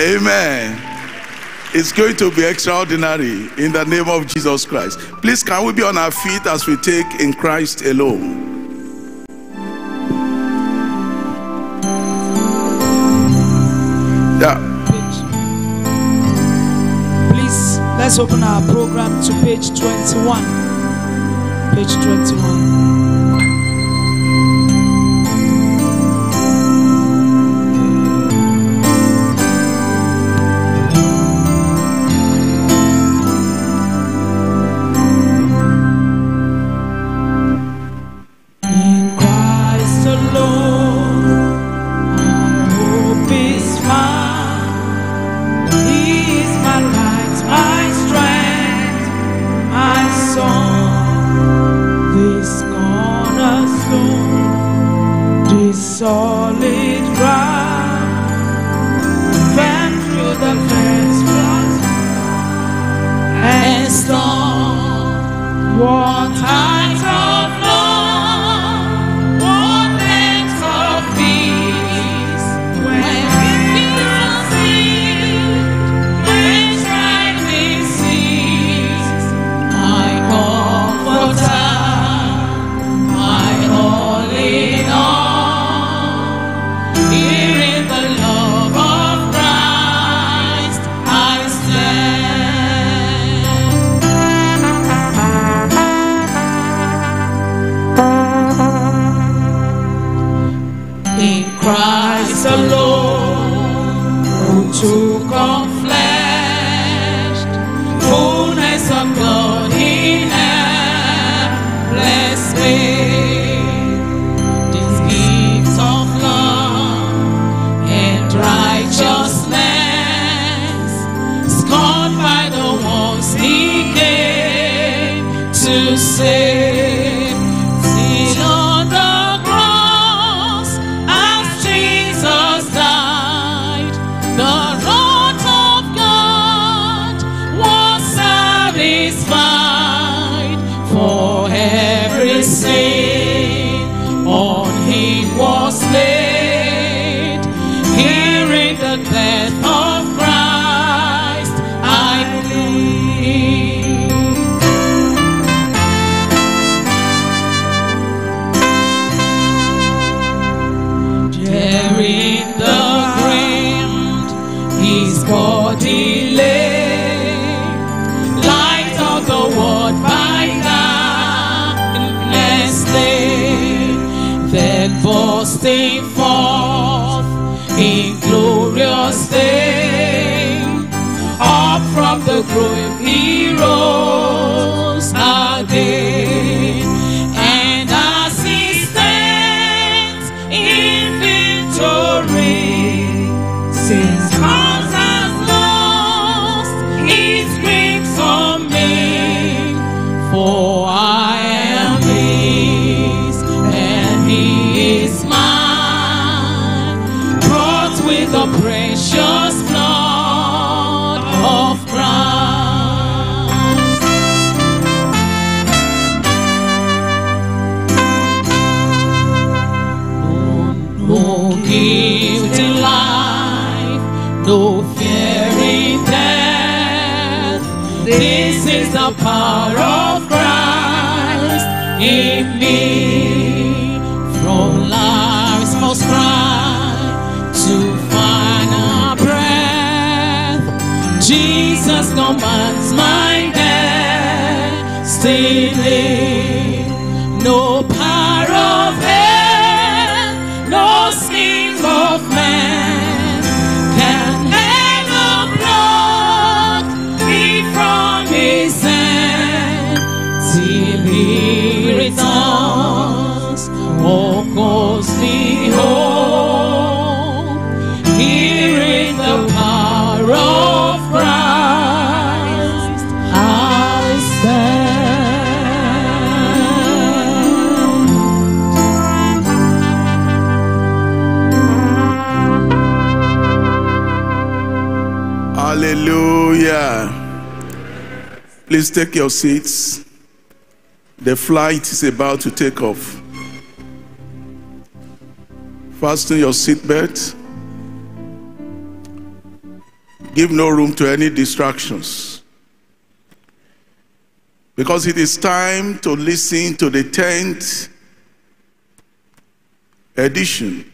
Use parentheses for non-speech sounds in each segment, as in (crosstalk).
Amen. It's going to be extraordinary in the name of Jesus Christ. Please, can we be on our feet as we take in Christ alone? Yeah. Please, let's open our program to page 21. Page 21. seats. The flight is about to take off. Fasten your seatbelt. Give no room to any distractions. Because it is time to listen to the 10th edition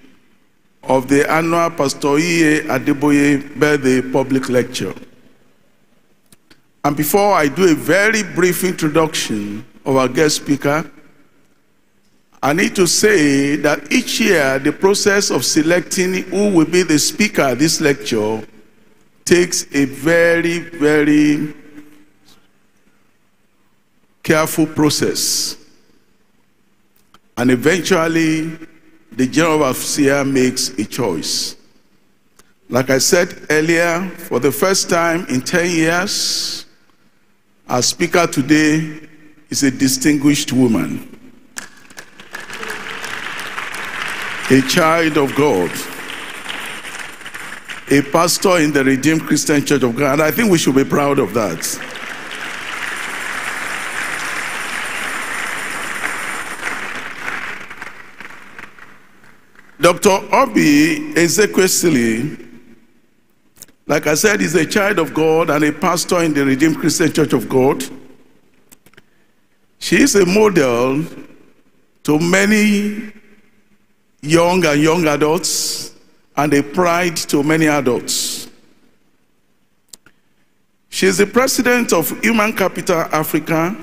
of the annual Pastor E. Adeboye Birthday Public Lecture. And before I do a very brief introduction of our guest speaker, I need to say that each year the process of selecting who will be the speaker at this lecture takes a very, very careful process. And eventually, the general overseer makes a choice. Like I said earlier, for the first time in 10 years, our speaker today is a distinguished woman, a child of God, a pastor in the Redeemed Christian Church of God. I think we should be proud of that. Dr. Obi Ezekwesili, like I said, is a child of God and a pastor in the Redeemed Christian Church of God. She is a model to many young and young adults and a pride to many adults. She is the president of Human Capital Africa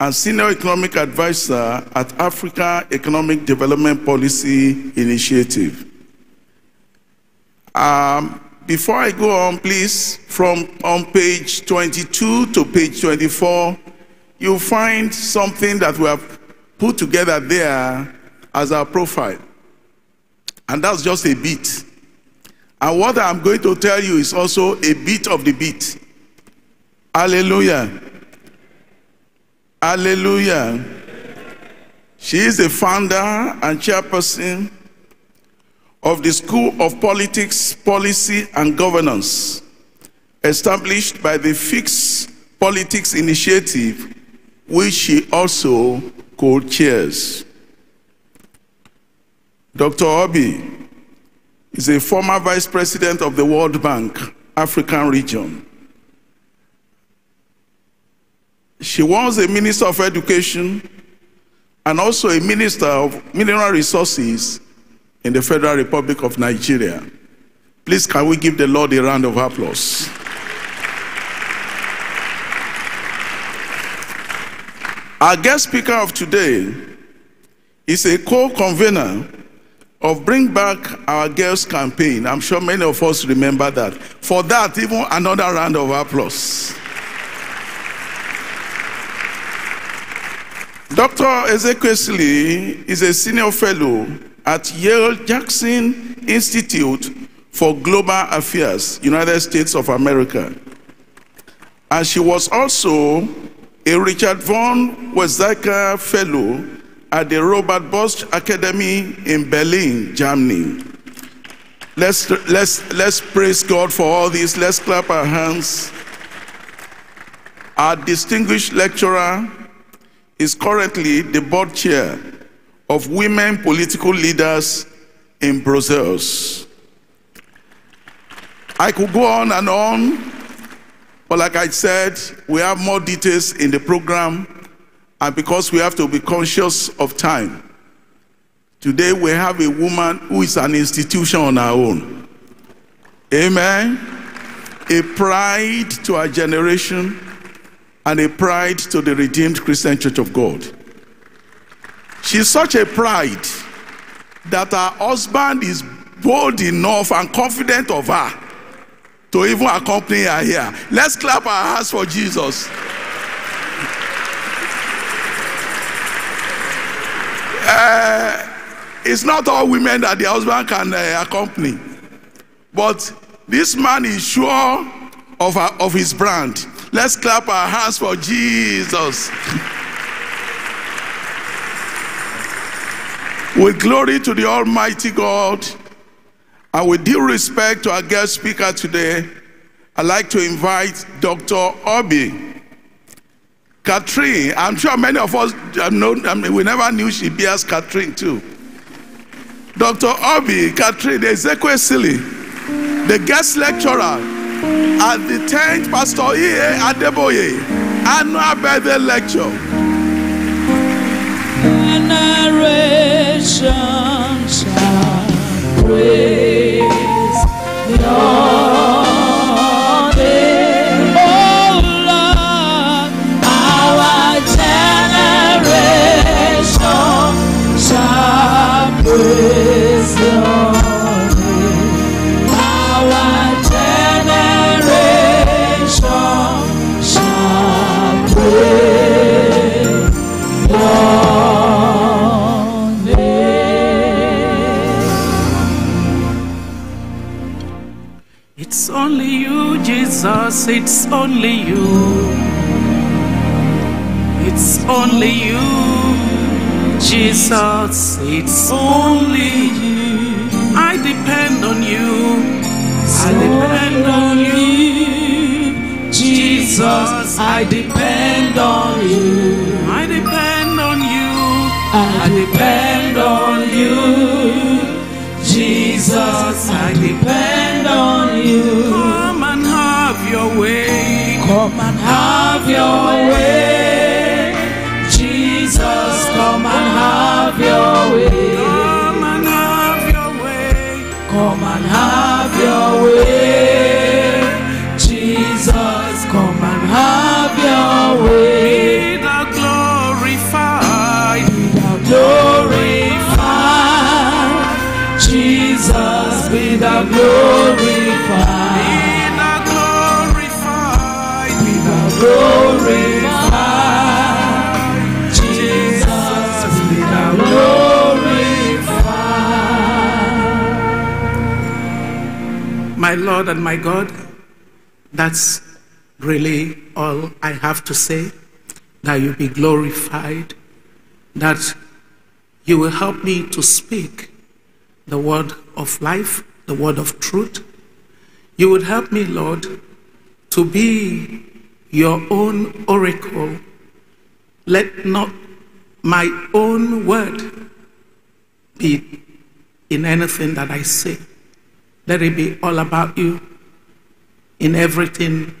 and senior economic advisor at Africa Economic Development Policy Initiative. Um, before I go on, please, from on page 22 to page 24, you'll find something that we have put together there as our profile. And that's just a bit. And what I'm going to tell you is also a bit of the bit. Hallelujah. Hallelujah. She is the founder and chairperson of the School of Politics, Policy and Governance, established by the Fix Politics Initiative, which she also co-chairs. Dr. Obi is a former vice president of the World Bank African region. She was a minister of education and also a minister of mineral resources in the Federal Republic of Nigeria. Please, can we give the Lord a round of applause? Our guest speaker of today is a co-convener of Bring Back Our Girls campaign. I'm sure many of us remember that. For that, even another round of applause. Dr. Ezekwesili is a senior fellow at Yale Jackson Institute for Global Affairs, United States of America. And she was also a Richard von Weizsäcker Fellow at the Robert Bosch Academy in Berlin, Germany. Let's, let's, let's praise God for all this. Let's clap our hands. Our distinguished lecturer is currently the board chair of Women Political Leaders in Brussels. I could go on and on, but like I said, we have more details in the program, and because we have to be conscious of time, today we have a woman who is an institution on her own. Amen. A pride to our generation and a pride to the Redeemed Christian Church of God. She's such a pride that her husband is bold enough and confident of her to even accompany her here. Let's clap our hands for Jesus. Uh, it's not all women that the husband can uh, accompany, but this man is sure of, her, of his brand. Let's clap our hands for Jesus. With glory to the Almighty God, and with due respect to our guest speaker today, I'd like to invite Dr. Obi. Catherine, I'm sure many of us know, I mean, we never knew she bears Catherine too. Dr. Obi, Catherine Ezekwesili the guest lecturer at the 10th Pastor E.A. Adeboye annual birthday lecture. Generation shall praise your name. Lord, our generation shall praise Jesus. It's only you. It's only you, Jesus. It's only you. I depend on you. I depend on you, Jesus. I depend on you. Have your way. Jesus, come and have your way. Come and have your way. Come and have your way. Jesus, come and have your way. Be thou glorified. Be thou glorified. Jesus, be thou glorified. Lord and my God, that's really all I have to say. That you be glorified, that you will help me to speak the word of life, the word of truth. You would help me, Lord, to be your own oracle. Let not my own word be in anything that I say. Let it be all about you in everything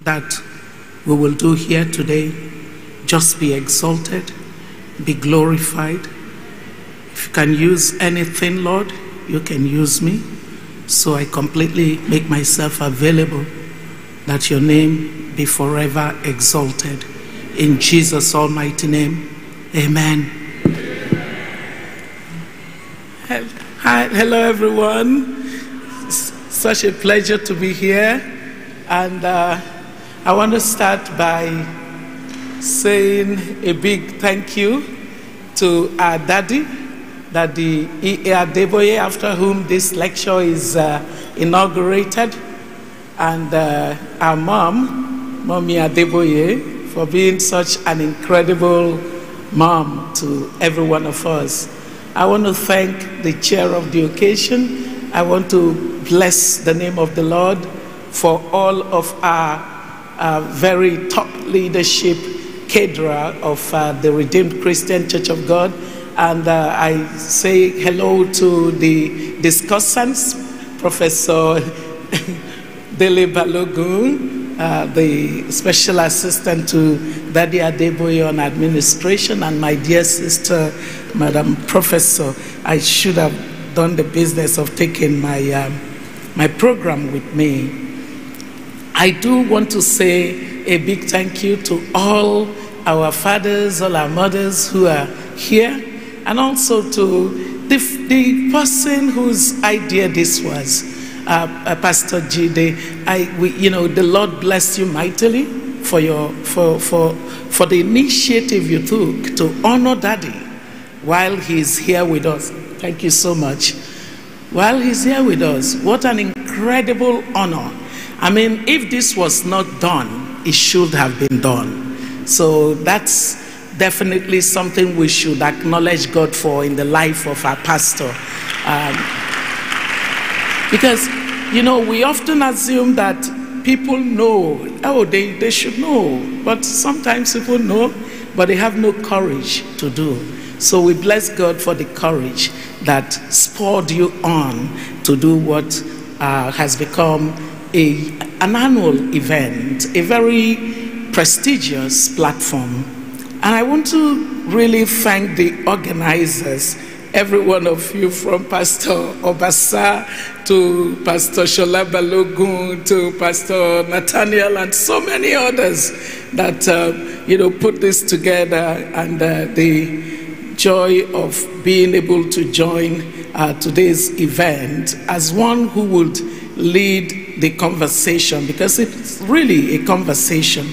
that we will do here today. Just be exalted, be glorified. If you can use anything, Lord, you can use me. So I completely make myself available that your name be forever exalted. In Jesus' almighty name, amen. Hi, hello everyone. Such a pleasure to be here. And uh, I want to start by saying a big thank you to our daddy, Daddy E.A. Adeboye, after whom this lecture is uh, inaugurated, and uh, our mom, Mommy Adeboye, for being such an incredible mom to every one of us. I want to thank the chair of the occasion. I want to bless the name of the Lord for all of our uh, very top leadership cadre of uh, the Redeemed Christian Church of God. And uh, I say hello to the discussants, Professor (laughs) Dele Balogun, uh, the special assistant to Daddy Adeboye on administration, and my dear sister, Madam Professor. I should have done the business of taking my, um, my program with me. I do want to say a big thank you to all our fathers, all our mothers who are here, and also to the, the person whose idea this was, uh, uh, Pastor Jide. I, we, you know, the Lord bless you mightily for your for for for the initiative you took to honor Daddy while he's here with us. Thank you so much. While he's here with us, what an incredible honor. I mean, if this was not done, it should have been done. So that's definitely something we should acknowledge God for in the life of our pastor. Um, because, you know, we often assume that people know, oh, they, they should know. But sometimes people know, but they have no courage to do. So we bless God for the courage that spurred you on to do what uh, has become a, an annual event, a very prestigious platform. And I want to really thank the organizers, every one of you from Pastor Obasa to Pastor Shola Balogun to Pastor Nathaniel and so many others that, uh, you know, put this together and uh, the joy of being able to join uh, today's event as one who would lead the conversation because it's really a conversation.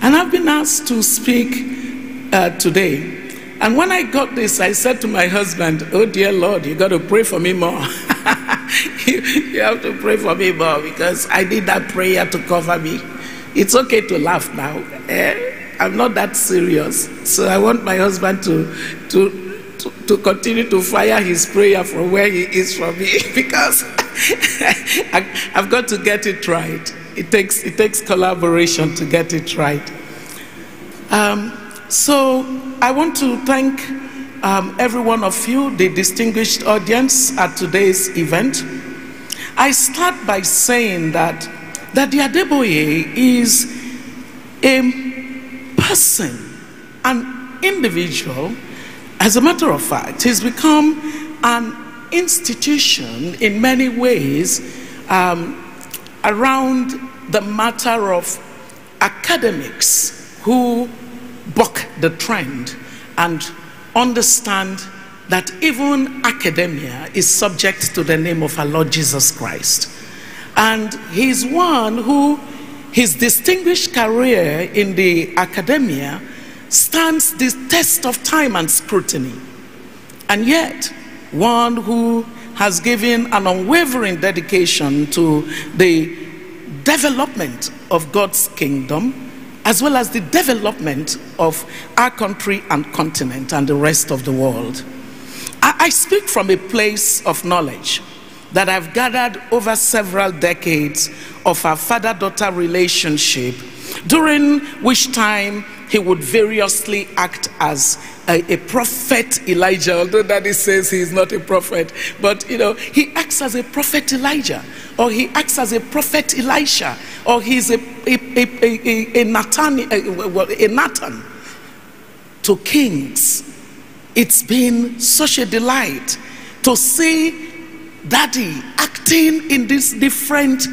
And I've been asked to speak uh, today. And when I got this, I said to my husband, Oh, dear Lord, you got to pray for me more. (laughs) you, you have to pray for me more because I need that prayer to cover me. It's okay to laugh now. Eh? I'm not that serious. So I want my husband to, to, to, to continue to fire his prayer from where he is from me (laughs) because (laughs) I, I've got to get it right. It takes, it takes collaboration to get it right. Um, so I want to thank um, every one of you, the distinguished audience at today's event. I start by saying that that the Adeboye is a person, an individual. As a matter of fact, he's become an institution in many ways um, around the matter of academics who buck the trend and understand that even academia is subject to the name of our Lord Jesus Christ. And he's one who, his distinguished career in the academia stands the test of time and scrutiny. And yet, one who has given an unwavering dedication to the development of God's kingdom, as well as the development of our country and continent and the rest of the world. I, I speak from a place of knowledge that I've gathered over several decades of our father daughter relationship, during which time he would variously act as a, a, prophet Elijah, although daddy says he is not a prophet, but you know, he acts as a prophet Elijah, or he acts as a prophet Elisha, or he's a, a, a, a, a, Nathan, a, a Nathan to kings. It's been such a delight to see daddy acting in these different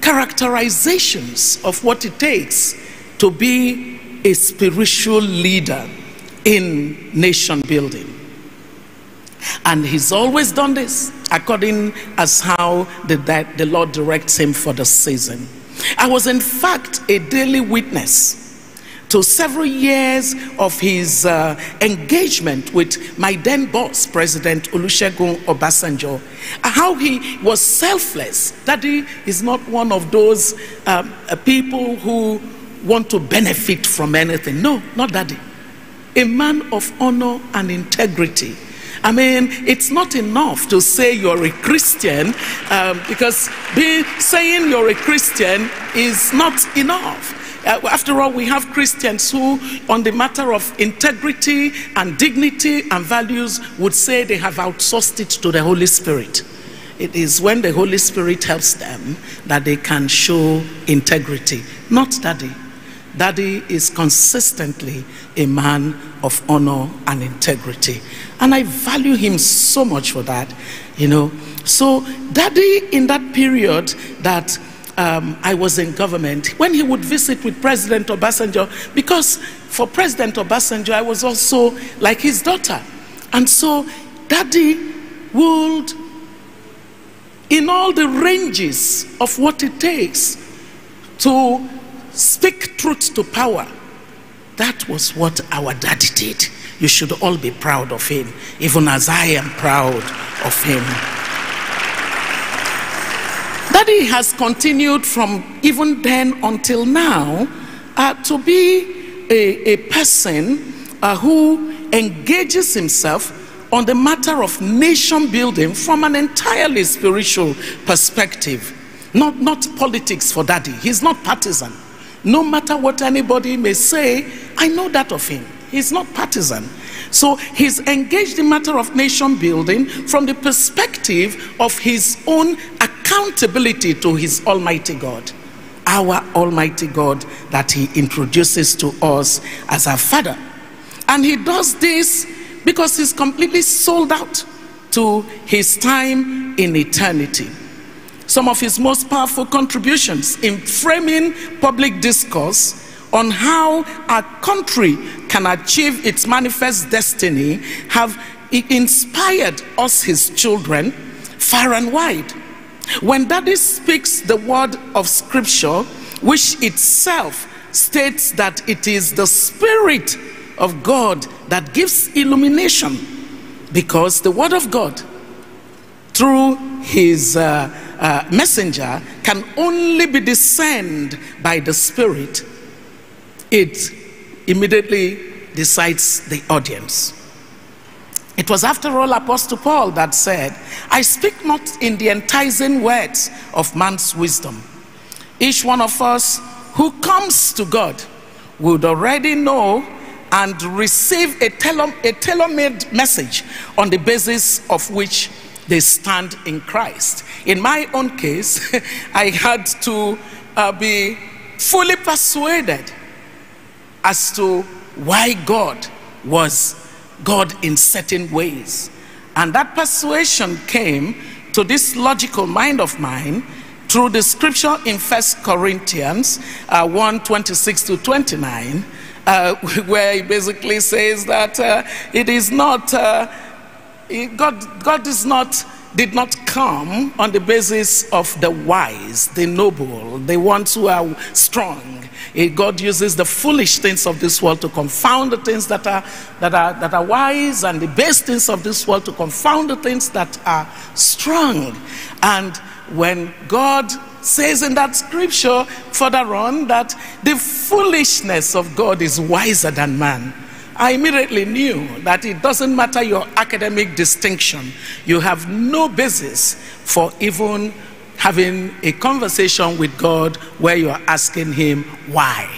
characterizations of what it takes to be a spiritual leader in nation building. And he's always done this according as how the, the Lord directs him for the season. I was in fact a daily witness to several years of his uh, engagement with my then boss, President Olusegun Obasanjo, how he was selfless. Daddy is not one of those um, uh, people who want to benefit from anything. No, not daddy. A man of honor and integrity. I mean, it's not enough to say you're a Christian um, because being, saying you're a Christian is not enough. Uh, after all, we have Christians who, on the matter of integrity and dignity and values, would say they have outsourced it to the Holy Spirit. It is when the Holy Spirit helps them that they can show integrity, not daddy. Daddy is consistently a man of honor and integrity. And I value him so much for that, you know. So, Daddy, in that period that um, I was in government, when he would visit with President Obasanjo, because for President Obasanjo, I was also like his daughter. And so, Daddy would, in all the ranges of what it takes to speak truth to power, that was what our daddy did. You should all be proud of him, even as I am proud of him. Daddy has continued from even then until now uh, to be a, a person uh, who engages himself on the matter of nation building from an entirely spiritual perspective, not, not politics for daddy. He's not partisan. No matter what anybody may say, I know that of him. He's not partisan. So he's engaged in matter of nation building from the perspective of his own accountability to his Almighty God. Our Almighty God that he introduces to us as our Father. And he does this because he's completely sold out to his time in eternity. Some of his most powerful contributions in framing public discourse on how a country can achieve its manifest destiny have inspired us, his children, far and wide. When Daddy speaks the word of Scripture, which itself states that it is the Spirit of God that gives illumination, because the Word of God, through His uh, uh, messenger, can only be discerned by the Spirit, it immediately decides the audience. It was, after all, Apostle Paul that said, I speak not in the enticing words of man's wisdom. Each one of us who comes to God would already know and receive a tailor made message on the basis of which they stand in Christ. In my own case, (laughs) I had to uh, be fully persuaded as to why God was God in certain ways. And that persuasion came to this logical mind of mine through the scripture in First Corinthians uh, 1 26 to 29, uh, (laughs) where he basically says that uh, it is not, uh, God, God is not did not come on the basis of the wise, the noble, the ones who are strong. Eh, God uses the foolish things of this world to confound the things that are, that are, that are wise, and the base things of this world to confound the things that are strong. And when God says in that scripture further on that the foolishness of God is wiser than man I immediately knew that it doesn't matter your academic distinction, you have no basis for even having a conversation with God where you're asking Him why.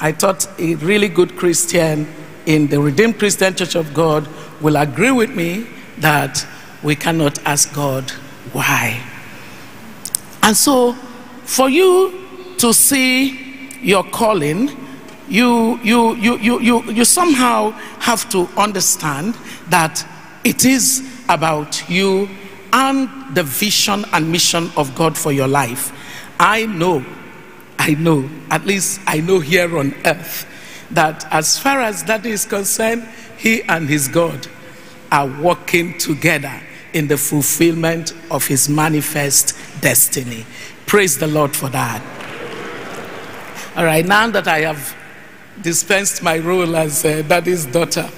I thought a really good Christian in the Redeemed Christian Church of God will agree with me that we cannot ask God why. And so, for you to see your calling, you, you, you, you, you, you somehow have to understand that it is about you and the vision and mission of God for your life. I know, I know, at least I know here on earth, that as far as that is concerned, he and his God are working together in the fulfillment of his manifest destiny. Praise the Lord for that. All right, now that I have dispensed my role as uh, daddy's daughter.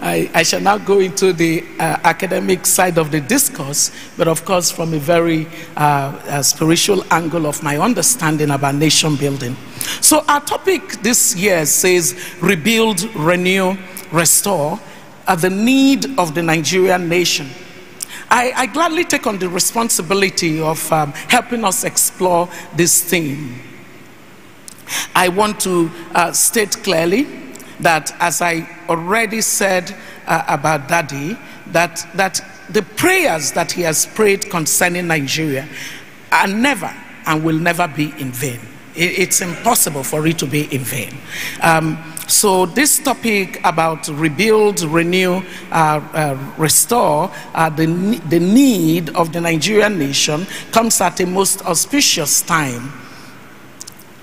I, I, shall now go into the uh, academic side of the discourse, but of course, from a very uh, spiritual angle of my understanding about nation building. So, our topic this year says rebuild, renew, restore at the need of the Nigerian nation. I, I gladly take on the responsibility of um, helping us explore this theme. I want to uh, state clearly that, as I already said uh, about Daddy, that, that the prayers that he has prayed concerning Nigeria are never and will never be in vain. It's impossible for it to be in vain. Um, so, this topic about rebuild, renew, uh, uh, restore uh, the, the need of the Nigerian nation comes at a most auspicious time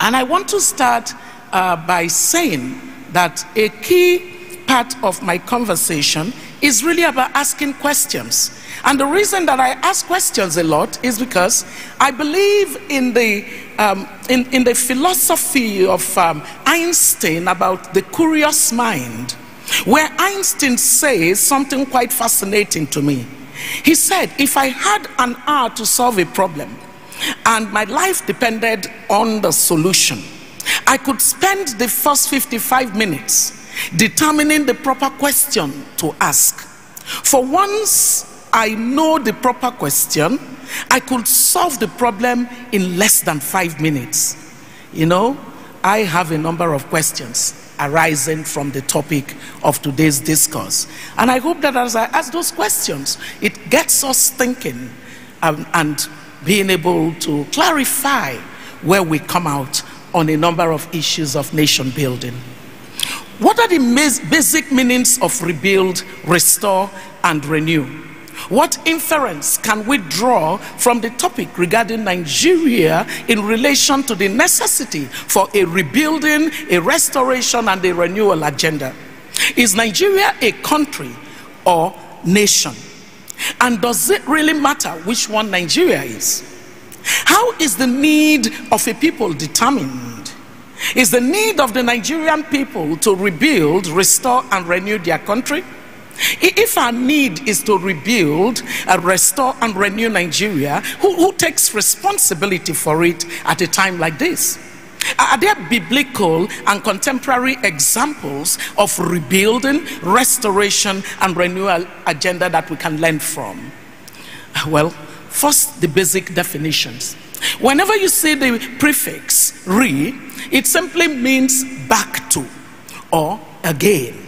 and I want to start uh, by saying that a key part of my conversation is really about asking questions. And the reason that I ask questions a lot is because I believe in the, um, in, in the philosophy of um, Einstein about the curious mind, where Einstein says something quite fascinating to me. He said, If I had an hour to solve a problem, and my life depended on the solution. I could spend the first 55 minutes determining the proper question to ask. For once I know the proper question, I could solve the problem in less than five minutes. You know, I have a number of questions arising from the topic of today's discourse. And I hope that as I ask those questions, it gets us thinking um, and being able to clarify where we come out on a number of issues of nation building. What are the basic meanings of rebuild, restore, and renew? What inference can we draw from the topic regarding Nigeria in relation to the necessity for a rebuilding, a restoration, and a renewal agenda? Is Nigeria a country or nation? And does it really matter which one Nigeria is? How is the need of a people determined? Is the need of the Nigerian people to rebuild, restore, and renew their country? If our need is to rebuild, uh, restore, and renew Nigeria, who, who takes responsibility for it at a time like this? Are there biblical and contemporary examples of rebuilding, restoration, and renewal agenda that we can learn from? Well, first, the basic definitions. Whenever you see the prefix re, it simply means back to or again.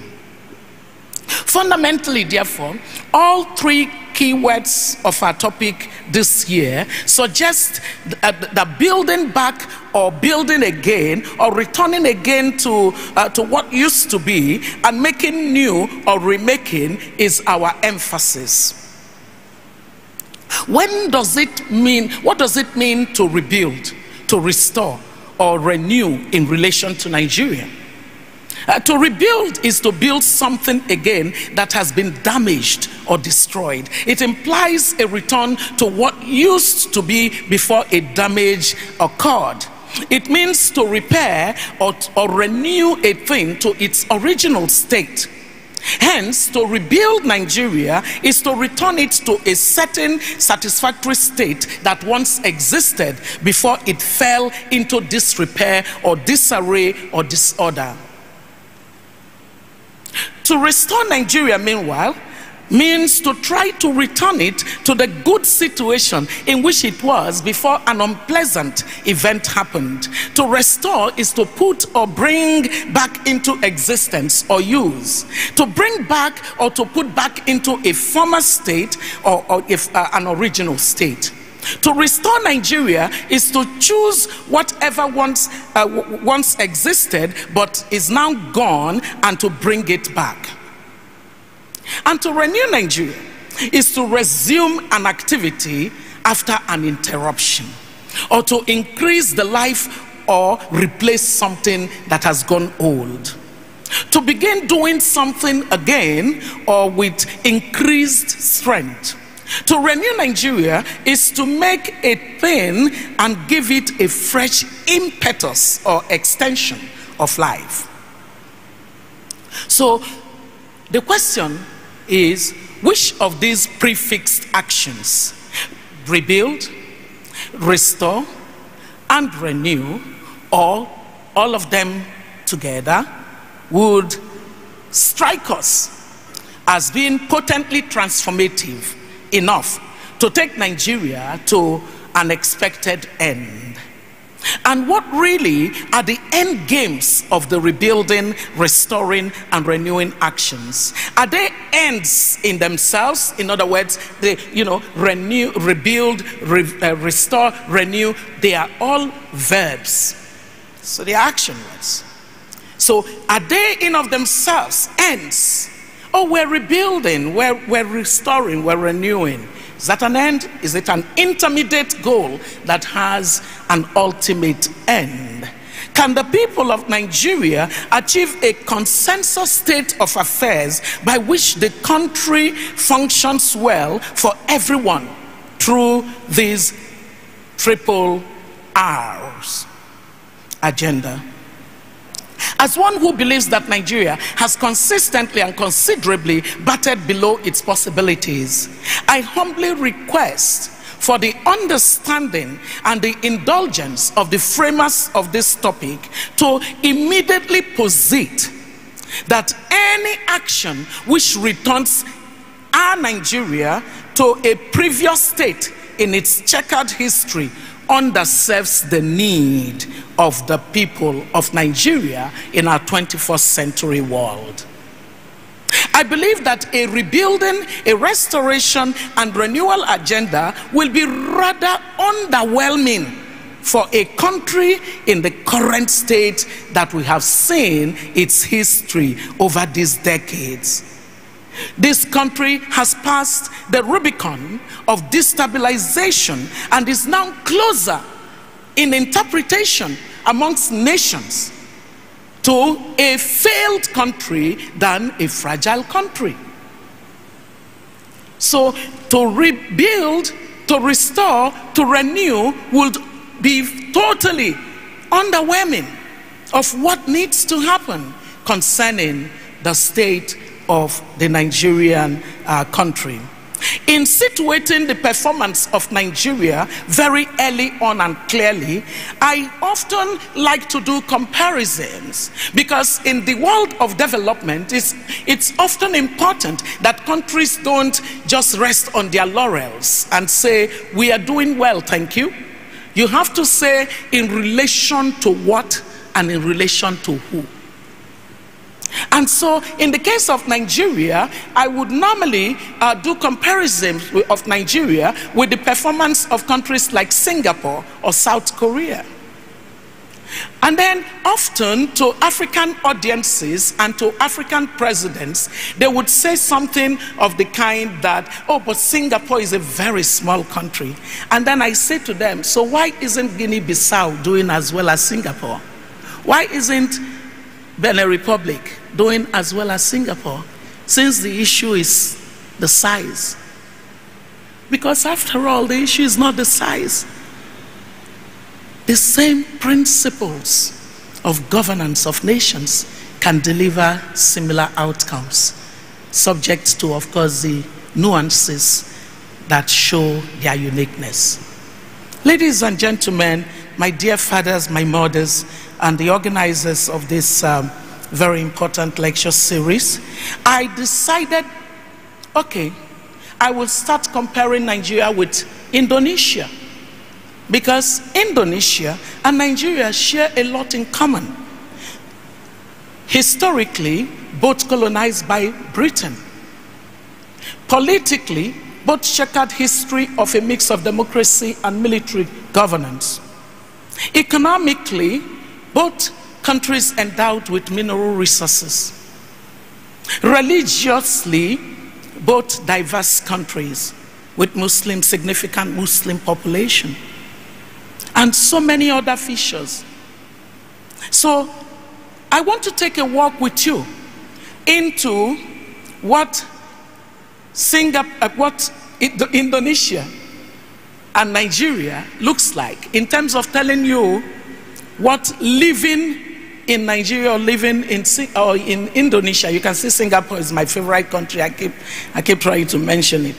Fundamentally, therefore, all three keywords of our topic this year suggest that building back or building again or returning again to, uh, to what used to be and making new or remaking is our emphasis. When does it mean, what does it mean to rebuild, to restore, or renew in relation to Nigeria? Uh, to rebuild is to build something again that has been damaged or destroyed. It implies a return to what used to be before a damage occurred. It means to repair or, or renew a thing to its original state. Hence, to rebuild Nigeria is to return it to a certain satisfactory state that once existed before it fell into disrepair or disarray or disorder. To restore Nigeria, meanwhile, means to try to return it to the good situation in which it was before an unpleasant event happened. To restore is to put or bring back into existence or use. To bring back or to put back into a former state or, or if, uh, an original state. To restore Nigeria is to choose whatever once, uh, once existed but is now gone and to bring it back. And to renew Nigeria is to resume an activity after an interruption or to increase the life or replace something that has gone old. To begin doing something again or with increased strength to renew Nigeria is to make a thing and give it a fresh impetus or extension of life. So the question is which of these prefixed actions, rebuild, restore, and renew, or all of them together, would strike us as being potently transformative enough to take Nigeria to an expected end. And what really are the end games of the rebuilding, restoring, and renewing actions? Are they ends in themselves? In other words, they, you know, renew, rebuild, re, uh, restore, renew. They are all verbs. So they are action words. So are they in of themselves ends? Oh, we're rebuilding, we're, we're restoring, we're renewing. Is that an end? Is it an intermediate goal that has an ultimate end? Can the people of Nigeria achieve a consensus state of affairs by which the country functions well for everyone through these triple R's agenda? As one who believes that Nigeria has consistently and considerably battered below its possibilities, I humbly request for the understanding and the indulgence of the framers of this topic to immediately posit that any action which returns our Nigeria to a previous state in its checkered history underserves the need of the people of Nigeria in our 21st century world. I believe that a rebuilding, a restoration, and renewal agenda will be rather underwhelming for a country in the current state that we have seen its history over these decades. This country has passed the Rubicon of destabilization and is now closer in interpretation amongst nations to a failed country than a fragile country. So, to rebuild, to restore, to renew would be totally underwhelming of what needs to happen concerning the state of the Nigerian uh, country. In situating the performance of Nigeria very early on and clearly, I often like to do comparisons because in the world of development, it's, it's often important that countries don't just rest on their laurels and say, We are doing well, thank you. You have to say, in relation to what and in relation to who. And so, in the case of Nigeria, I would normally uh, do comparisons of Nigeria with the performance of countries like Singapore or South Korea. And then, often to African audiences and to African presidents, they would say something of the kind that, oh, but Singapore is a very small country. And then I say to them, so why isn't Guinea Bissau doing as well as Singapore? Why isn't Benin Republic doing as well as Singapore, since the issue is the size. Because after all, the issue is not the size. The same principles of governance of nations can deliver similar outcomes, subject to, of course, the nuances that show their uniqueness. Ladies and gentlemen, my dear fathers, my mothers, and the organizers of this um, very important lecture series, I decided, okay, I will start comparing Nigeria with Indonesia. Because Indonesia and Nigeria share a lot in common. Historically, both colonized by Britain. Politically, both checkered history of a mix of democracy and military governance. Economically, both countries endowed with mineral resources. Religiously, both diverse countries with Muslim, significant Muslim population, and so many other features. So, I want to take a walk with you into what Singapore, uh, what Indonesia and Nigeria looks like in terms of telling you what living in Nigeria or living in, or in Indonesia, you can see Singapore is my favorite country. I keep, I keep trying to mention it.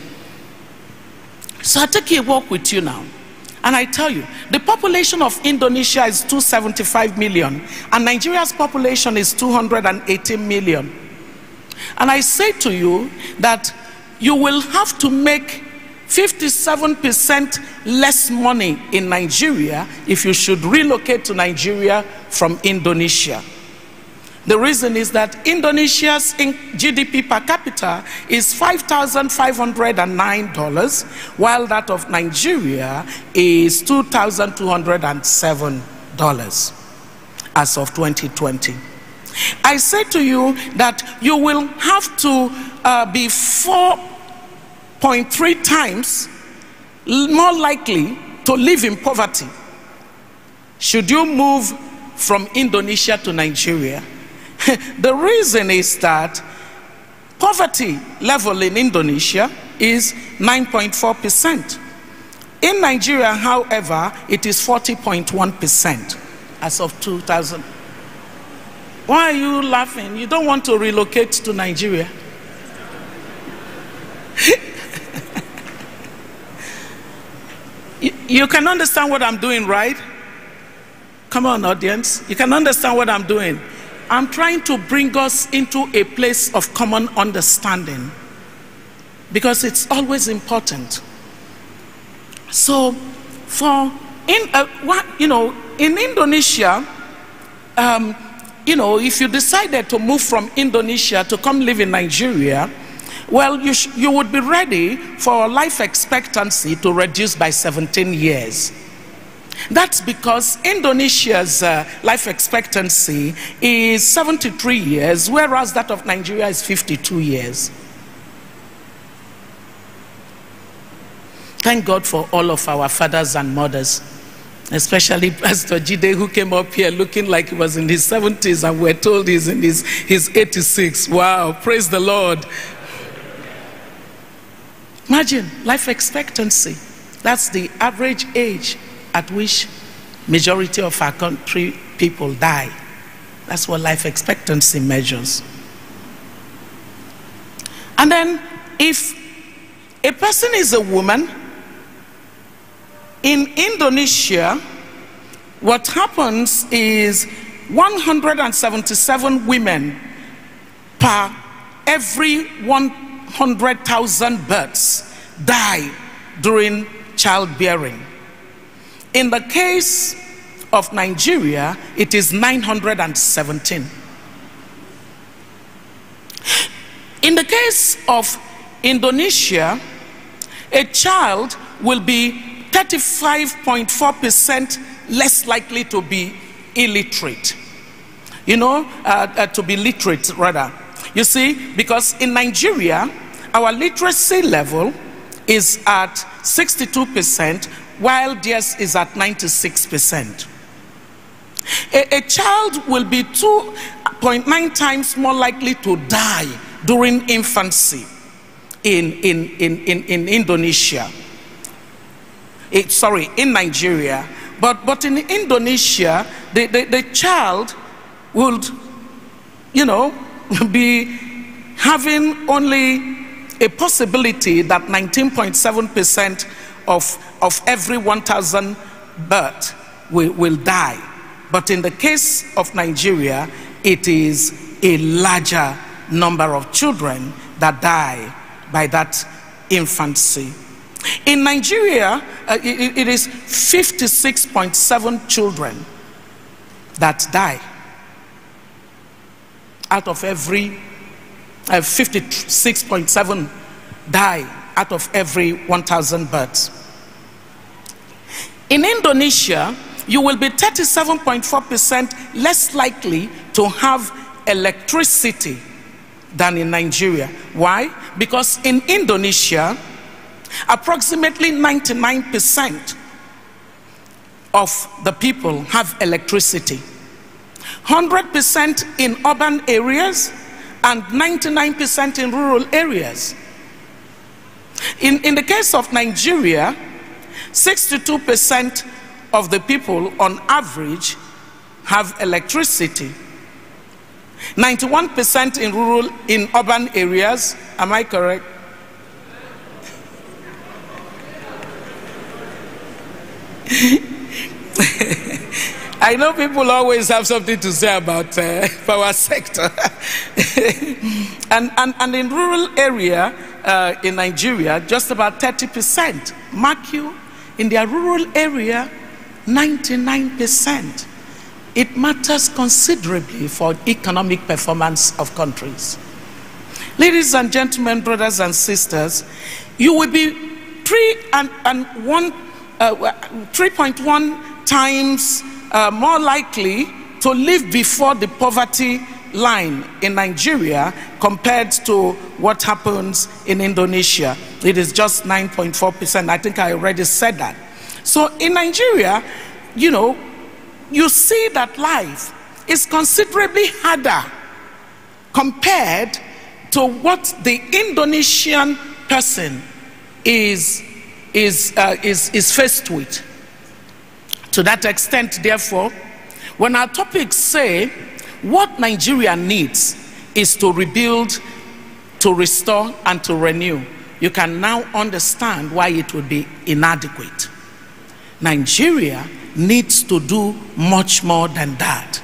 So I take a walk with you now. And I tell you, the population of Indonesia is 275 million, and Nigeria's population is 218 million. And I say to you that you will have to make 57% less money in Nigeria if you should relocate to Nigeria from Indonesia. The reason is that Indonesia's GDP per capita is $5,509, while that of Nigeria is $2,207 as of 2020. I say to you that you will have to uh, be 4.3 times more likely to live in poverty should you move from Indonesia to Nigeria. (laughs) the reason is that poverty level in Indonesia is 9.4%. In Nigeria, however, it is 40.1% as of 2000. Why are you laughing? You don't want to relocate to Nigeria. (laughs) you, can understand what I'm doing, right? Come on, audience. You can understand what I'm doing. I'm trying to bring us into a place of common understanding because it's always important. So, for in uh, what you know, in Indonesia, um, you know, if you decided to move from Indonesia to come live in Nigeria, well, you, you would be ready for life expectancy to reduce by 17 years. That's because Indonesia's uh, life expectancy is 73 years, whereas that of Nigeria is 52 years. Thank God for all of our fathers and mothers, especially Pastor Jide, who came up here looking like he was in his 70s, and we're told he's in his, his 86. Wow, praise the Lord. Imagine life expectancy. That's the average age at which majority of our country people die. That's what life expectancy measures. And then if a person is a woman, in Indonesia, what happens is 177 women per every 100,000 births die during childbearing. In the case of Nigeria, it is 917. In the case of Indonesia, a child will be 35.4% less likely to be illiterate. You know, uh, uh, to be literate rather. You see, because in Nigeria, our literacy level is at 62%, while theirs is at 96%. A, a child will be 2.9 times more likely to die during infancy in, in, in, in, in Indonesia. It, sorry, in Nigeria. But, but in Indonesia, the, the, the child would, you know, (laughs) be having only a possibility that 19.7% of, of every 1,000 birth will, will die. But in the case of Nigeria, it is a larger number of children that die by that infancy. In Nigeria, uh, it, it is 56.7 children that die out of every uh, 56.7 die out of every 1,000 births. In Indonesia, you will be 37.4% less likely to have electricity than in Nigeria. Why? Because in Indonesia, approximately 99% of the people have electricity. 100% in urban areas and 99% in rural areas. In, in the case of Nigeria, 62% of the people on average have electricity. 91% in rural, in urban areas. Am I correct? (laughs) I know people always have something to say about uh, (laughs) power sector. (laughs) and, and, and in rural area uh, in Nigeria, just about 30%. Mark you, in their rural area, 99%. It matters considerably for economic performance of countries. Ladies and gentlemen, brothers and sisters, you will be three and, and one, uh, 3.1 times uh, more likely to live before the poverty line in Nigeria compared to what happens in Indonesia. It is just 9.4%. I think I already said that. So in Nigeria, you know, you see that life is considerably harder compared to what the Indonesian person is, is, uh, is, is faced with. To that extent, therefore, when our topics say what Nigeria needs is to rebuild, to restore, and to renew, you can now understand why it would be inadequate. Nigeria needs to do much more than that.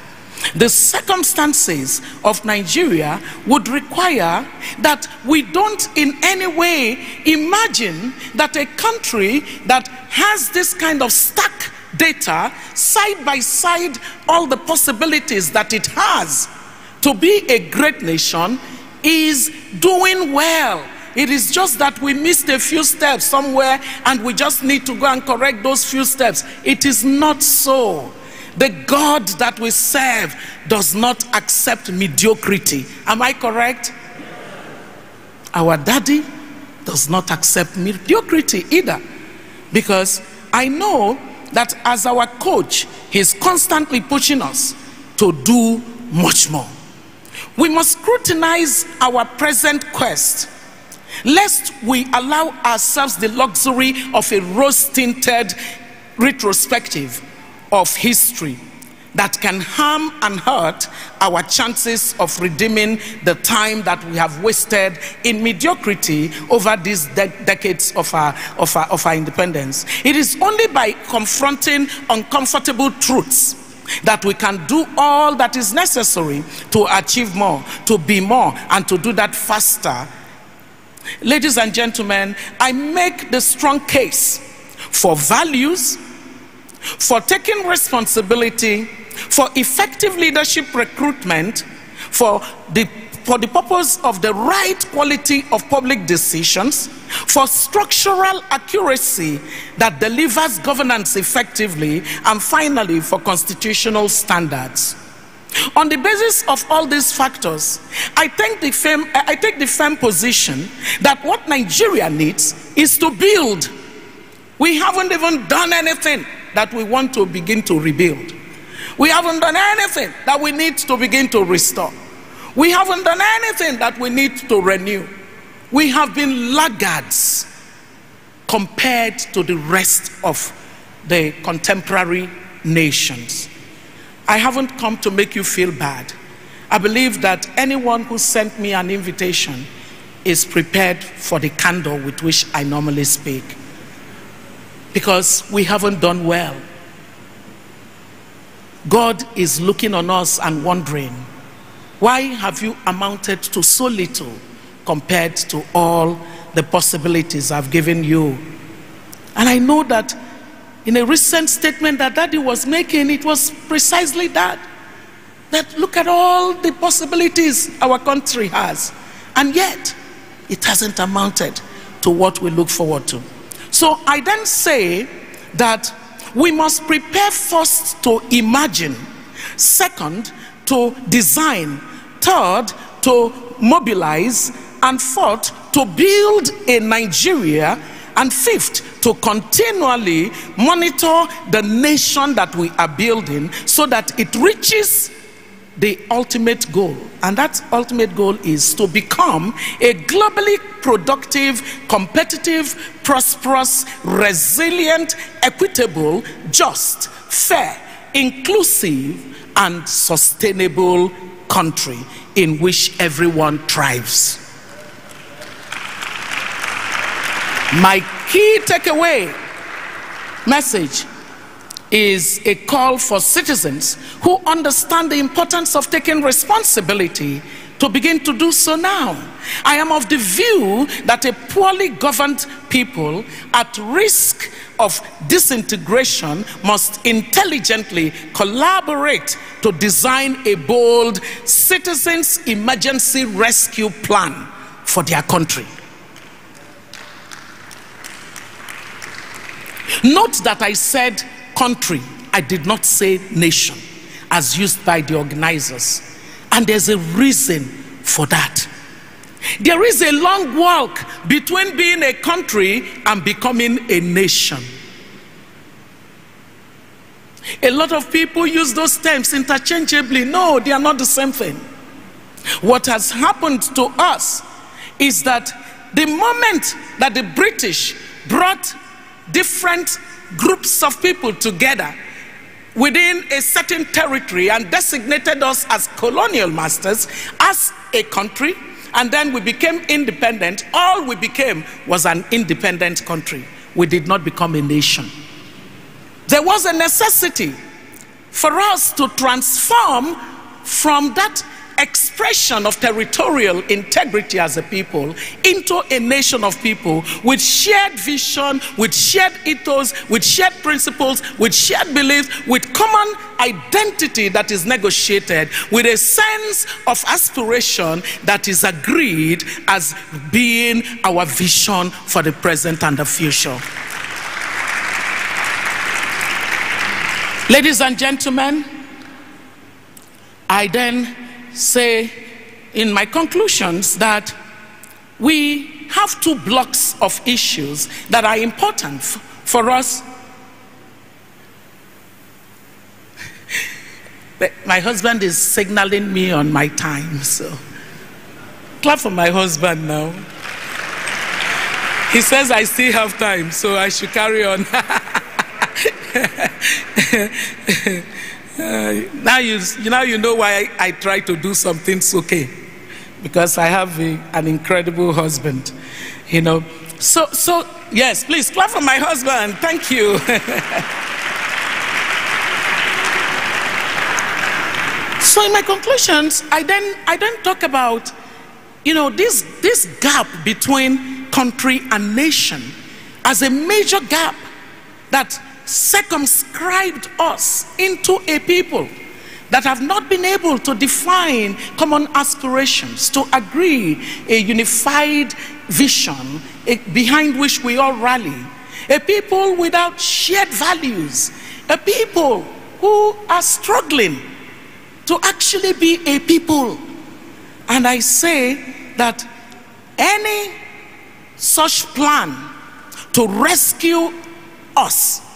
The circumstances of Nigeria would require that we don't in any way imagine that a country that has this kind of stark data, side by side, all the possibilities that it has to be a great nation, is doing well. It is just that we missed a few steps somewhere and we just need to go and correct those few steps. It is not so. The God that we serve does not accept mediocrity. Am I correct? Our daddy does not accept mediocrity either. Because I know that as our coach, he's constantly pushing us to do much more. We must scrutinize our present quest, lest we allow ourselves the luxury of a rose tinted retrospective of history that can harm and hurt our chances of redeeming the time that we have wasted in mediocrity over these de- decades of our, of, our, of our independence. It is only by confronting uncomfortable truths that we can do all that is necessary to achieve more, to be more, and to do that faster. Ladies and gentlemen, I make the strong case for values, for taking responsibility, for effective leadership recruitment, for the for the purpose of the right quality of public decisions, for structural accuracy that delivers governance effectively, and finally for constitutional standards. On the basis of all these factors, I take, the firm, I take the firm position that what Nigeria needs is to build. We haven't even done anything that we want to begin to rebuild. We haven't done anything that we need to begin to restore. We haven't done anything that we need to renew. We have been laggards compared to the rest of the contemporary nations. I haven't come to make you feel bad. I believe that anyone who sent me an invitation is prepared for the candor with which I normally speak. Because we haven't done well. God is looking on us and wondering, why have you amounted to so little compared to all the possibilities I've given you? And I know that in a recent statement that Daddy was making, it was precisely that. That look at all the possibilities our country has, and yet it hasn't amounted to what we look forward to. So I then say that we must prepare first to imagine, second, to design, third, to mobilize, and fourth, to build a Nigeria, and fifth, to continually monitor the nation that we are building so that it reaches the ultimate goal. And that ultimate goal is to become a globally productive, competitive, prosperous, resilient, equitable, just, fair, inclusive, and sustainable country in which everyone thrives. My key takeaway message is a call for citizens who understand the importance of taking responsibility to begin to do so now. I am of the view that a poorly governed people at risk of disintegration must intelligently collaborate to design a bold citizens emergency rescue plan for their country. Note that I said country, I did not say nation, as used by the organizers. And there's a reason for that. There is a long walk between being a country and becoming a nation. A lot of people use those terms interchangeably. No, they are not the same thing. What has happened to us is that the moment that the British brought different groups of people together within a certain territory and designated us as colonial masters as a country and then we became independent. All we became was an independent country. We did not become a nation. There was a necessity for us to transform from that expression of territorial integrity as a people into a nation of people with shared vision, with shared ethos, with shared principles, with shared beliefs, with common identity that is negotiated, with a sense of aspiration that is agreed as being our vision for the present and the future. Ladies and gentlemen, I then say in my conclusions that we have two blocks of issues that are important for us. (laughs) My husband is signaling me on my time, so clap for my husband now. He says I still have time, so I should carry on. (laughs) Uh, now you, now you know why I, I try to do some things okay because I have a, an incredible husband, you know. So so yes, please clap for my husband. Thank you. (laughs) so in my conclusions, I then I then talk about you know this this gap between country and nation as a major gap that circumscribed us into a people that have not been able to define common aspirations, to agree a unified vision eh, behind which we all rally, a people without shared values, a people who are struggling to actually be a people. And I say that any such plan to rescue us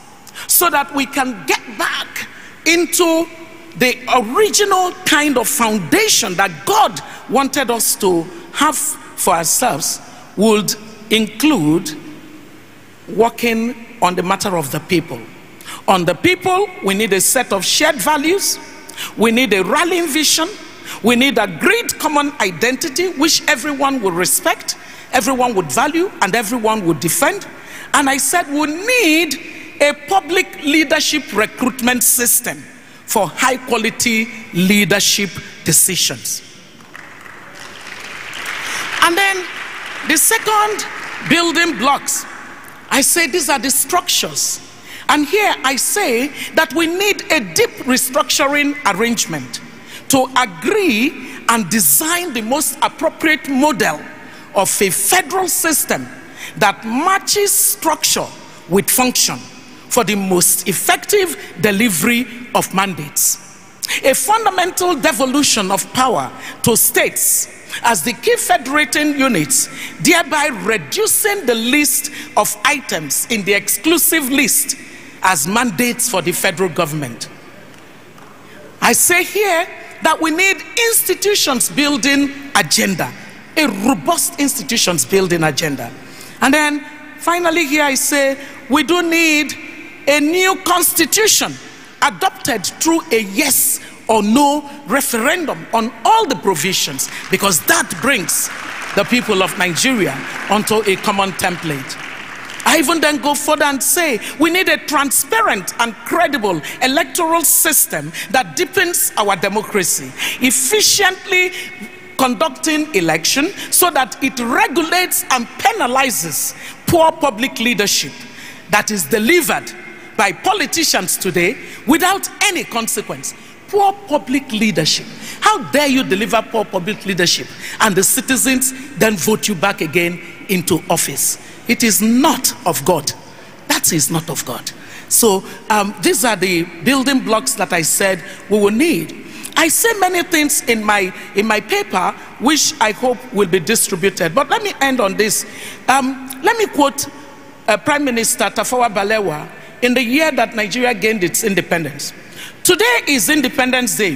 so that we can get back into the original kind of foundation that God wanted us to have for ourselves would include working on the matter of the people. On the people, we need a set of shared values, we need a rallying vision, we need agreed common identity which everyone will respect, everyone would value, and everyone would defend. And I said we need a public leadership recruitment system for high quality leadership decisions. And then the second building blocks, I say these are the structures. And here I say that we need a deep restructuring arrangement to agree and design the most appropriate model of a federal system that matches structure with function for the most effective delivery of mandates. A fundamental devolution of power to states as the key federating units, thereby reducing the list of items in the exclusive list as mandates for the federal government. I say here that we need institutions building agenda, a robust institutions building agenda. And then finally, here I say we do need a new constitution adopted through a yes or no referendum on all the provisions because that brings the people of Nigeria onto a common template. I even then go further and say we need a transparent and credible electoral system that deepens our democracy, efficiently conducting election so that it regulates and penalizes poor public leadership that is delivered by politicians today without any consequence. Poor public leadership. How dare you deliver poor public leadership and the citizens then vote you back again into office? It is not of God. That is not of God. So um, these are the building blocks that I said we will need. I say many things in my in my paper, which I hope will be distributed. But let me end on this. Um, let me quote uh, Prime Minister Tafawa Balewa in the year that Nigeria gained its independence. Today is Independence Day.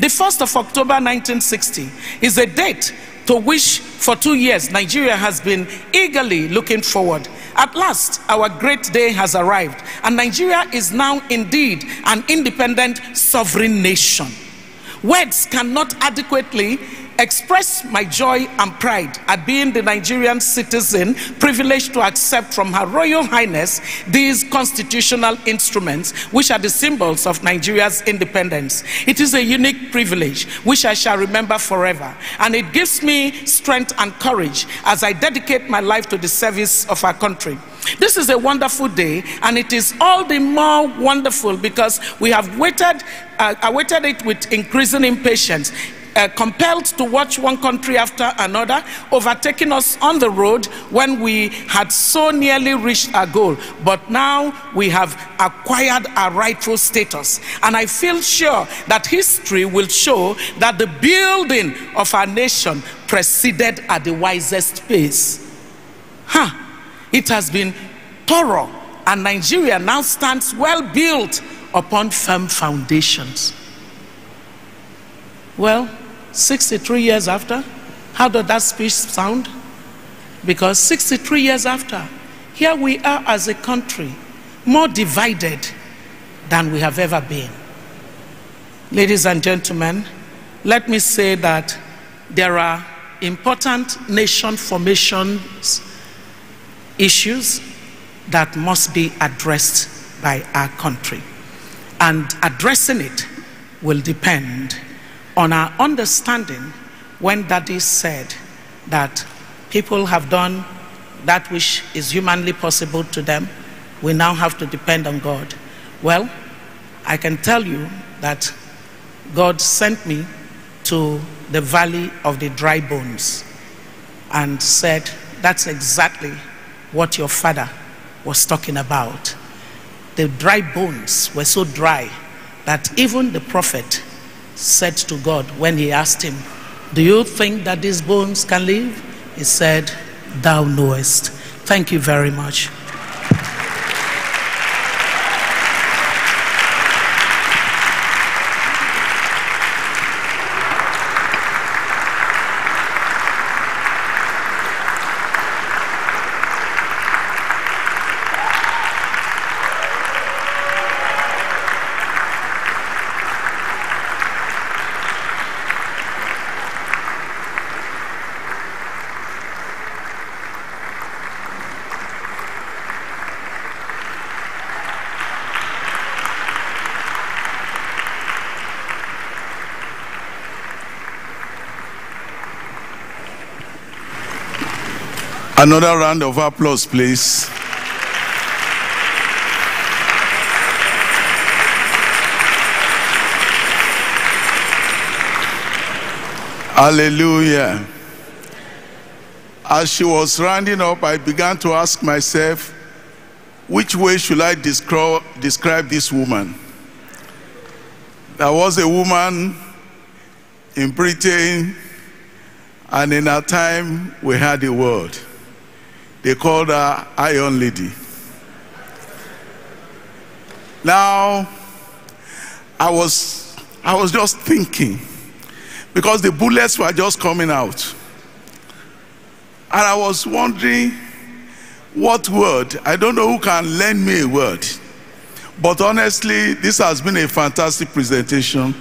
The 1st of October 1960 is a date to which for two years Nigeria has been eagerly looking forward. At last, our great day has arrived, and Nigeria is now indeed an independent sovereign nation. Words cannot adequately express my joy and pride at being the Nigerian citizen privileged to accept from Her Royal Highness these constitutional instruments, which are the symbols of Nigeria's independence. It is a unique privilege, which I shall remember forever. And it gives me strength and courage as I dedicate my life to the service of our country. This is a wonderful day, and it is all the more wonderful because we have waited, uh, awaited it with increasing impatience. Uh, compelled to watch one country after another, overtaking us on the road when we had so nearly reached our goal. But now we have acquired our rightful status. And I feel sure that history will show that the building of our nation proceeded at the wisest pace. Huh. It has been thorough, and Nigeria now stands well built upon firm foundations. Well, 63 years after, how does that speech sound? Because 63 years after, here we are as a country more divided than we have ever been. Ladies and gentlemen, let me say that there are important nation formations issues that must be addressed by our country. And addressing it will depend on our understanding when Daddy said that people have done that which is humanly possible to them, we now have to depend on God. Well, I can tell you that God sent me to the valley of the dry bones and said, That's exactly what your father was talking about. The dry bones were so dry that even the prophet said to God when he asked him, Do you think that these bones can live? He said, Thou knowest. Thank you very much. Another round of applause, please. Hallelujah. As she was rounding up, I began to ask myself, which way should I descri- describe this woman? There was a woman in Britain, and in our time, we had a word. They called her Iron Lady. Now, I was, I was just thinking, because the bullets were just coming out. And I was wondering what word, I don't know who can lend me a word. But honestly, this has been a fantastic presentation.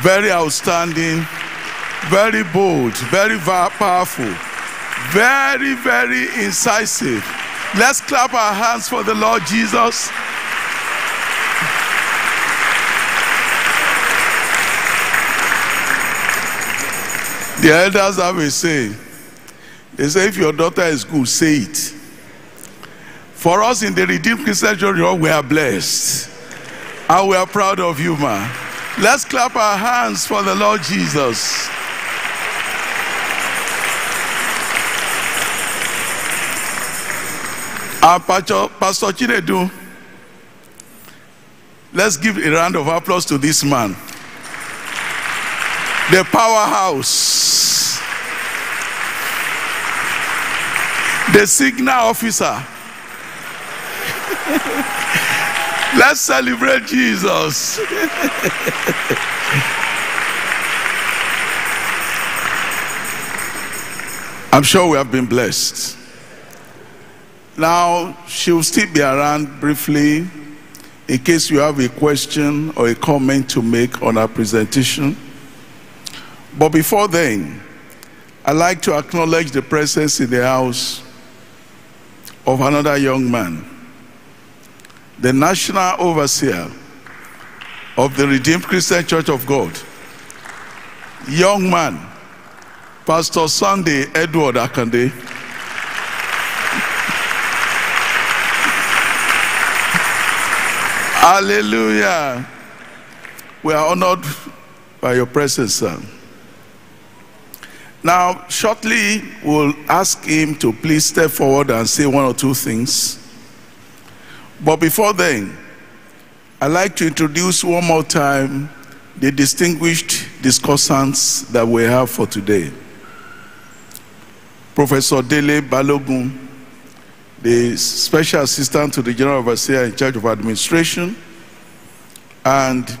Very outstanding, very bold, very powerful, very, very incisive. Let's clap our hands for the Lord Jesus. The elders have a saying. They say, if your daughter is good, say it. For us in the Redeemed Christian Church, we are blessed. And we are proud of you, man. Let's clap our hands for the Lord Jesus. Our Pastor, Pastor Chinedu, let's give a round of applause to this man. The powerhouse. The signal officer. (laughs) Let's celebrate Jesus. (laughs) I'm sure we have been blessed. Now, she will still be around briefly in case you have a question or a comment to make on our presentation. But before then, I'd like to acknowledge the presence in the house of another young man, the national overseer of the Redeemed Christian Church of God. Young man, Pastor Sunday Edward Akande. Hallelujah. We are honored by your presence, sir. Now, shortly, we'll ask him to please step forward and say one or two things. But before then, I'd like to introduce one more time the distinguished discussants that we have for today. Professor Dele Balogun, the Special Assistant to the General Overseer in charge of administration, and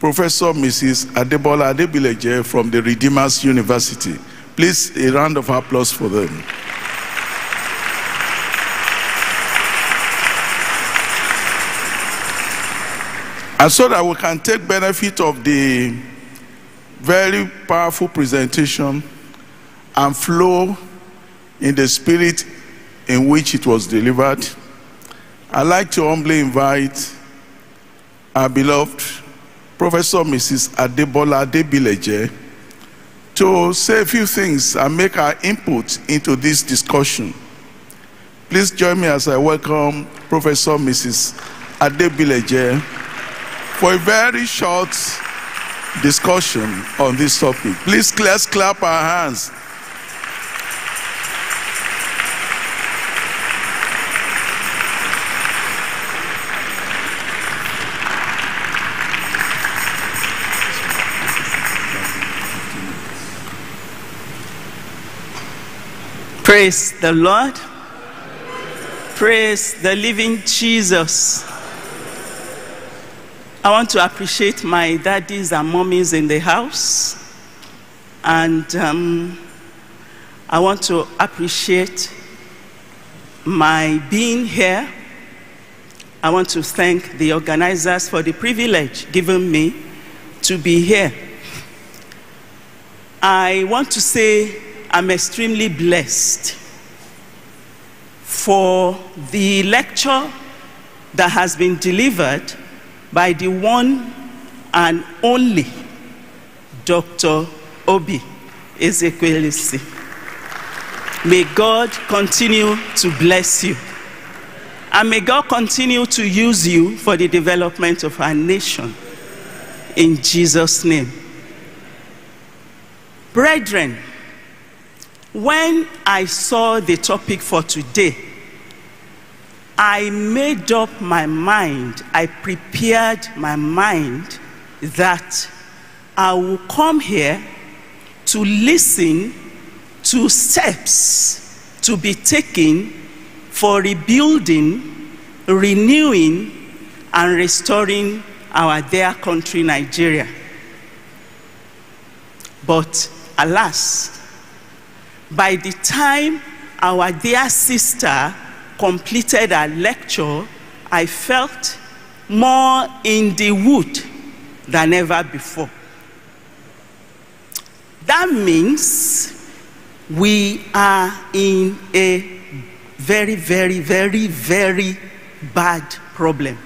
Professor Mrs. Adebola Adebileje from the Redeemers University. Please, a round of applause for them. And so that we can take benefit of the very powerful presentation and flow in the spirit in which it was delivered, I'd like to humbly invite our beloved Professor Mrs. Adebola Adebileje to say a few things and make our input into this discussion. Please join me as I welcome Professor Mrs. Adebileje for a very short discussion on this topic. Please let's clap our hands. Praise the Lord. Praise the living Jesus. I want to appreciate my daddies and mommies in the house. And um, I want to appreciate my being here. I want to thank the organizers for the privilege given me to be here. I want to say I'm extremely blessed for the lecture that has been delivered by the one and only Dr. Obi Ezekwesili. May God continue to bless you. And may God continue to use you for the development of our nation. In Jesus' name. Brethren, when I saw the topic for today, I made up my mind, I prepared my mind that I will come here to listen to steps to be taken for rebuilding, renewing, and restoring our dear country, Nigeria. But alas, by the time our dear sister completed her lecture, I felt more in the wood than ever before. That means we are in a very, very, very, very bad problem.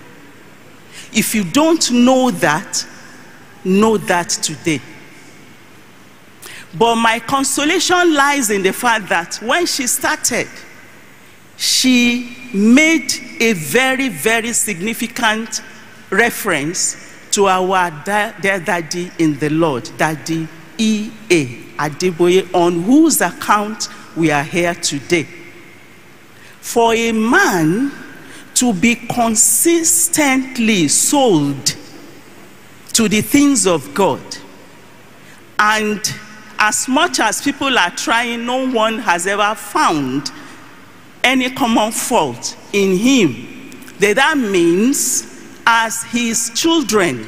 If you don't know that, know that today. But my consolation lies in the fact that when she started, she made a very, very significant reference to our dear daddy in the Lord, Daddy E.A. Adeboye, on whose account we are here today. For a man to be consistently sold to the things of God and as much as people are trying, no one has ever found any common fault in him. That, that means, as his children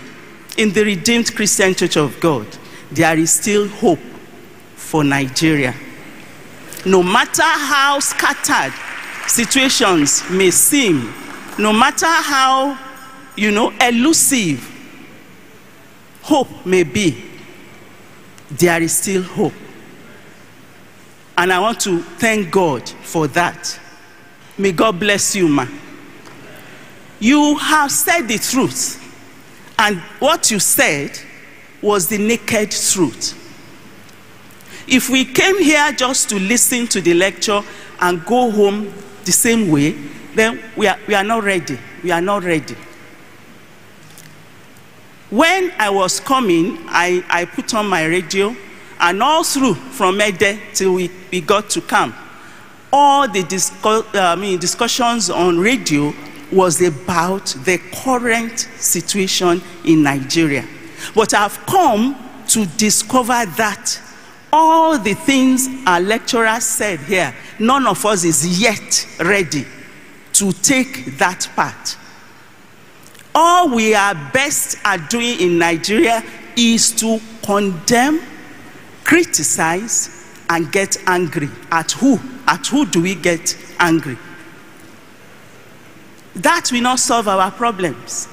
in the Redeemed Christian Church of God, there is still hope for Nigeria. No matter how scattered situations may seem, no matter how, you know, elusive hope may be, there is still hope. And I want to thank God for that. May God bless you, ma. You have said the truth, and what you said was the naked truth. If we came here just to listen to the lecture and go home the same way, then we are, we are not ready. We are not ready. When I was coming, I, I put on my radio, and all through from Ede till we, we got to camp, all the discuss, uh, I mean, discussions on radio was about the current situation in Nigeria. But I've come to discover that all the things our lecturer said here, none of us is yet ready to take that part. All we are best at doing in Nigeria is to condemn, criticize, and get angry. At who? At who do we get angry? That will not solve our problems.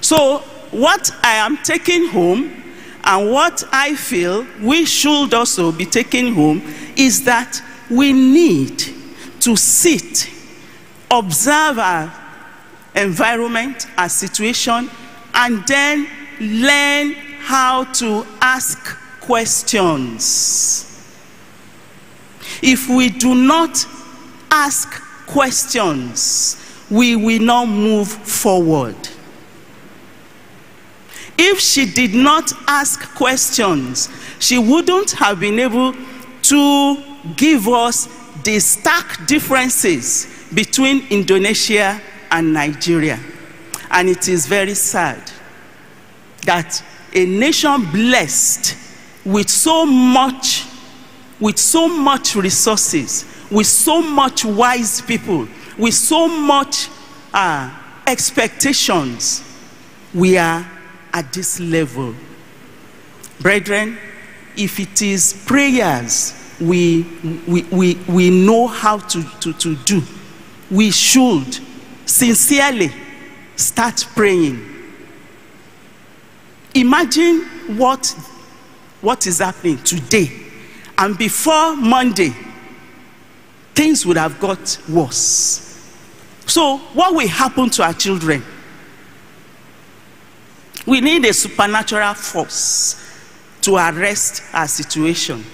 So, what I am taking home and what I feel we should also be taking home is that we need to sit, observe our environment, our situation, and then learn how to ask questions. If we do not ask questions, we will not move forward. If she did not ask questions, she wouldn't have been able to give us the stark differences between Indonesia and Nigeria. And it is very sad that a nation blessed with so much, with so much resources, with so much wise people, with so much uh, expectations, we are at this level. Brethren, if it is prayers we, we, we, we know how to, to, to do, we should sincerely start praying. Imagine what, what is happening today, and before Monday, things would have got worse. So, what will happen to our children? We need a supernatural force to arrest our situation.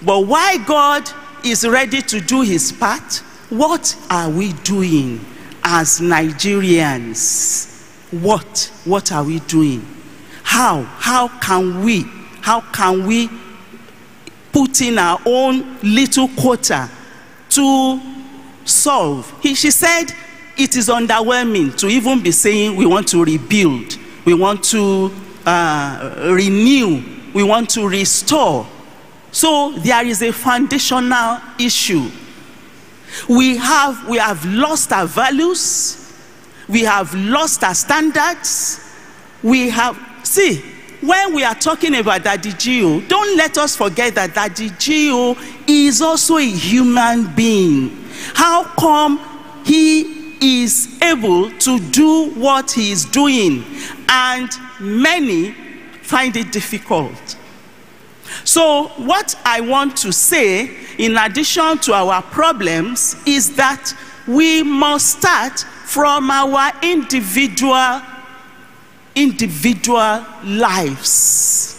But why God is ready to do his part, what are we doing as Nigerians? What? What are we doing? How? How can we? How can we put in our own little quota to solve? He, she said it is underwhelming to even be saying we want to rebuild we want to uh, renew, we want to restore. So there is a foundational issue. We have, we have lost our values, we have lost our standards, we have, see, when we are talking about Daddy GO, don't let us forget that Daddy GO is also a human being. How come he is able to do what he is doing, and many find it difficult. So, what I want to say, in addition to our problems, is that we must start from our individual individual lives.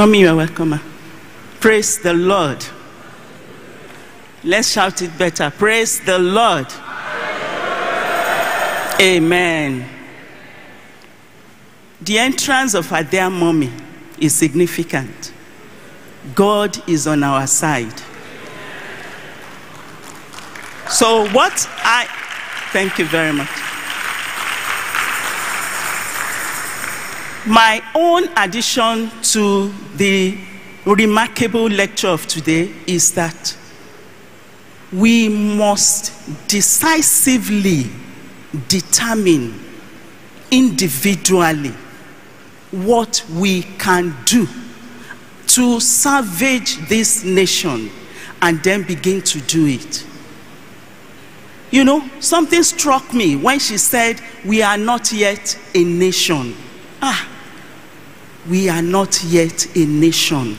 Mommy, you are welcome. Praise the Lord. Let's shout it better. Praise the Lord. Amen. The entrance of our dear mommy is significant. God is on our side. So, what I thank you very much. My own addition to the remarkable lecture of today is that we must decisively determine individually what we can do to salvage this nation and then begin to do it. You know, something struck me when she said, We are not yet a nation. Ah, we are not yet a nation.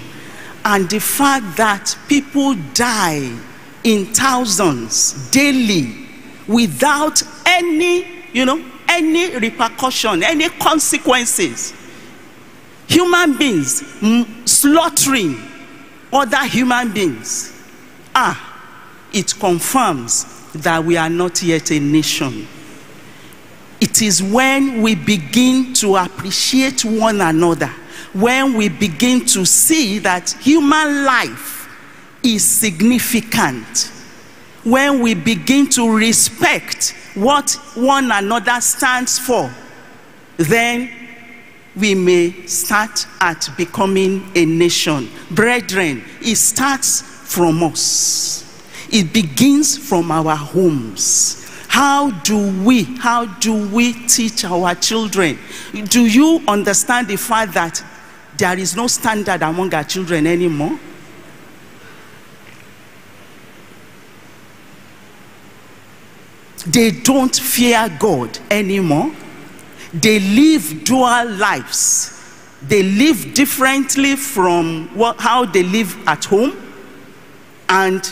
And the fact that people die in thousands daily without any, you know, any repercussion, any consequences. Human beings slaughtering other human beings. Ah, it confirms that we are not yet a nation. It is when we begin to appreciate one another, when we begin to see that human life is significant, when we begin to respect what one another stands for, then we may start at becoming a nation. Brethren, it starts from us. It begins from our homes. How do we, how do we teach our children? Do you understand the fact that there is no standard among our children anymore? They don't fear God anymore. They live dual lives. They live differently from what, how they live at home, and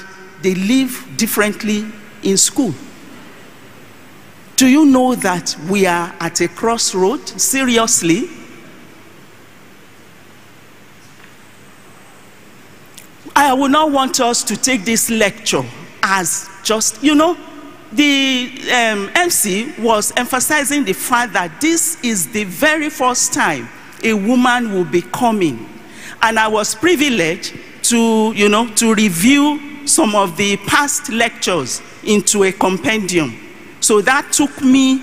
they live differently in school. Do you know that we are at a crossroad? Seriously? I would not want us to take this lecture as just, you know, the um, MC was emphasizing the fact that this is the very first time a woman will be coming. And I was privileged to, you know, to review some of the past lectures into a compendium. So that took me,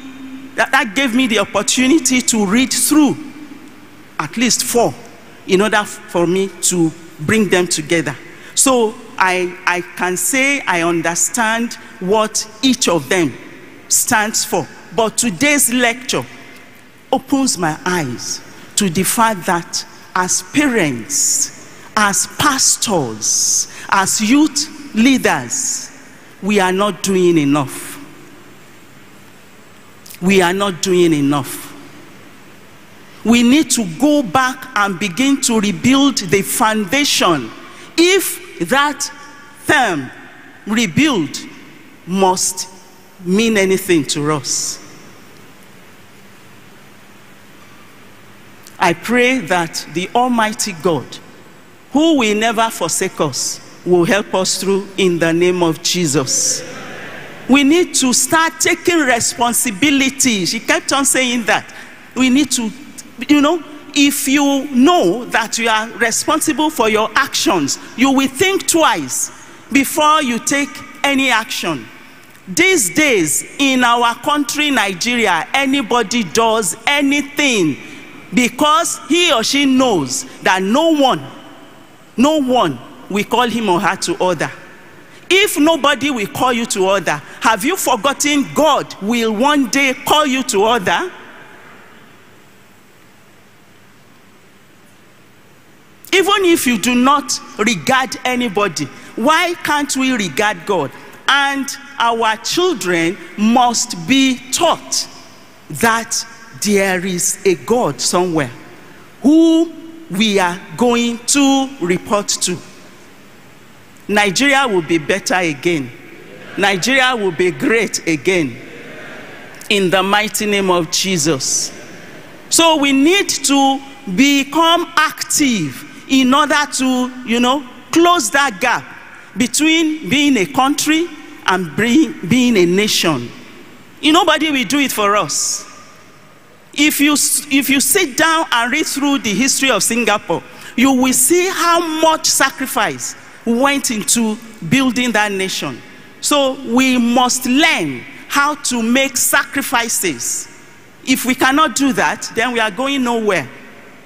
that, that gave me the opportunity to read through at least four in order for me to bring them together. So I, I can say I understand what each of them stands for. But today's lecture opens my eyes to the fact that as parents, as pastors, as youth leaders, we are not doing enough. We are not doing enough. We need to go back and begin to rebuild the foundation. If that term, rebuild, must mean anything to us. I pray that the Almighty God, who will never forsake us, will help us through in the name of Jesus. We need to start taking responsibility. She kept on saying that. We need to, you know, if you know that you are responsible for your actions, you will think twice before you take any action. These days in our country, Nigeria, anybody does anything because he or she knows that no one, no one will call him or her to order. If nobody will call you to order, have you forgotten God will one day call you to order? Even if you do not regard anybody, why can't we regard God? And our children must be taught that there is a God somewhere who we are going to report to. Nigeria will be better again. Nigeria will be great again. In the mighty name of Jesus. So we need to become active in order to, you know, close that gap between being a country and being, a nation. You, nobody will do it for us. If you, if you sit down and read through the history of Singapore, you will see how much sacrifice went into building that nation. So we must learn how to make sacrifices. If we cannot do that, then we are going nowhere.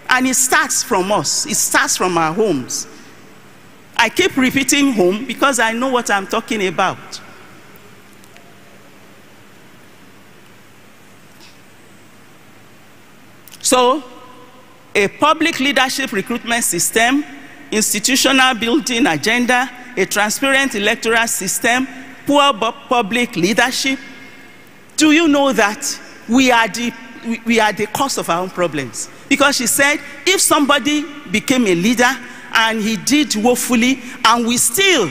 And it starts from us, it starts from our homes. I keep repeating home because I know what I'm talking about. So, a public leadership recruitment system, institutional building agenda, a transparent electoral system, poor public leadership. Do you know that we are the, we are the cause of our own problems? Because she said, if somebody became a leader and he did woefully and we still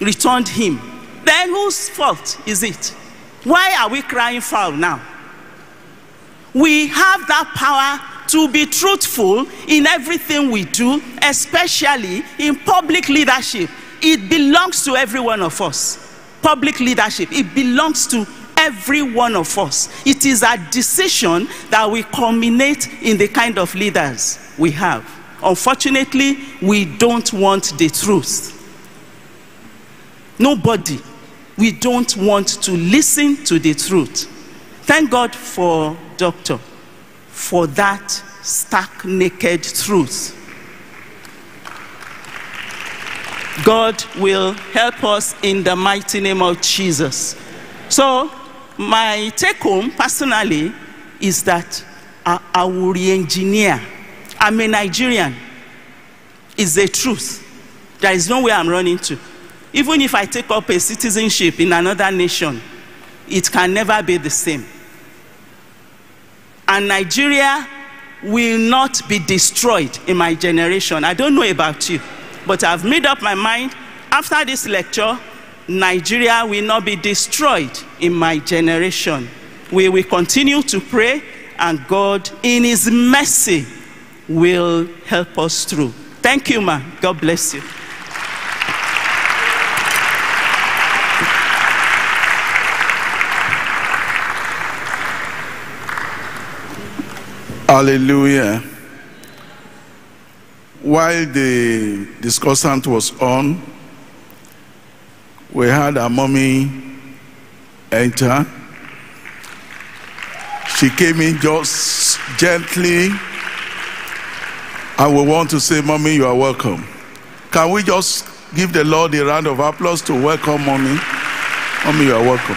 returned him, then whose fault is it? Why are we crying foul now? We have that power to be truthful in everything we do, especially in public leadership. It belongs to every one of us. Public leadership, it belongs to every one of us. It is a decision that will culminate in the kind of leaders we have. Unfortunately, we don't want the truth. Nobody. We don't want to listen to the truth. Thank God for doctor for that stark naked truth. God will help us in the mighty name of Jesus. So, my take home personally is that I, I will re engineer. I'm a Nigerian. It's the truth. There is no way I'm running to. Even if I take up a citizenship in another nation, it can never be the same. And Nigeria will not be destroyed in my generation. I don't know about you, but I've made up my mind after this lecture, Nigeria will not be destroyed in my generation. We will continue to pray, and God, in His mercy, will help us through. Thank you, ma. God bless you. Hallelujah. While the discussant was on, we had our mommy enter. She came in just gently. I will want to say, Mommy, you are welcome. Can we just give the Lord a round of applause to welcome Mommy? Mommy, you are welcome.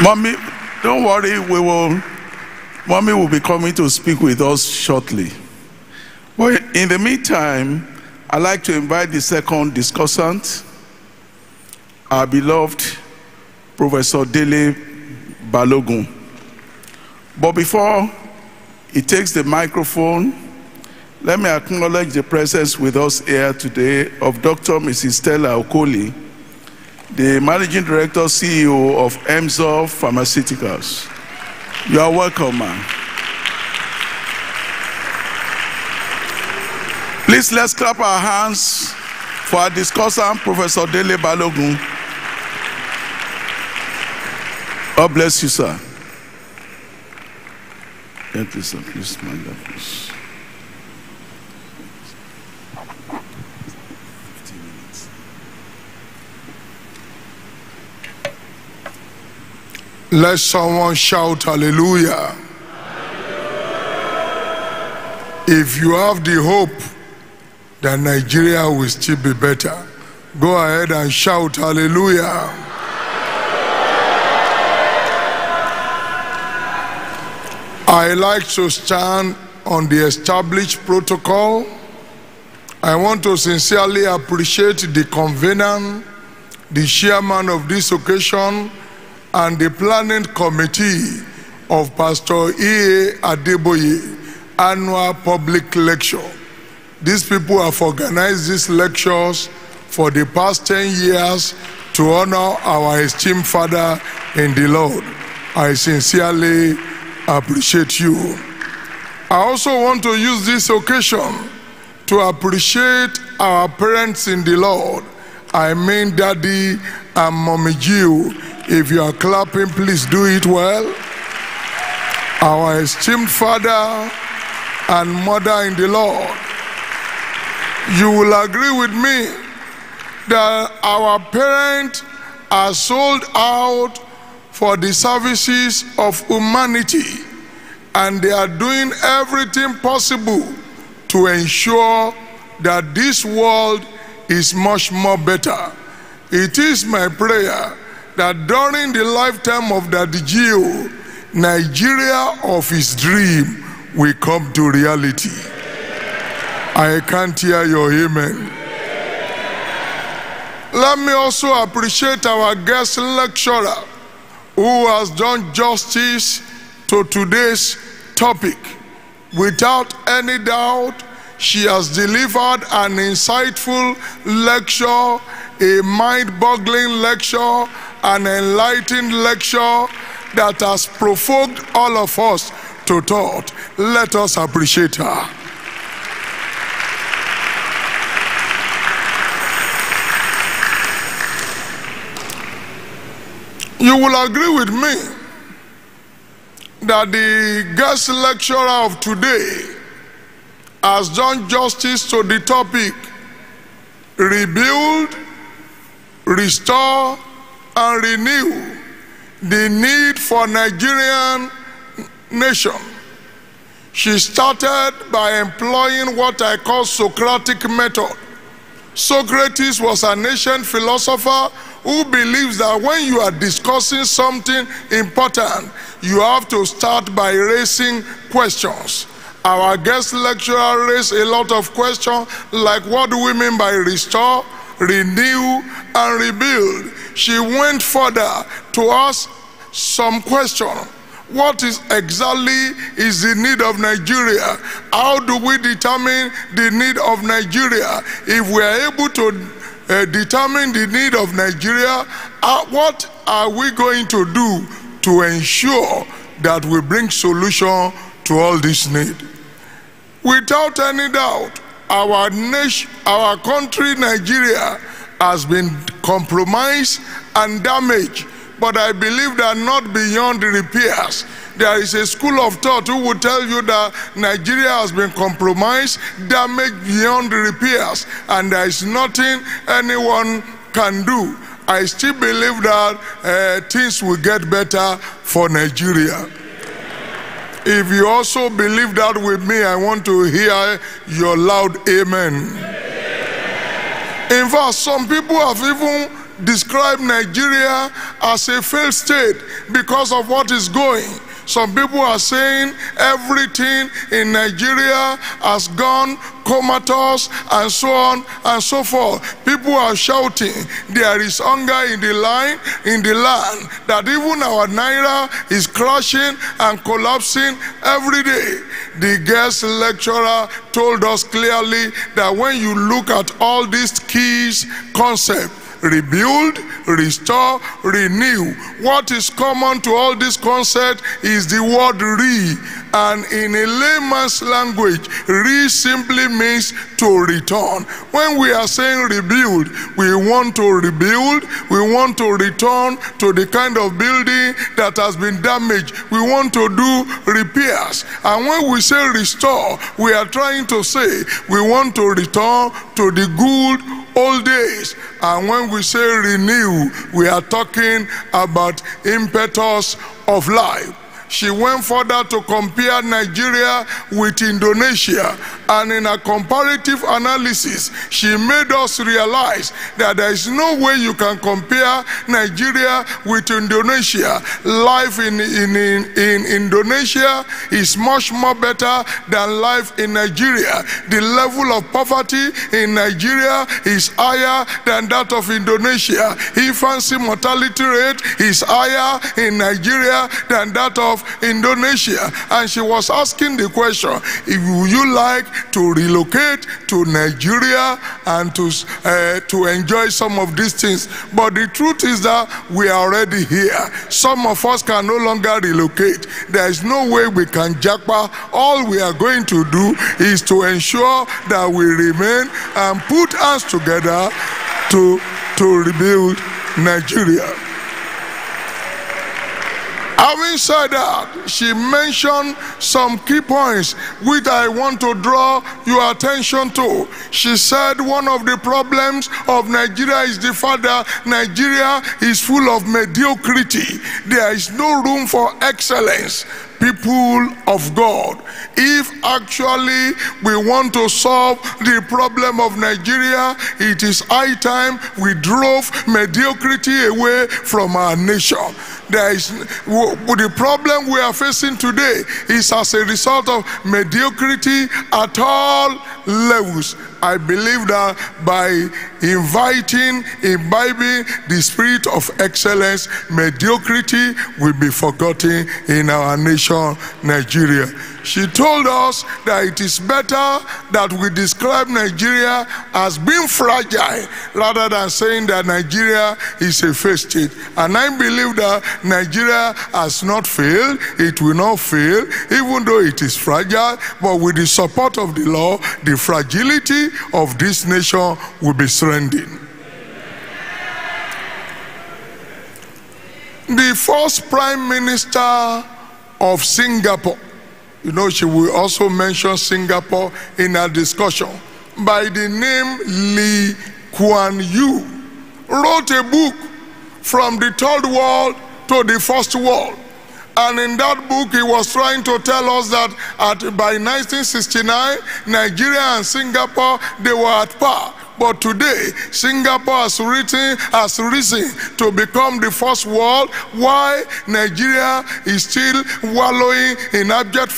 Mommy, don't worry, we will, mommy will be coming to speak with us shortly. But in the meantime, I'd like to invite the second discussant, our beloved Professor Dele Balogun. But before he takes the microphone, let me acknowledge the presence with us here today of Dr. Mrs. Stella Okoli the managing director, CEO of Emzor Pharmaceuticals. You are welcome, man. Please let's clap our hands for our discussant, Professor Dele Balogun. God bless you, sir. Yeah, please, sir. Please, that, please. Let someone shout hallelujah. If you have the hope that Nigeria will still be better, go ahead and shout hallelujah. I like to stand on the established protocol. I want to sincerely appreciate the convener, the chairman of this occasion, and the planning committee of Pastor E.A. Adeboye annual public lecture. These people have organized these lectures for the past 10 years to honor our esteemed father in the Lord. I sincerely appreciate you. I also want to use this occasion to appreciate our parents in the Lord. I mean, Daddy and Mommy Jill. If you are clapping, please do it well. Our esteemed father and mother in the Lord. You will agree with me that our parents are sold out for the services of humanity and they are doing everything possible to ensure that this world is much more better. It is my prayer that during the lifetime of Daddy GO, Nigeria of his dream will come to reality. I can't hear your amen. Let me also appreciate our guest lecturer who has done justice to today's topic. Without any doubt, she has delivered an insightful lecture, a mind boggling lecture, an enlightened lecture that has provoked all of us to thought. Let us appreciate her. You will agree with me that the guest lecturer of today has done justice to the topic rebuild, restore, and renew the need for Nigerian nation. She started by employing what I call Socratic method. Socrates was an ancient philosopher who believes that when you are discussing something important, you have to start by raising questions. Our guest lecturer raised a lot of questions like what do we mean by restore, renew, and rebuild? She went further to ask some questions. What is exactly is the need of Nigeria? How do we determine the need of Nigeria? If we are able to uh, determine the need of Nigeria, uh, what are we going to do to ensure that we bring solution to all this need? Without any doubt, our nation, our country, Nigeria, has been compromised and damaged. But I believe that not beyond repairs. There is a school of thought who will tell you that Nigeria has been compromised, damaged beyond repairs, and there is nothing anyone can do. I still believe that uh, things will get better for Nigeria. If you also believe that with me, I want to hear your loud amen. In fact, some people have even described Nigeria as a failed state because of what is going. Some people are saying everything in Nigeria has gone comatose and so on and so forth. People are shouting, there is hunger in the line, in the land, that even our naira is crashing and collapsing every day. The guest lecturer told us clearly that when you look at all these keys concepts, rebuild, restore, renew. What is common to all these concepts is the word re. And in a layman's language, re simply means to return. When we are saying rebuild, we want to rebuild, we want to return to the kind of building that has been damaged. We want to do repairs. And when we say restore, we are trying to say we want to return to the good old days. And when we say renew, we are talking about impetus of life. She went further to compare Nigeria with Indonesia. And in a comparative analysis, she made us realize that there is no way you can compare Nigeria with Indonesia. Life in, in, in, in Indonesia is much more better than life in Nigeria. The level of poverty in Nigeria is higher than that of Indonesia. Infancy mortality rate is higher in Nigeria than that of Indonesia, and she was asking the question: If would you like to relocate to Nigeria and to uh, to enjoy some of these things? But the truth is that we are already here. Some of us can no longer relocate. There is no way we can japa. All we are going to do is to ensure that we remain and put us together to to rebuild Nigeria. Having said that, she mentioned some key points which I want to draw your attention to. She said one of the problems of Nigeria is the fact that Nigeria is full of mediocrity. There is no room for excellence people of God. If actually we want to solve the problem of Nigeria, it is high time we drove mediocrity away from our nation. There is the problem we are facing today is as a result of mediocrity at all levels. I believe that by inviting, imbibing the spirit of excellence, mediocrity will be forgotten in our nation, Nigeria. She told us that it is better that we describe Nigeria as being fragile rather than saying that Nigeria is a failed state. And I believe that Nigeria has not failed, it will not fail, even though it is fragile, but with the support of the law, the fragility of this nation will be strengthened. The first prime minister of Singapore, you know, she will also mention Singapore in her discussion, by the name Lee Kuan Yew, wrote a book from the third world to the first world. And in that book, he was trying to tell us that at, by 1969, Nigeria and Singapore, they were at par. But today, Singapore has, written, has risen to become the first world, while Nigeria is still wallowing in abject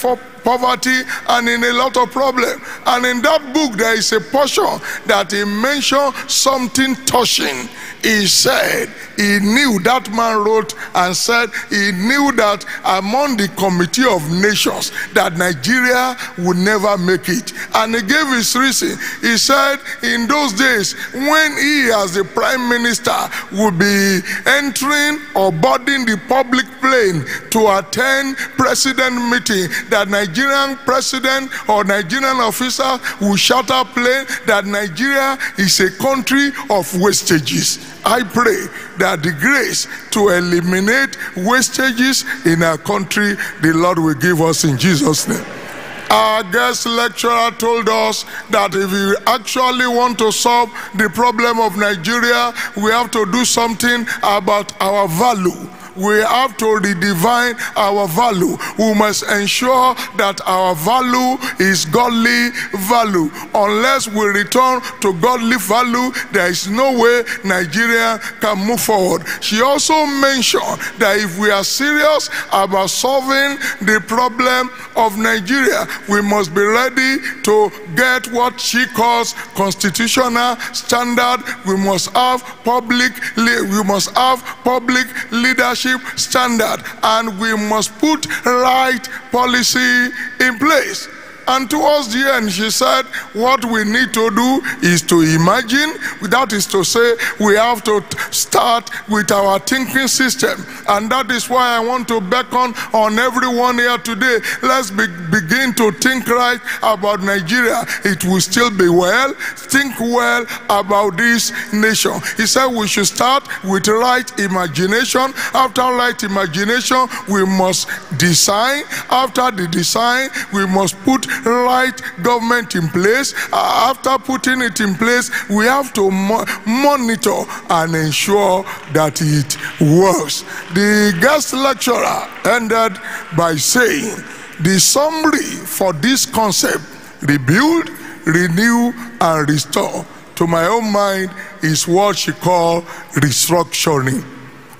poverty and in a lot of problems. And in that book, there is a portion that he mentioned something touching. He said he knew that man wrote and said he knew that among the committee of nations that Nigeria would never make it. And he gave his reason. He said in those days when he as the prime minister would be entering or boarding the public plane to attend president meeting that Nigerian president or Nigerian officer shut up plane that Nigeria is a country of wastages. I pray that the grace to eliminate wastages in our country, the Lord will give us in Jesus' name. Our guest lecturer told us that if we actually want to solve the problem of Nigeria, we have to do something about our value we have to redefine our value. We must ensure that our value is godly value. Unless we return to godly value, there is no way Nigeria can move forward. She also mentioned that if we are serious about solving the problem of Nigeria, we must be ready to get what she calls constitutional standard. We must have public, we must have public leadership standard and we must put right policy in place. And towards the end, she said, what we need to do is to imagine. That is to say, we have to start with our thinking system. And that is why I want to beckon on everyone here today. Let's be, begin to think right about Nigeria. It will still be well. Think well about this nation. He said we should start with right imagination. After right imagination, we must design. After the design, we must put right government in place. After putting it in place, we have to mo monitor and ensure that it works. The guest lecturer ended by saying the summary for this concept rebuild, renew, and restore to my own mind is what she called restructuring.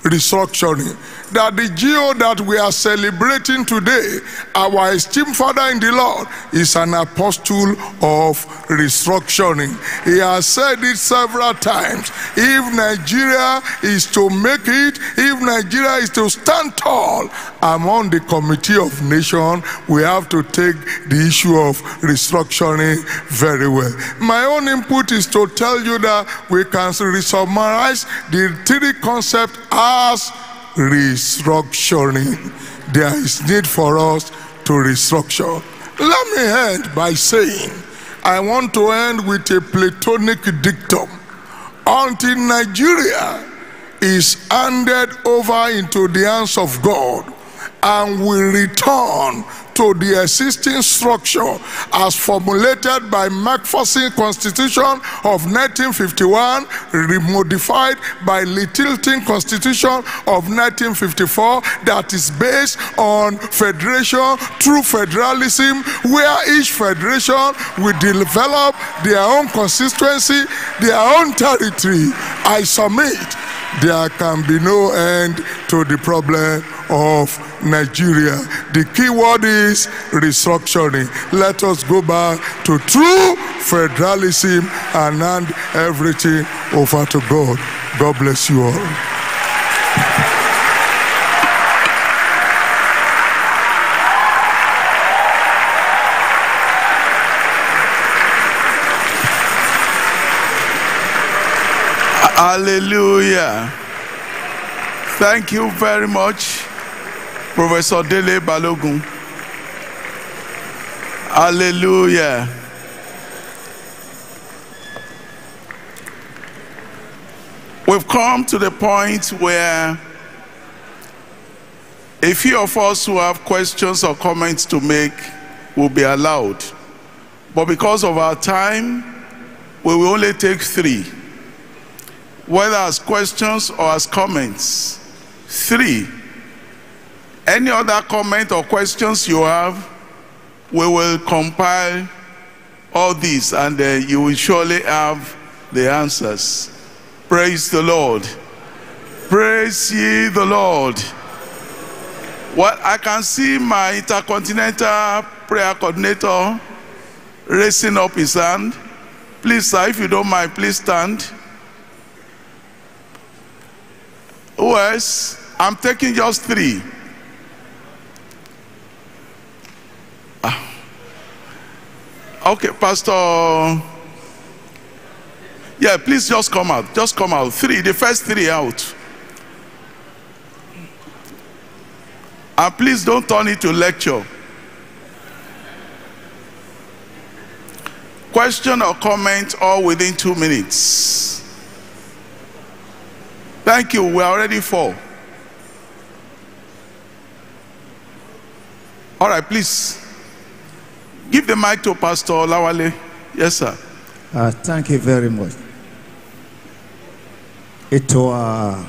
Restructuring. That the GO that we are celebrating today, our esteemed father in the Lord, is an apostle of restructuring. He has said it several times. If Nigeria is to make it, if Nigeria is to stand tall among the committee of nation, we have to take the issue of restructuring very well. My own input is to tell you that we can summarize the three concepts as restructuring. There is need for us to restructure. Let me end by saying, I want to end with a Platonic dictum. Until Nigeria is handed over into the hands of God and will return to the existing structure as formulated by Macpherson Constitution of 1951, remodified by Littleton Constitution of 1954 that is based on federation through federalism where each federation will develop their own constituency, their own territory. I submit there can be no end to the problem of Nigeria. The key word is restructuring. Let us go back to true federalism and hand everything over to God. God bless you all. Hallelujah. Thank you very much, Professor Dele Balogun. Hallelujah. We've come to the point where a few of us who have questions or comments to make will be allowed. But because of our time, we will only take three whether as questions or as comments. Three, any other comment or questions you have, we will compile all these and uh, you will surely have the answers. Praise the Lord. Praise ye the Lord. Well, I can see my intercontinental prayer coordinator raising up his hand. Please, sir, if you don't mind, please stand. Who else? I'm taking just three. Okay, Pastor. Yeah, please just come out. Just come out. Three, the first three out. And please don't turn it to lecture. Question or comment all within two minutes. Thank you. We're already four. All right, please. Give the mic to Pastor Lawale. Yes, sir. Uh, thank you very much. It was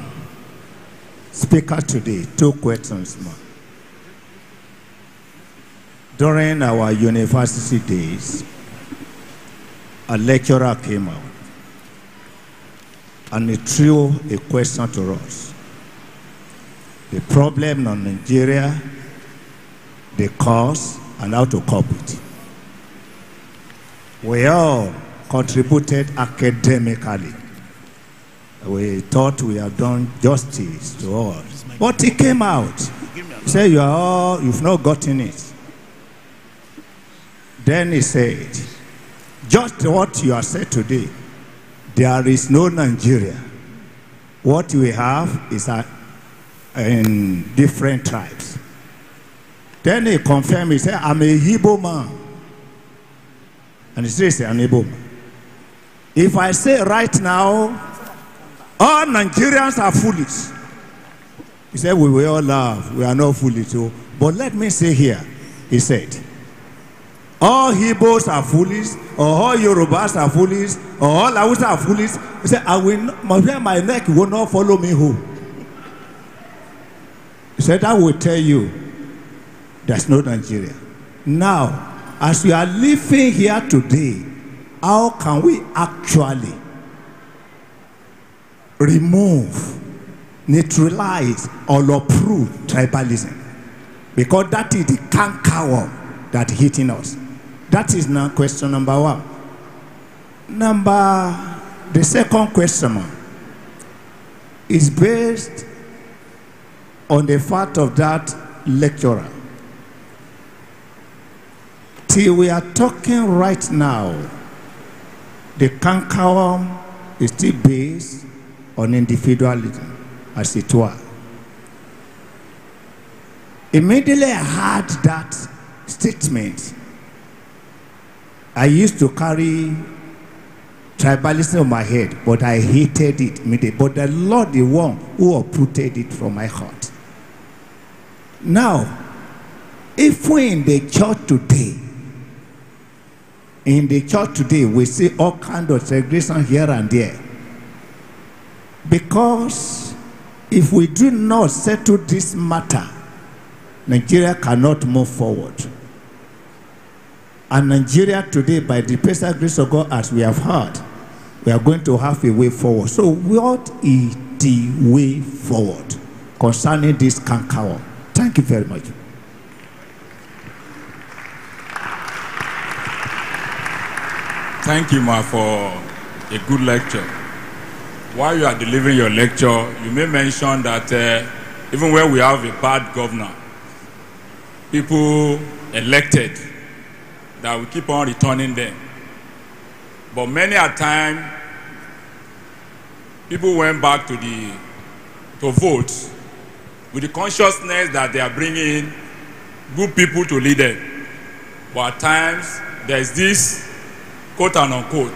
speaker today, two questions more. During our university days, a lecturer came out and he threw a question to us. The problem in Nigeria, the cause, and how to cope with it. We all contributed academically. We thought we have done justice to all. But he came out. Said, You are all, you've not gotten it. Then he said, Just what you have said today, there is no Nigeria. What we have is a, in different tribes. Then he confirmed, he said, I'm a Igbo man. And he says, man. If I say right now, all Nigerians are foolish. He said, we will all laugh. We are not foolish. Too. But let me say here, he said, all Igbos are foolish, or all Yorubas are foolish, or all Hausa are foolish. He said, I will not, my, my neck will not follow me home. He said, I will tell you, there's no Nigeria. Now, as we are living here today, how can we actually remove neutralize or uproot tribalism because that is the cankerworm that hitting us. That is now question number one. Number the second question is based on the fact of that lecturer. Till we are talking right now, the cankerworm is still based on individualism, as it were. Immediately I heard that statement, I used to carry tribalism on my head, but I hated it immediately. But the Lord, the one who uprooted it from my heart. Now, if we in the church today, in the church today, we see all kind of segregation here and there. Because if we do not settle this matter, Nigeria cannot move forward. And Nigeria today, by the grace of God, as we have heard, we are going to have a way forward. So, what is the way forward concerning this canker? Thank you very much. Thank you, Ma, for a good lecture. While you are delivering your lecture, you may mention that uh, even when we have a bad governor, people elected, that we keep on returning them. But many a time, people went back to the to vote with the consciousness that they are bringing good people to lead them. But at times, there is this quote and unquote,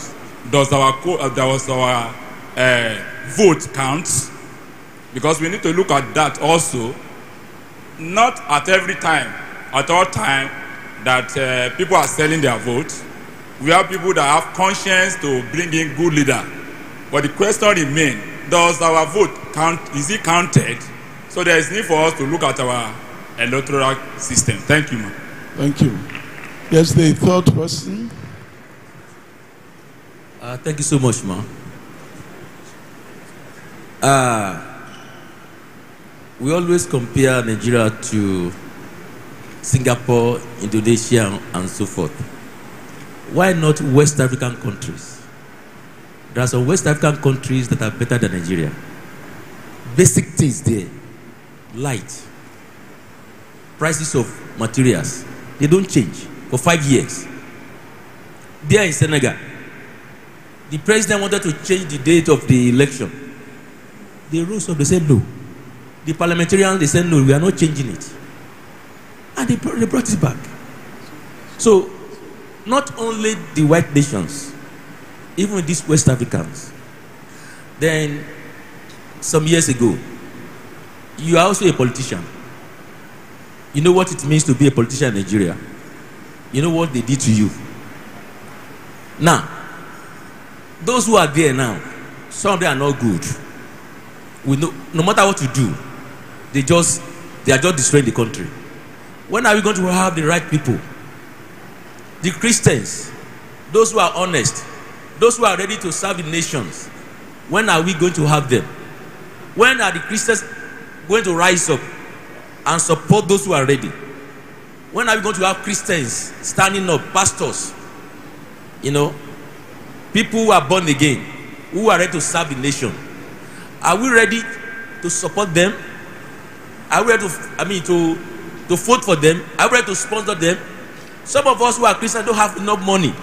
does our uh, does our uh, vote count? Because we need to look at that also. Not at every time, at all time, that uh, people are selling their vote. We have people that have conscience to bring in good leader. But the question remains: Does our vote count? Is it counted? So there is need for us to look at our electoral system. Thank you, ma'am. Thank you. Yes, the third person. Uh, thank you so much, ma. Uh, we always compare Nigeria to Singapore, Indonesia, and so forth. Why not West African countries? There are some West African countries that are better than Nigeria. Basic things there, light, prices of materials, they don't change for five years. There in Senegal, the president wanted to change the date of the election. The rules of they said no. The parliamentarians, they said no, we are not changing it. And they, they brought it back. So, not only the white nations, even these West Africans, then some years ago, you are also a politician. You know what it means to be a politician in Nigeria. You know what they did to you. Now, those who are there now, some of them are not good. We know, no matter what you do, they just they are just destroying the country. When are we going to have the right people? The Christians, those who are honest, those who are ready to serve the nations. When are we going to have them? When are the Christians going to rise up and support those who are ready? When are we going to have Christians standing up, pastors, you know, people who are born again, who are ready to serve the nation? Are we ready to support them? Are we ready to, I mean, to, to vote for them? Are we ready to sponsor them? Some of us who are Christians don't have enough money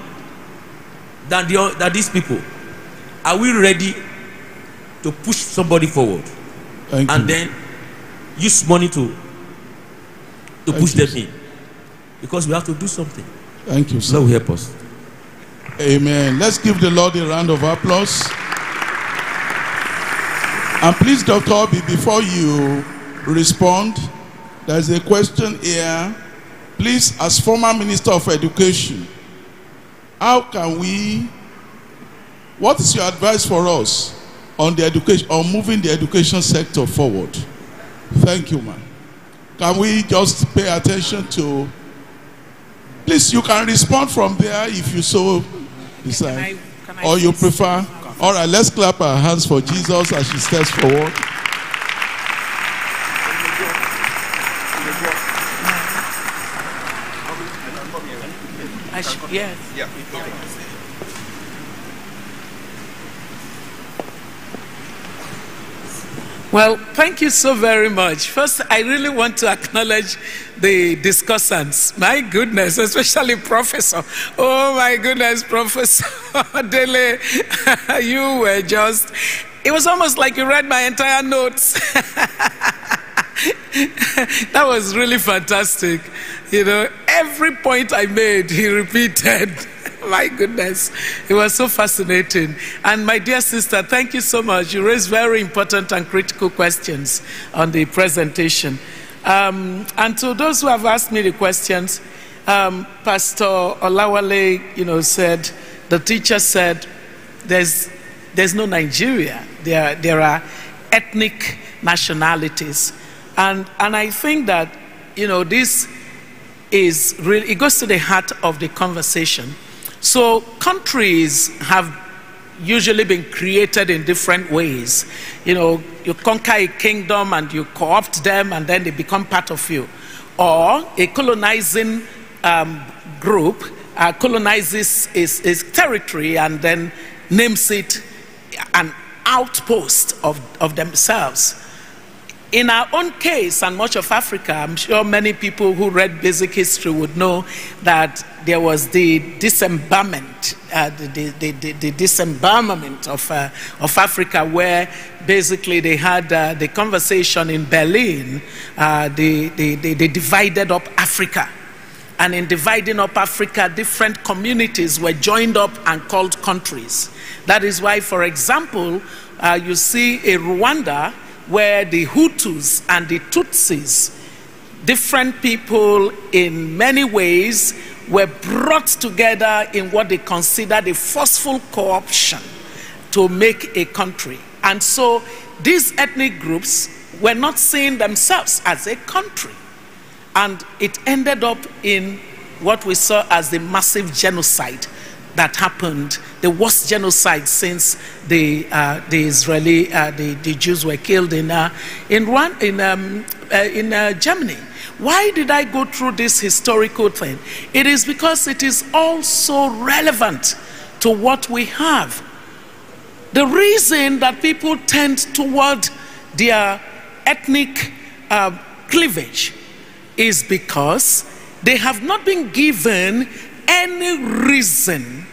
than, the, than these people. Are we ready to push somebody forward Thank and you. then use money to, to Thank push you, them in? Because we have to do something. Thank you, sir. Lord will help us. Amen. Let's give the Lord a round of applause. And please, Dr. Obi, before you respond, there's a question here. Please, as former Minister of Education, how can we, what is your advice for us on the education, on moving the education sector forward? Thank you, ma'am. Can we just pay attention to Please, you can respond from there if you so decide. Can I, can I or you prefer. All right, let's clap our hands for Jesus as she steps forward. Yes. Well, thank you so very much. First, I really want to acknowledge the discussants. My goodness, especially Professor. Oh my goodness, Professor (laughs) Dele, (laughs) you were just, it was almost like you read my entire notes. (laughs) that was really fantastic. You know, every point I made, he repeated. my goodness, it was so fascinating. And my dear sister, thank you so much. You raised very important and critical questions on the presentation. Um, and to those who have asked me the questions, um, Pastor Olawale, you know, said, the teacher said, there's, there's no Nigeria. There, there are ethnic nationalities. And, and I think that, you know, this is really, it goes to the heart of the conversation. So countries have usually been created in different ways. You know, you conquer a kingdom and you co-opt them and then they become part of you. Or a colonizing um, group uh, colonizes its, its territory and then names it an outpost of, of themselves. In our own case, and much of Africa, I'm sure many people who read basic history would know that there was the disembowelment, uh, the, the, the, the, of, uh, of Africa, where basically they had uh, the conversation in Berlin, uh, they, they, they, they divided up Africa. And in dividing up Africa, different communities were joined up and called countries. That is why, for example, uh, you see a Rwanda where the Hutus and the Tutsis, different people in many ways, were brought together in what they considered a forceful co-option to make a country. And so these ethnic groups were not seeing themselves as a country. And it ended up in what we saw as the massive genocide that happened, the worst genocide since the, uh, the Israeli, uh, the, the Jews were killed in, uh, in, Rwanda, in, um, uh, in uh, Germany. Why did I go through this historical thing? It is because it is also relevant to what we have. The reason that people tend toward their ethnic uh, cleavage is because they have not been given any reason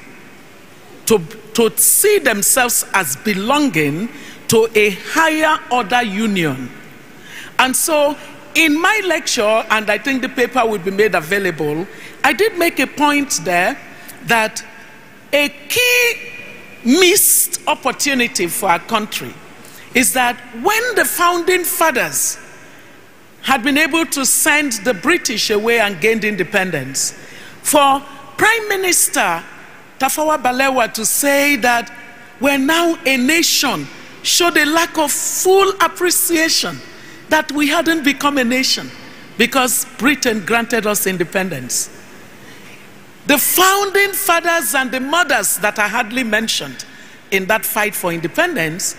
to, to see themselves as belonging to a higher order union. And so, in my lecture, and I think the paper will be made available, I did make a point there that a key missed opportunity for our country is that when the founding fathers had been able to send the British away and gained independence, for Prime Minister Tafawa Balewa to say that we're now a nation showed a lack of full appreciation that we hadn't become a nation because Britain granted us independence. The founding fathers and the mothers that are hardly mentioned in that fight for independence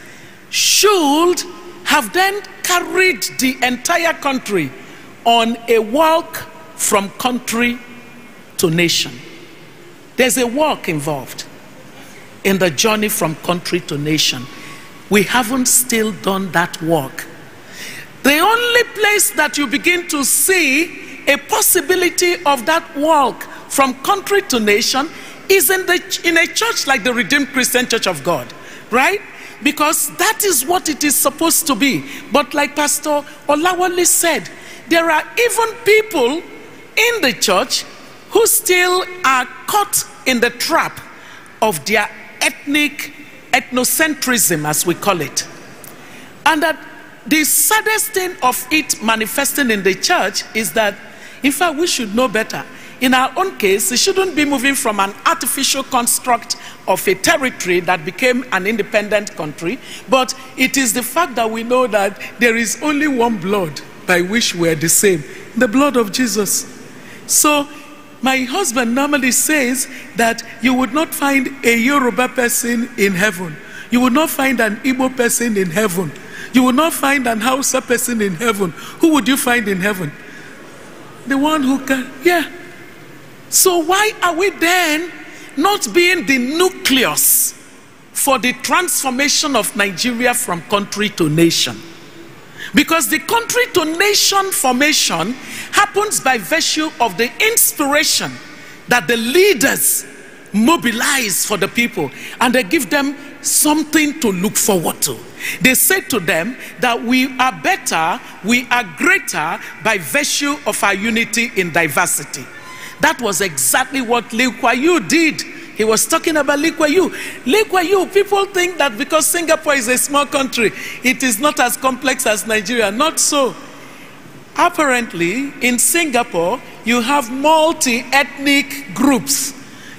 should have then carried the entire country on a walk from country to nation. There's a walk involved in the journey from country to nation. We haven't still done that walk. The only place that you begin to see a possibility of that walk from country to nation is in, the, in a church like the Redeemed Christian Church of God, right? Because that is what it is supposed to be. But like Pastor Olawale said, there are even people in the church who still are caught in the trap of their ethnic ethnocentrism, as we call it. And that the saddest thing of it manifesting in the church is that, in fact, we should know better. In our own case, it shouldn't be moving from an artificial construct of a territory that became an independent country, but it is the fact that we know that there is only one blood by which we are the same the blood of Jesus. So, my husband normally says that you would not find a Yoruba person in heaven, you would not find an Igbo person in heaven, you would not find an Hausa person in heaven. Who would you find in heaven? The one who can, yeah. So, why are we then not being the nucleus for the transformation of Nigeria from country to nation? Because the country to nation formation happens by virtue of the inspiration that the leaders mobilize for the people and they give them something to look forward to. They say to them that we are better, we are greater by virtue of our unity in diversity. That was exactly what Lee Kuan Yew did. He was talking about Kuan Yew, people think that because Singapore is a small country, it is not as complex as Nigeria. Not so. Apparently, in Singapore, you have multi ethnic groups.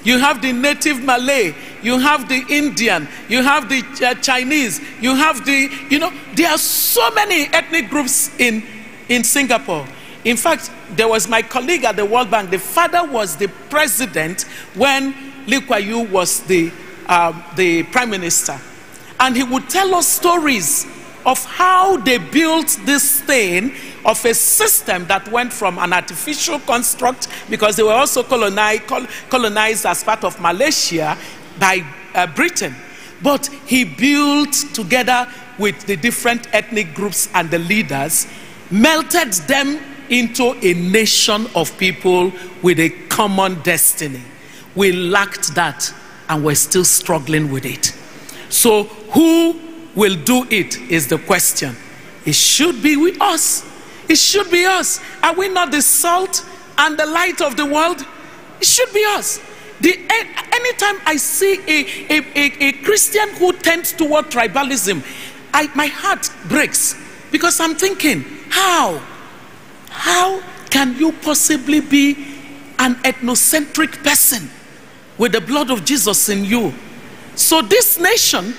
You have the native Malay, you have the Indian, you have the uh, Chinese, you have the, you know, there are so many ethnic groups in, in Singapore. In fact, there was my colleague at the World Bank. The father was the president when Lee Kuan Yew was the, um, the prime minister. And he would tell us stories of how they built this thing of a system that went from an artificial construct because they were also colonized, col- colonized as part of Malaysia by uh, Britain. But he built together with the different ethnic groups and the leaders, melted them into a nation of people with a common destiny. We lacked that and we're still struggling with it. So, who will do it is the question. It should be with us. It should be us. Are we not the salt and the light of the world? It should be us. The, anytime I see a, a, a, a Christian who tends toward tribalism, I, my heart breaks because I'm thinking, how? How can you possibly be an ethnocentric person with the blood of Jesus in you? So, this nation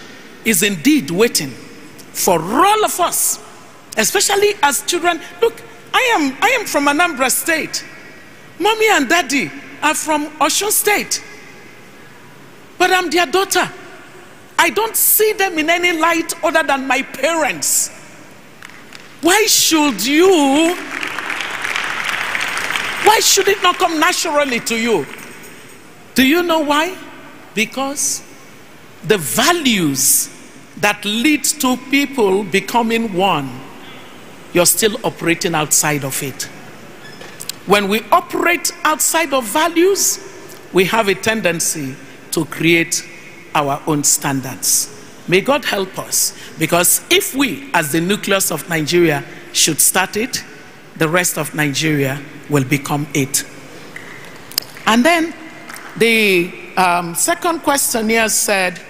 is indeed waiting for all of us, especially as children. Look, I am, I am from Anambra State. Mommy and daddy are from Osun State. But I'm their daughter. I don't see them in any light other than my parents. Why should you? Why should it not come naturally to you? Do you know why? Because the values that lead to people becoming one, you're still operating outside of it. When we operate outside of values, we have a tendency to create our own standards. May God help us because if we, as the nucleus of Nigeria, should start it, the rest of Nigeria will become it. And then the um, second question here said,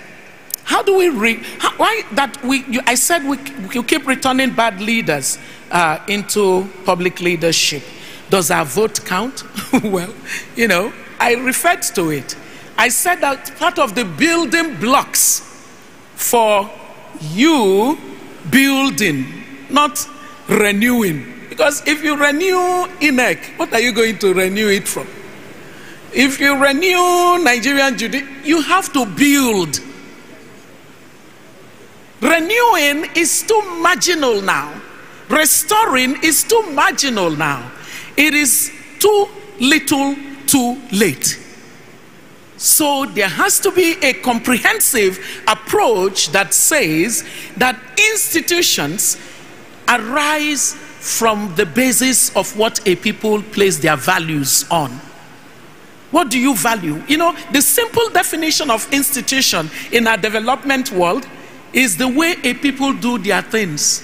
how do we re- how, why that we you, I said we, we keep returning bad leaders uh, into public leadership. Does our vote count? (laughs) well, you know, I referred to it. I said that part of the building blocks for you building, not renewing. Because if you renew INEC, what are you going to renew it from? If you renew Nigerian Judy, you have to build. Renewing is too marginal now. Restoring is too marginal now. It is too little, too late. So there has to be a comprehensive approach that says that institutions arise from the basis of what a people place their values on. What do you value? You know, the simple definition of institution in our development world is the way a people do their things.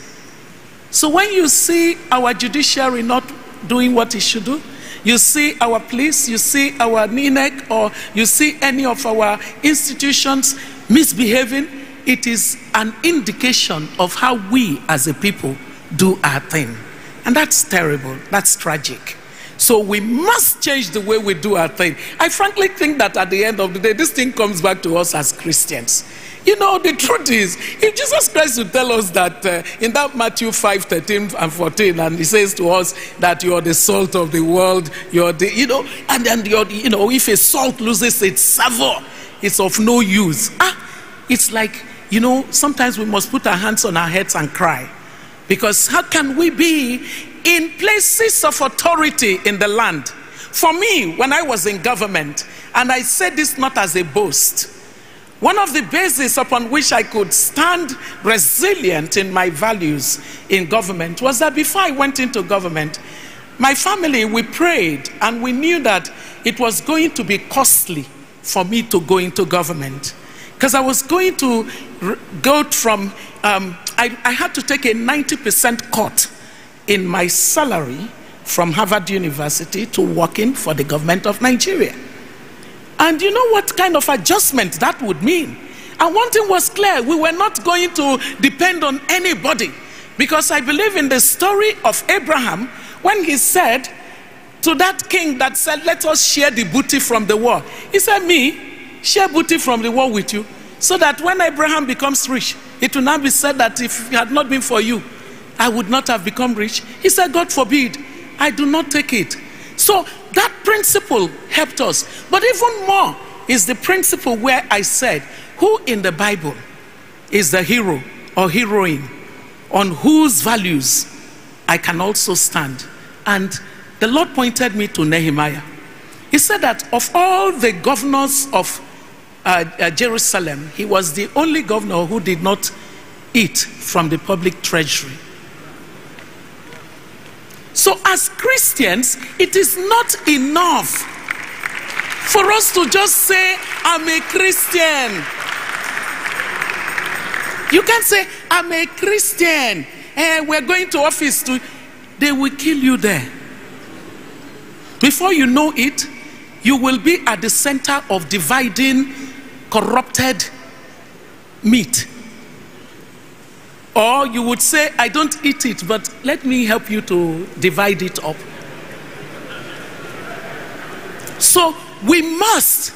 So when you see our judiciary not doing what it should do, you see our police, you see our INEC, or you see any of our institutions misbehaving, it is an indication of how we as a people do our thing. And that's terrible. That's tragic. So we must change the way we do our thing. I frankly think that at the end of the day, this thing comes back to us as Christians. You know, the truth is, if Jesus Christ would tell us that uh, in that Matthew 5 13 and 14, and he says to us that you're the salt of the world, you're the, you know, and then you're, the, you know, if a salt loses its savor, it's of no use. Ah, it's like, you know, sometimes we must put our hands on our heads and cry. Because how can we be in places of authority in the land for me, when I was in government, and I say this not as a boast, one of the bases upon which I could stand resilient in my values in government was that before I went into government, my family, we prayed and we knew that it was going to be costly for me to go into government. Because I was going to go from, um, I, I had to take a 90% cut in my salary from Harvard University to working for the government of Nigeria. And you know what kind of adjustment that would mean? And one thing was clear we were not going to depend on anybody. Because I believe in the story of Abraham when he said to that king that said, Let us share the booty from the war. He said, Me, share booty from the war with you. So that when Abraham becomes rich, it will not be said that if it had not been for you, I would not have become rich. He said, God forbid, I do not take it. So that principle helped us. But even more is the principle where I said, Who in the Bible is the hero or heroine on whose values I can also stand? And the Lord pointed me to Nehemiah. He said that of all the governors of uh, uh, Jerusalem, he was the only governor who did not eat from the public treasury. So, as Christians, it is not enough for us to just say, I'm a Christian. You can't say, I'm a Christian. and we're going to office to. They will kill you there. Before you know it, you will be at the center of dividing corrupted meat. Or you would say, I don't eat it, but let me help you to divide it up. So we must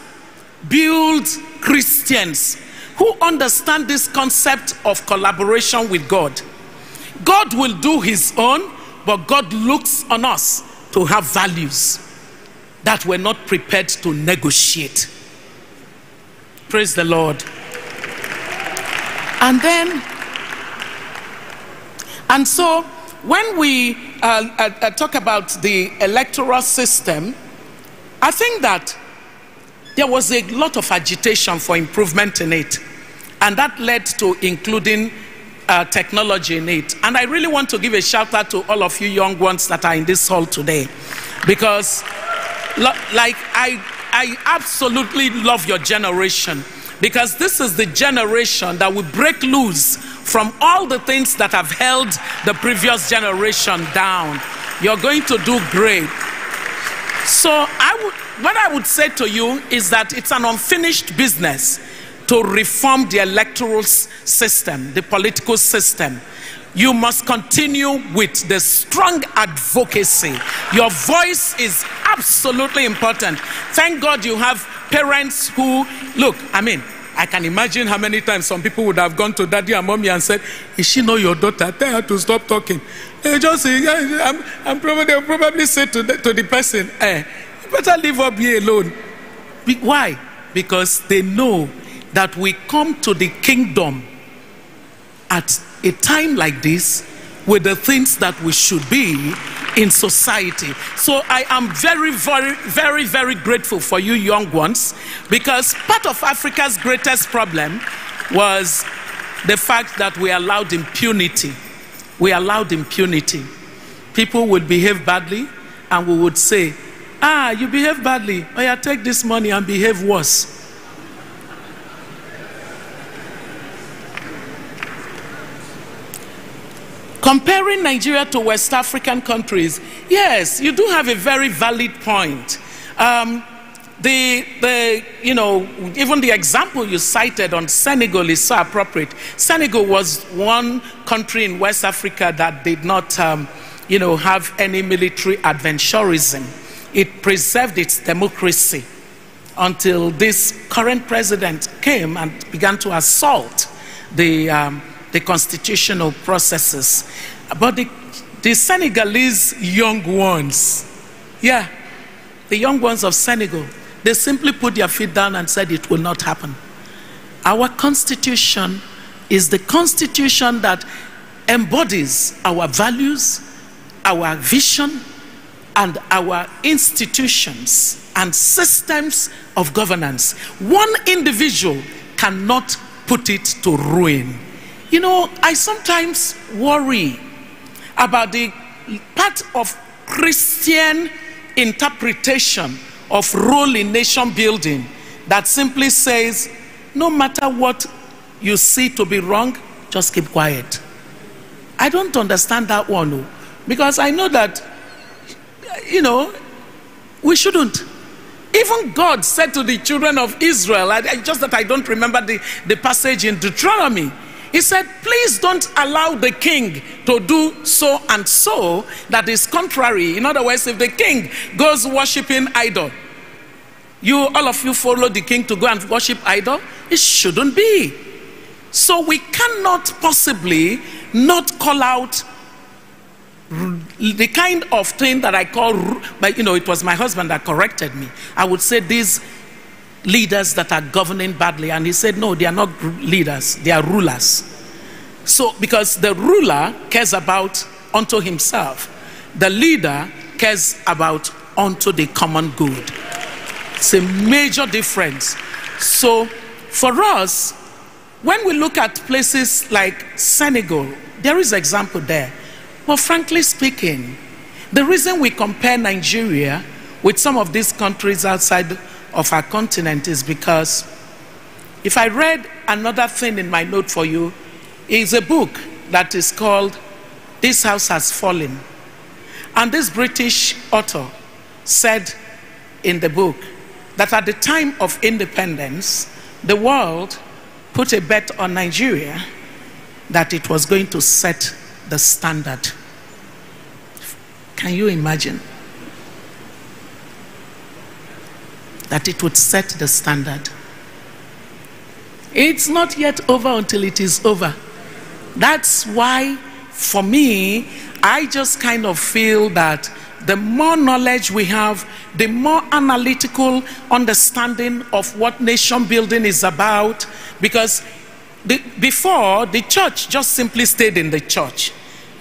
build Christians who understand this concept of collaboration with God. God will do his own, but God looks on us to have values that we're not prepared to negotiate. Praise the Lord. And then, and so when we uh, uh, uh, talk about the electoral system, I think that there was a lot of agitation for improvement in it. And that led to including uh, technology in it. And I really want to give a shout out to all of you young ones that are in this hall today. Because, like, I, I absolutely love your generation. Because this is the generation that will break loose from all the things that have held the previous generation down. You're going to do great. So I would, what I would say to you is that it's an unfinished business to reform the electoral system, the political system. You must continue with the strong advocacy. Your voice is absolutely important. Thank God you have parents who, look, I mean, I can imagine how many times some people would have gone to daddy and mommy and said, Is she not your daughter? Tell her to stop talking. They just say, "Yeah, I'm, I'm probably, they'll probably say to the, to the person, eh, You better leave up here alone. Be- Why? Because they know that we come to the kingdom at a time like this with the things that we should be in society. So I am very, very, very, very grateful for you young ones because part of Africa's greatest problem was the fact that we allowed impunity. We allowed impunity. People would behave badly and we would say, Ah, you behave badly. Oh, yeah, take this money and behave worse. Comparing Nigeria to West African countries, yes, you do have a very valid point. Um, the, the, you know, even the example you cited on Senegal is so appropriate. Senegal was one country in West Africa that did not, um, you know, have any military adventurism. It preserved its democracy until this current president came and began to assault the, um, the constitutional processes. But the, the Senegalese young ones, yeah, the young ones of Senegal, they simply put their feet down and said it will not happen. Our constitution is the constitution that embodies our values, our vision, and our institutions and systems of governance. One individual cannot put it to ruin. You know, I sometimes worry about the part of Christian interpretation of role in nation building that simply says no matter what you see to be wrong, just keep quiet. I don't understand that one, oh, because I know that, you know, we shouldn't. Even God said to the children of Israel, I- just that I don't remember the, the passage in Deuteronomy. He said, Please don't allow the king to do so and so that is contrary. In other words, if the king goes worshiping idol, you all of you follow the king to go and worship idol? It shouldn't be. So we cannot possibly not call out the kind of thing that I call, but you know, it was my husband that corrected me. I would say these leaders that are governing badly, and he said, no, they are not leaders, they are rulers. So, because the ruler cares about unto himself, the leader cares about unto the common good. It's a major difference. So, for us, when we look at places like Senegal, there is an example there. Well, frankly speaking, the reason we compare Nigeria with some of these countries outside of our continent is because if I read another thing in my note for you, is a book that is called This House Has Fallen. And this British author said in the book that at the time of independence, the world put a bet on Nigeria that it was going to set the standard. Can you imagine? That it would set the standard. It's not yet over until it is over. That's why, for me, I just kind of feel that the more knowledge we have, the more analytical understanding of what nation building is about, because the, before the church just simply stayed in the church.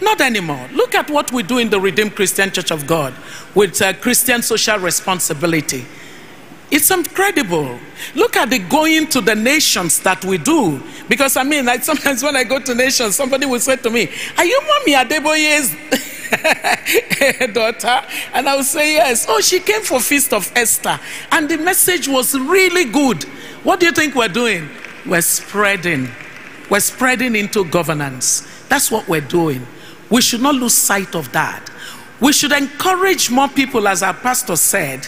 Not anymore. Look at what we do in the Redeemed Christian Church of God with uh, Christian social responsibility. It's incredible. Look at the going to the nations that we do. Because I mean, like (laughs) sometimes when I go to nations, somebody will say to me, Are you Mommy Adeboye's (laughs) daughter? And I will say, Yes. Oh, she came for Feast of Esther. And the message was really good. What do you think we're doing? We're spreading. We're spreading into governance. That's what we're doing. We should not lose sight of that. We should encourage more people, as our pastor said,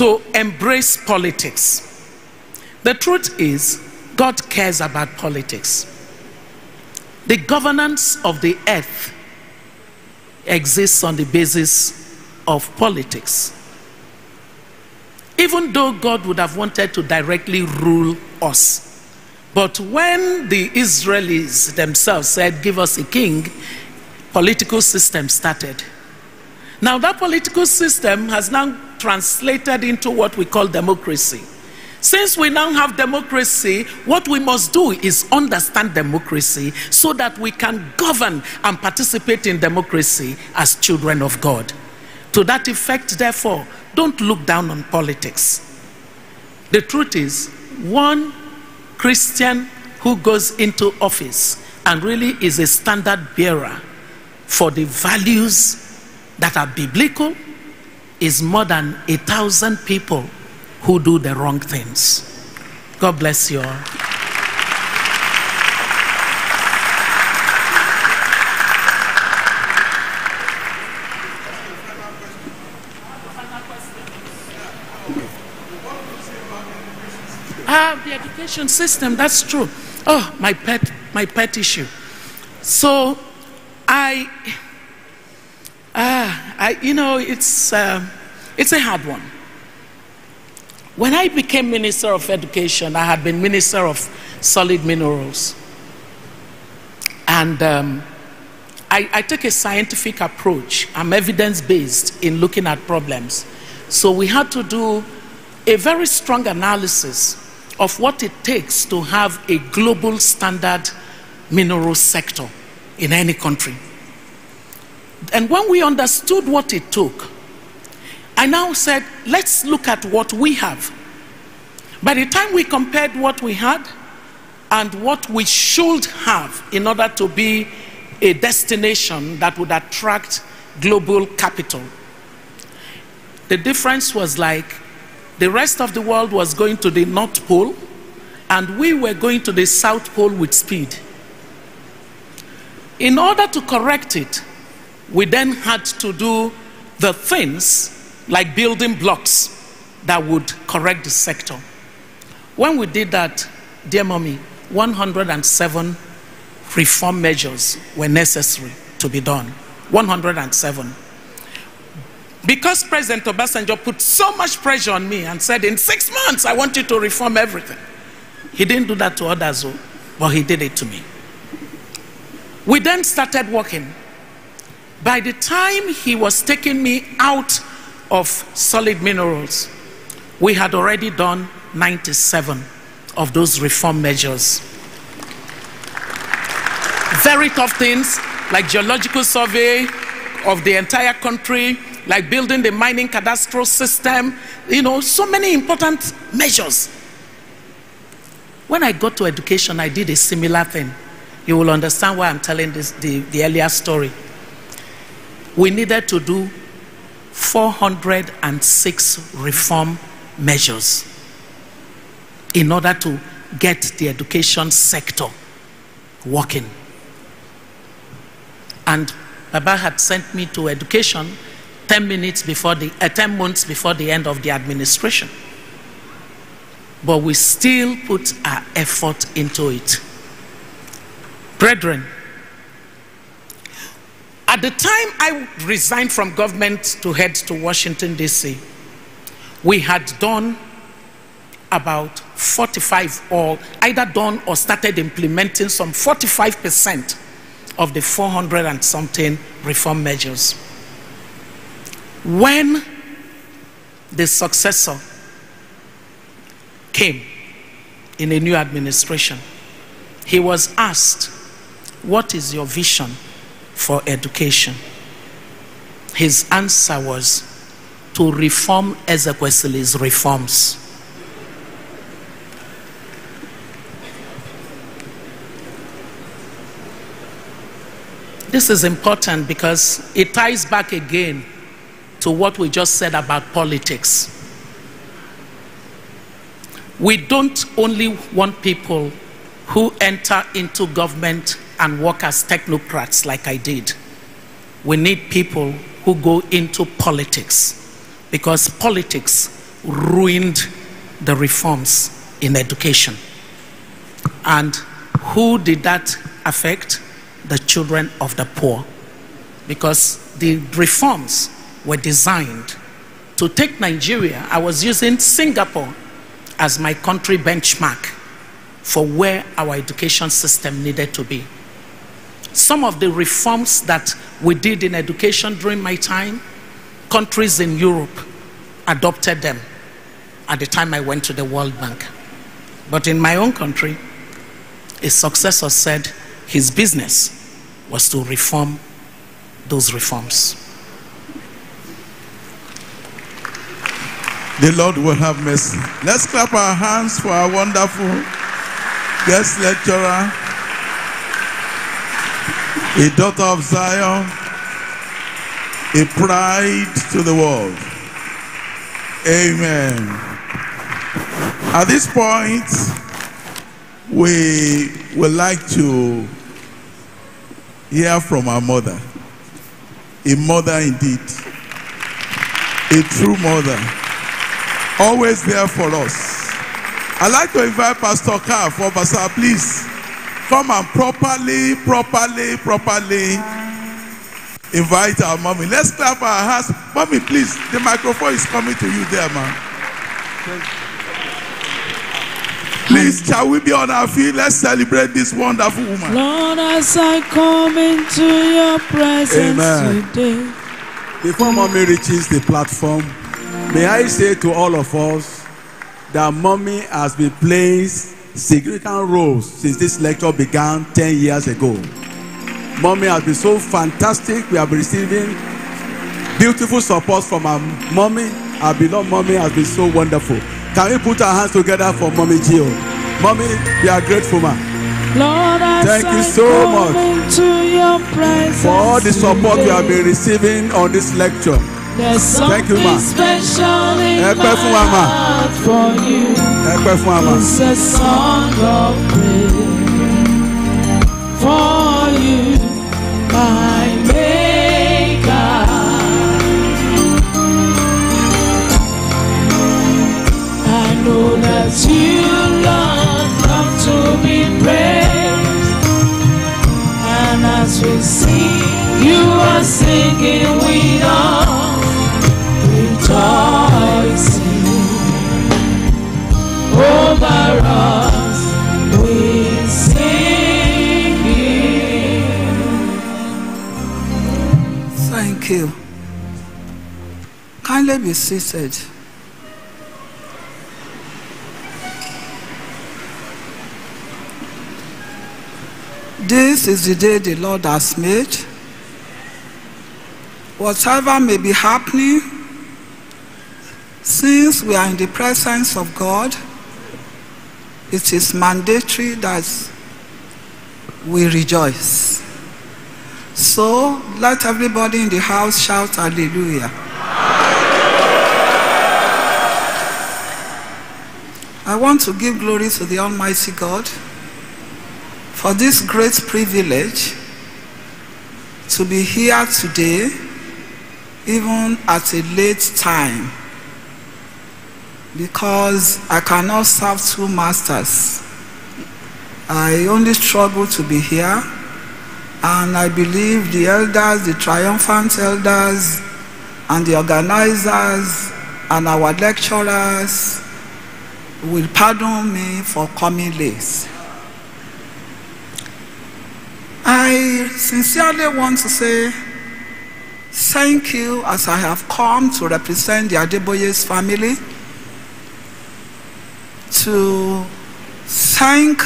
to embrace politics. The truth is, God cares about politics. The governance of the earth exists on the basis of politics. Even though God would have wanted to directly rule us. But when the Israelis themselves said, Give us a king, political system started. Now, that political system has now translated into what we call democracy. Since we now have democracy, what we must do is understand democracy so that we can govern and participate in democracy as children of God. To that effect, therefore, don't look down on politics. The truth is, one Christian who goes into office and really is a standard bearer for the values that are biblical is more than a thousand people who do the wrong things. God bless you all. Ah, the education system, that's true. Oh, my pet, my pet issue. So, I, ah, I, you know, it's, uh, it's a hard one. When I became Minister of Education, I had been Minister of Solid Minerals. And um, I, I take a scientific approach. I'm evidence based in looking at problems. So we had to do a very strong analysis of what it takes to have a global standard mineral sector in any country. And when we understood what it took, I now said, let's look at what we have. By the time we compared what we had and what we should have in order to be a destination that would attract global capital, the difference was like the rest of the world was going to the North Pole and we were going to the South Pole with speed. In order to correct it, we then had to do the things like building blocks that would correct the sector. When we did that, dear mommy, 107 reform measures were necessary to be done. 107. Because President Obasanjo put so much pressure on me and said, in six months, I want you to reform everything. He didn't do that to others, though, but he did it to me. We then started working. By the time he was taking me out of solid minerals, we had already done 97 of those reform measures. Very tough things like geological survey of the entire country, like building the mining cadastral system, you know, so many important measures. When I got to education, I did a similar thing. You will understand why I'm telling this, the, the earlier story. We needed to do 406 reform measures in order to get the education sector working. And Baba had sent me to education 10 minutes before the uh, 10 months before the end of the administration. But we still put our effort into it. Brethren, at the time I resigned from government to head to Washington, D.C., we had done about 45 or either done or started implementing some 45% of the 400 and something reform measures. When the successor came in a new administration, he was asked, What is your vision for education? His answer was to reform Ezekwesili's reforms. This is important because it ties back again to what we just said about politics. We don't only want people who enter into government and work as technocrats like I did. We need people who go into politics because politics ruined the reforms in education. And who did that affect? The children of the poor. Because the reforms were designed to take Nigeria. I was using Singapore as my country benchmark for where our education system needed to be. Some of the reforms that we did in education during my time, countries in Europe adopted them at the time I went to the World Bank. But in my own country, a successor said his business was to reform those reforms. The Lord will have mercy. Let's clap our hands for our wonderful guest lecturer, a daughter of Zion, a pride to the world. Amen. At this point, we would like to hear from our mother. A mother indeed. A true mother. Always there for us. I'd like to invite Pastor Carr for Basa, please. Come and properly, properly, properly invite our mommy. Let's clap our hands. Mommy, please. The microphone is coming to you there, man. Please, shall we be on our feet? Let's celebrate this wonderful woman. Lord, as I come into your presence Amen. today. Before mommy reaches the platform, may I say to all of us that mommy has been playing significant roles since this lecture began 10 years ago. Mommy has been so fantastic. We have been receiving beautiful support from our mommy. Our beloved mommy has been so wonderful. Can we put our hands together for mommy GO? Mommy, we are grateful, ma. Lord, Thank you so much For all the support we have been receiving on this lecture. There's Thank you, something ma. special in Ẹ pẹ́ fún wa, ma. heart for you. Ẹ pẹ́ fún wa, ma. It's a song of praise for you, my Maker. I know that you, Lord, love to be praised. And as we sing, you are singing with us, Thank you. Kindly be seated. This is the day the Lord has made. Whatever may be happening, since we are in the presence of God, it is mandatory that we rejoice. So let everybody in the house shout hallelujah. I want to give glory to the Almighty God for this great privilege to be here today, even at a late time, because I cannot serve two masters. I only struggle to be here. And I believe the elders, the triumphant elders, and the organizers, and our lecturers will pardon me for coming late. I sincerely want to say thank you as I have come to represent the Adeboye's family to thank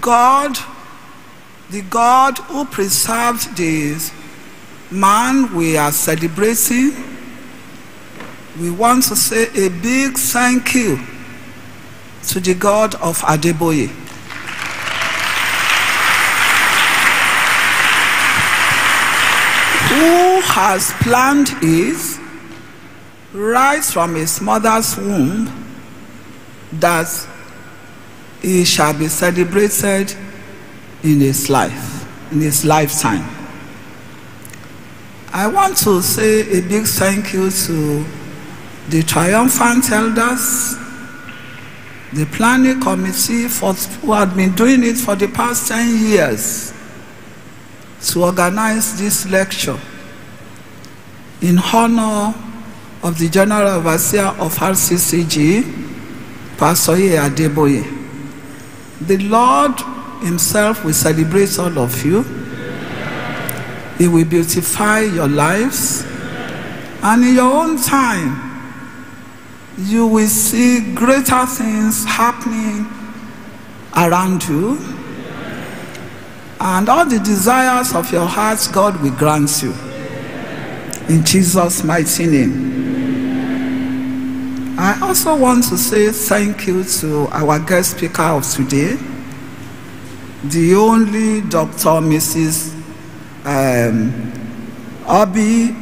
God the God who preserved this man we are celebrating, we want to say a big thank you to the God of Adeboye. Who has planned it right from his mother's womb that he shall be celebrated in his life, in his lifetime. I want to say a big thank you to the triumphant elders, the planning committee for, who had been doing it for the past 10 years to organize this lecture in honor of the General Overseer of RCCG, Pastor. Adeboye. The Lord himself will celebrate all of you. He will beautify your lives. And in your own time, you will see greater things happening around you. And all the desires of your heart, God will grant you. In Jesus' mighty name. I also want to say thank you to our guest speaker of today, the only Dr. Mrs. Um, Oby.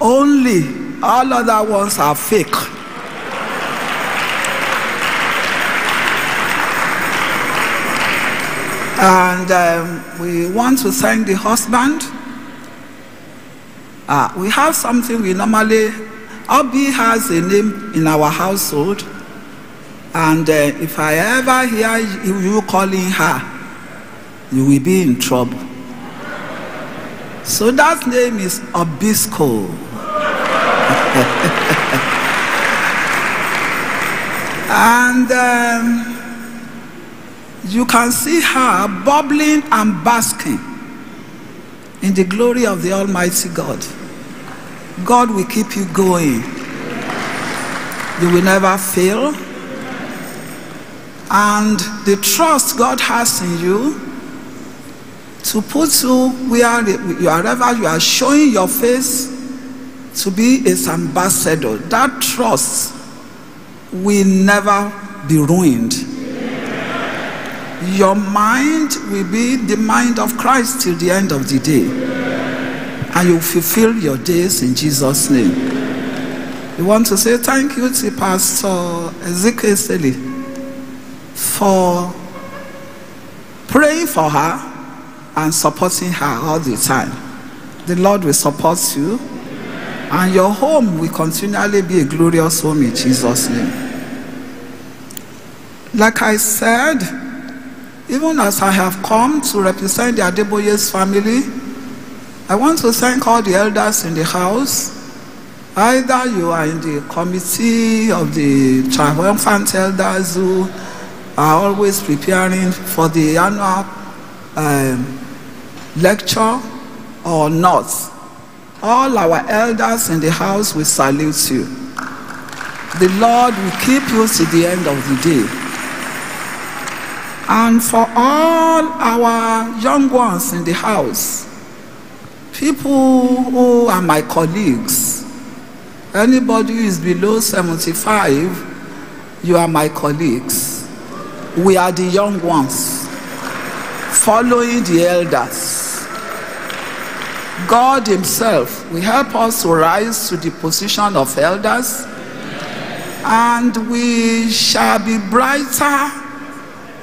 Only all other ones are fake. And um, we want to thank the husband. Uh, we have something we normally, Oby has a name in our household. And uh, if I ever hear you calling her, you will be in trouble. So that name is Obisco. (laughs) and um, you can see her bubbling and basking in the glory of the Almighty God. God will keep you going. You will never fail. And the trust God has in you to put you where wherever you are showing your face to be his ambassador. That trust will never be ruined. Your mind will be the mind of Christ till the end of the day. And you fulfill your days in Jesus' name. We want to say thank you to Pastor Ezekwesili for praying for her and supporting her all the time. The Lord will support you, and your home will continually be a glorious home in Jesus' name. Like I said, even as I have come to represent the Adeboye's family, I want to thank all the elders in the house. Either you are in the committee of the triumphant elders who are always preparing for the annual um, lecture or not. All our elders in the house will salute you. The Lord will keep you to the end of the day. And for all our young ones in the house, people who are my colleagues, anybody who is below 75, you are my colleagues. We are the young ones, following the elders. God Himself will help us to rise to the position of elders, and we shall be brighter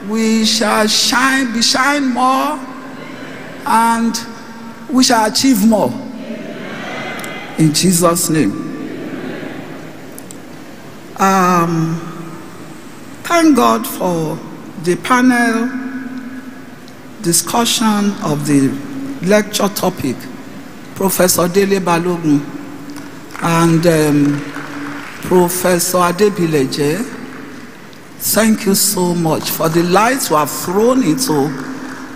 we shall shine, be shine more, and we shall achieve more. In Jesus' name. Um, thank God for the panel discussion of the lecture topic. Professor Dele Balogun and um, Professor Adebileje Thank you so much for the light you have thrown into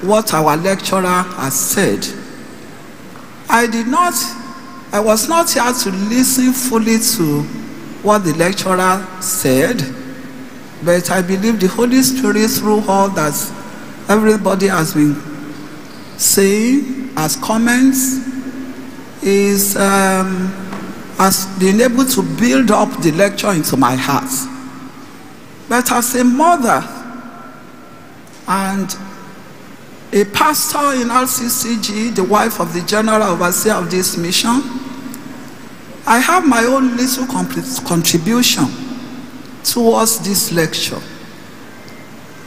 what our lecturer has said. I did not, I was not here to listen fully to what the lecturer said, but I believe the Holy Spirit, through all that everybody has been saying as comments, is um, has been able to build up the lecture into my heart. But as a mother and a pastor in RCCG, the wife of the general overseer of this mission, I have my own little contribution towards this lecture.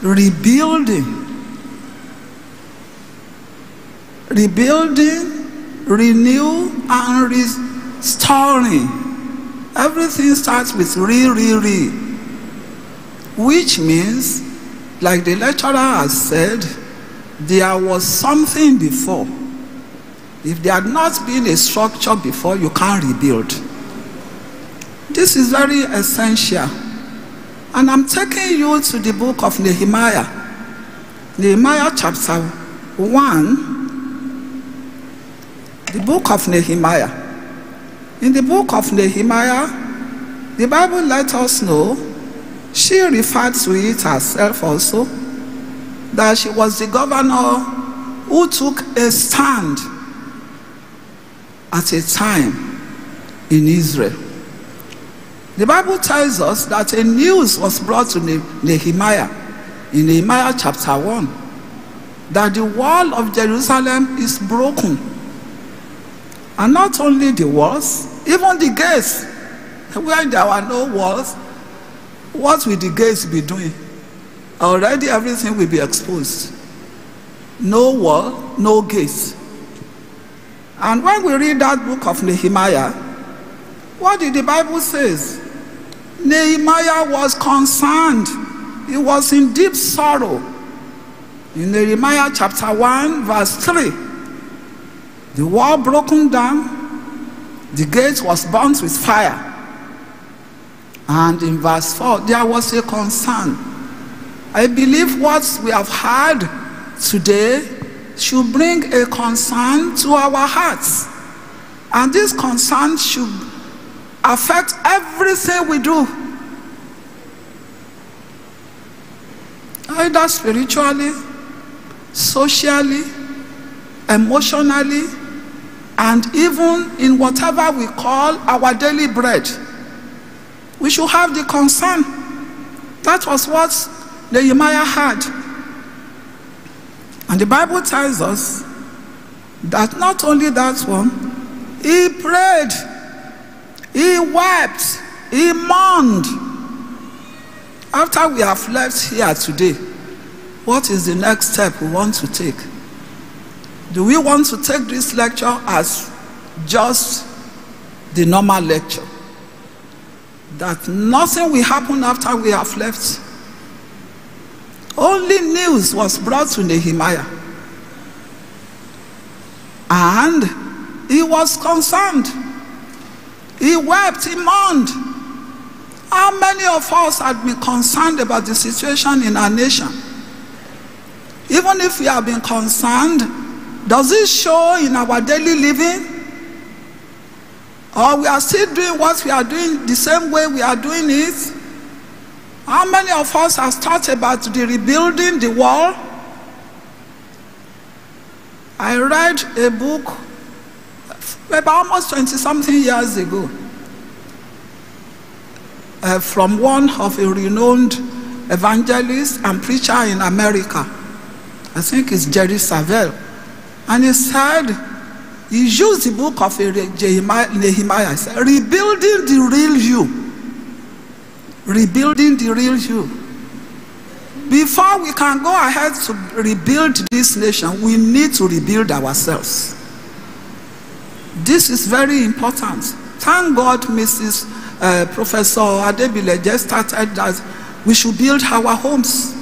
Rebuilding. Rebuilding, renew, and restoring. Everything starts with re, re, re which means, like the lecturer has said, there was something before. If there had not been a structure before, you can't rebuild. This is very essential. And I'm taking you to the book of Nehemiah. Nehemiah chapter 1. The book of Nehemiah. In the book of Nehemiah, the Bible let us know she referred to it herself also that she was the governor who took a stand at a time in Israel. The Bible tells us that a news was brought to Nehemiah in Nehemiah chapter 1 that the wall of Jerusalem is broken. And not only the walls, even the gates, where there were no walls, what will the gates be doing? Already everything will be exposed. No wall, no gates. And when we read that book of Nehemiah, what did the Bible says? Nehemiah was concerned. He was in deep sorrow. In Nehemiah chapter 1, verse 3, the wall broken down, the gate was burnt with fire. And in verse 4, there was a concern. I believe what we have heard today should bring a concern to our hearts. And this concern should affect everything we do. Either spiritually, socially, emotionally, and even in whatever we call our daily bread. We should have the concern. That was what Nehemiah had. And the Bible tells us that not only that one, he prayed, he wept, he mourned. After we have left here today, what is the next step we want to take? Do we want to take this lecture as just the normal lecture? That nothing will happen after we have left? Only news was brought to Nehemiah. And he was concerned. He wept, he mourned. How many of us had been concerned about the situation in our nation? Even if we have been concerned, does it show in our daily living? Or we are still doing what we are doing the same way we are doing it? How many of us has thought about the rebuilding the wall? I read a book about almost 20 something years ago uh, from one of a renowned evangelist and preacher in America. I think it's Jerry Savelle. And he said, he used the book of Nehemiah, he said, rebuilding the real you. Rebuilding the real you. Before we can go ahead to rebuild this nation, we need to rebuild ourselves. This is very important. Thank God, Mrs. Uh, Professor Adebile just started that we should build our homes,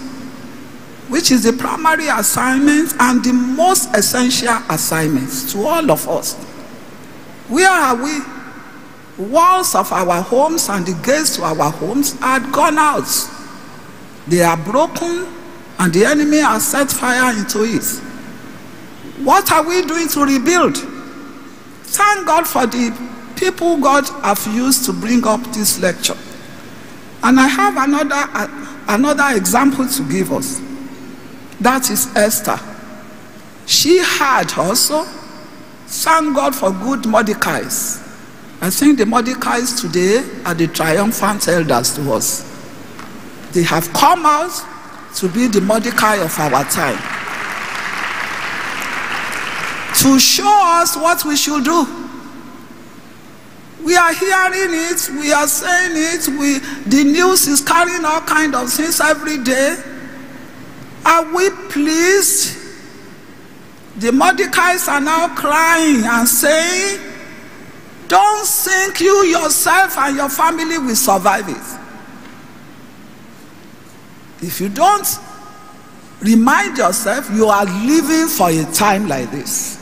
which is the primary assignment and the most essential assignment to all of us. Where are we? Walls of our homes and the gates to our homes had gone out. They are broken and the enemy has set fire into it. What are we doing to rebuild? Thank God for the people God have used to bring up this lecture. And I have another, uh, another example to give us. That is Esther. She had also, thank God for good Mordecai's. I think the Mordecai's today are the triumphant elders to us. They have come out to be the Mordecai of our time. To show us what we should do. We are hearing it, we are saying it, we, the news is carrying all kinds of things every day. Are we pleased? The Mordecais are now crying and saying, Don't think you yourself and your family will survive it. If you don't remind yourself, you are living for a time like this.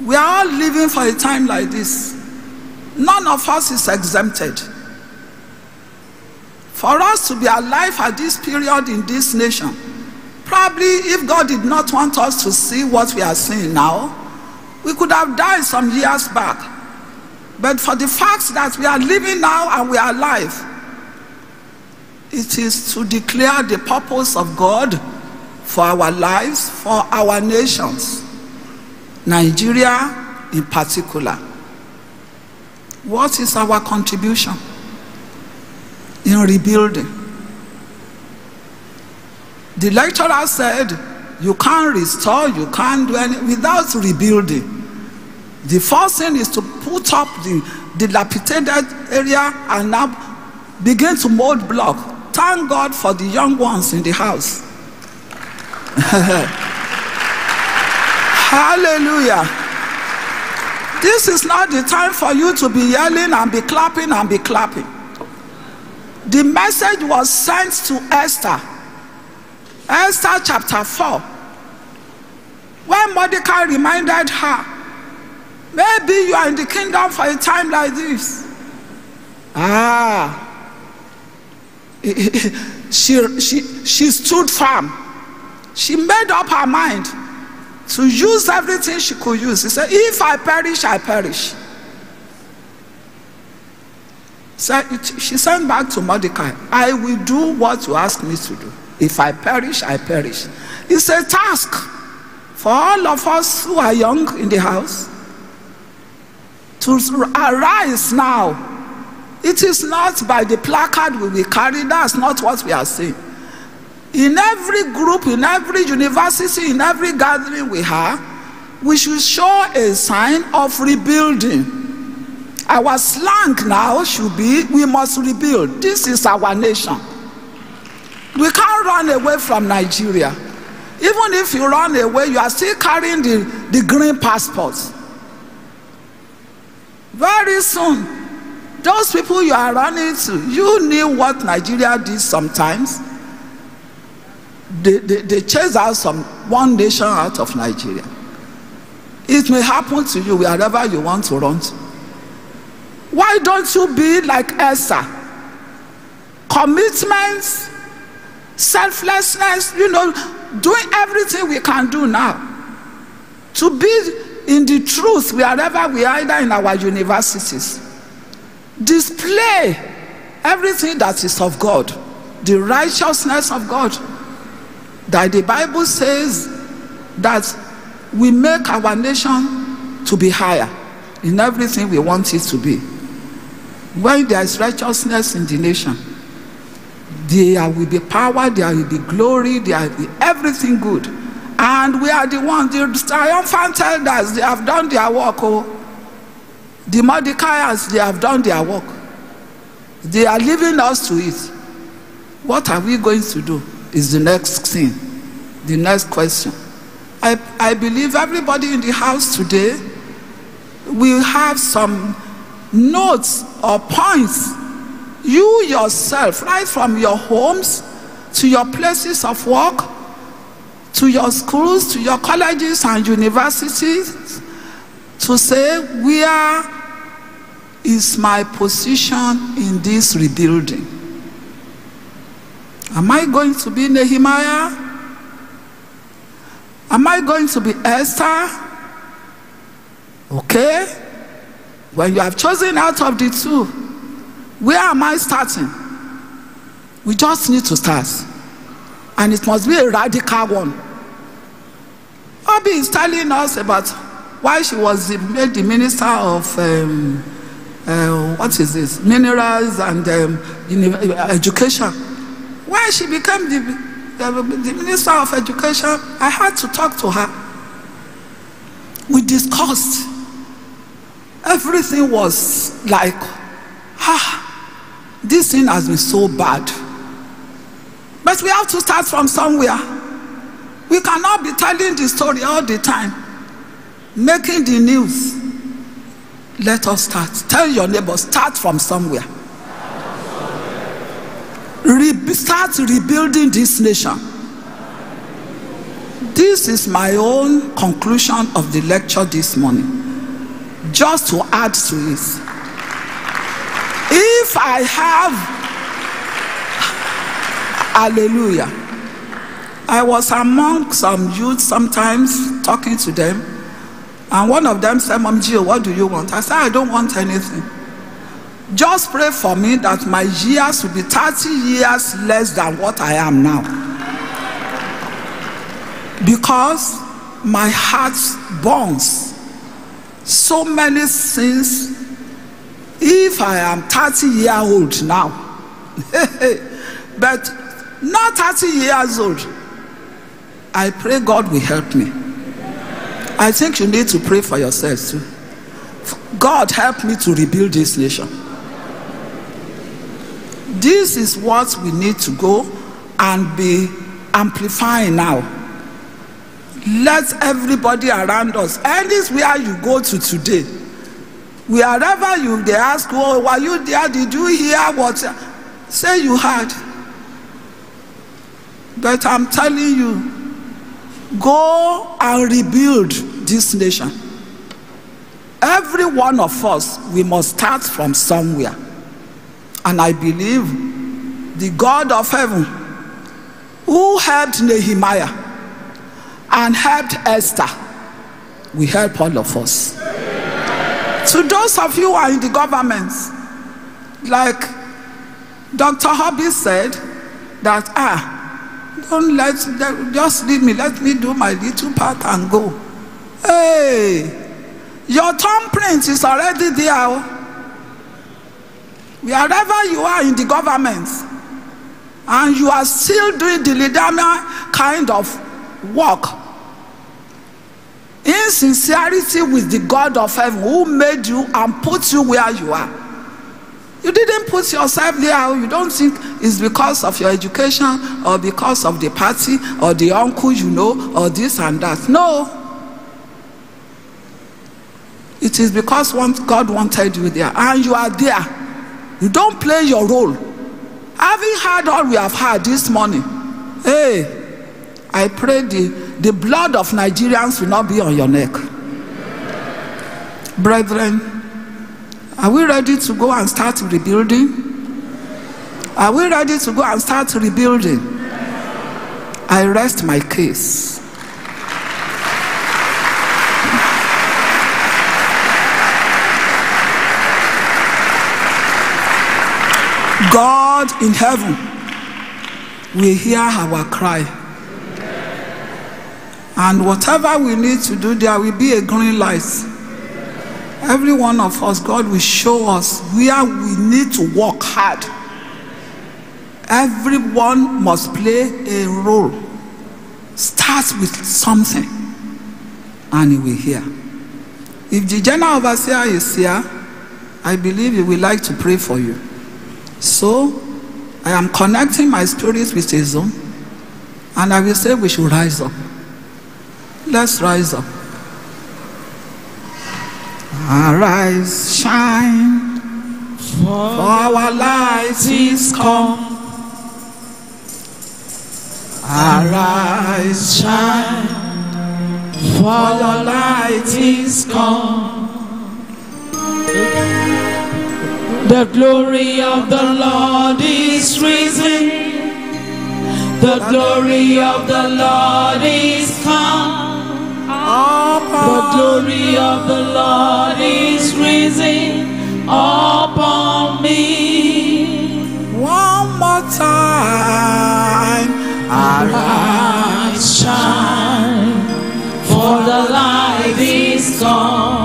We are all living for a time like this. None of us is exempted. For us to be alive at this period in this nation, probably if God did not want us to see what we are seeing now, we could have died some years back. But for the fact that we are living now and we are alive, it is to declare the purpose of God for our lives, for our nations, Nigeria in particular. What is our contribution in rebuilding? The lecturer said, you can't restore, you can't do anything without rebuilding. The first thing is to put up the dilapidated area and now begin to mold block. Thank God for the young ones in the house. (laughs) Hallelujah. This is not the time for you to be yelling and be clapping and be clapping. The message was sent to Esther. Esther chapter 4. When Mordecai reminded her, maybe you are in the kingdom for a time like this. Ah. (laughs) she, she, she stood firm. She made up her mind to use everything she could use. She said, If I perish, I perish. So she sent back to Mordecai, I will do what you ask me to do. If I perish, I perish. It's a task for all of us who are young in the house to arise now. It is not by the placard we will carry, that's not what we are saying. In every group, in every university, in every gathering we have, we should show a sign of rebuilding. Our slang now should be we must rebuild. This is our nation. We can't run away from Nigeria. Even if you run away, you are still carrying the, the green passports. Very soon, those people you are running to, you knew what Nigeria did sometimes. They, they, they chase out some one nation out of Nigeria. It may happen to you wherever you want to run to. Why don't you be like Esther? Commitments, selflessness, you know, doing everything we can do now to be in the truth wherever we are, either in our universities. Display everything that is of God, the righteousness of God. That the Bible says that we make our nation to be higher in everything we want it to be. When there is righteousness in the nation, there will be power, there will be glory, there will be everything good. And we are the ones, the triumphant elders, they have done their work. Oh. The Mordecaians, they have done their work. They are leaving us to it. What are we going to do? Is the next thing, the next question. I, I believe everybody in the house today will have some notes or points. You yourself, right from your homes to your places of work, to your schools, to your colleges and universities, to say, where is my position in this rebuilding? Am I going to be Nehemiah? Am I going to be Esther? Okay. When you have chosen out of the two, where am I starting? We just need to start. And it must be a radical one. Oby is telling us about why she was made the minister of um, uh, what is this minerals and um, education. Why she became the, the, the minister of education, I had to talk to her. We discussed. Everything was like, ah, this thing has been so bad. But we have to start from somewhere. We cannot be telling the story all the time, making the news. Let us start. Tell your neighbor, start from somewhere. Re- start rebuilding this nation. This is my own conclusion of the lecture this morning. Just to add to it. If I have, hallelujah. I was among some youth sometimes talking to them, and one of them said, Mom GO, what do you want? I said, I don't want anything. Just pray for me that my years will be 30 years less than what I am now. Because my heart burns. So many sins. If I am 30 year old now, (laughs) but not 30 years old, I pray God will help me. I think you need to pray for yourselves too. God help me to rebuild this nation. This is what we need to go and be amplifying now. Let everybody around us, anywhere you go to today, wherever you they ask, oh, were you there? Did you hear what? Say you heard. But I'm telling you, go and rebuild this nation. Every one of us, we must start from somewhere. And I believe the God of heaven who helped Nehemiah and helped Esther will help all of us. To those of you who are in the government, like Dr. Oby said, that ah, Don't let just leave me. Let me do my little part and go. Hey, your thumbprint is already there. oh. Wherever you are in the government, and you are still doing the legitimate kind of work, insincerity with the God of heaven who made you and put you where you are. You didn't put yourself there. You don't think it's because of your education or because of the party or the uncle you know or this and that. No. It is because God wanted you there and you are there. You don't play your role. Having heard all we have heard this morning, hey, I pray the, the blood of Nigerians will not be on your neck. Brethren, are we ready to go and start rebuilding? Are we ready to go and start rebuilding? I rest my case. God in heaven will hear our cry. And whatever we need to do, there will be a green light. Every one of us, God will show us where we need to work hard. Everyone must play a role. Start with something, and he will hear. If the general overseer is here, I believe he will like to pray for you. So, I am connecting my spirit with his own, and I will say we should rise up. Let's rise up. Arise, shine, for our light is come. Arise, shine, for your light is come. The glory of the Lord is risen. The glory of the Lord is come. The glory of the Lord is risen upon me. One more time. Arise, shine, for the light is come.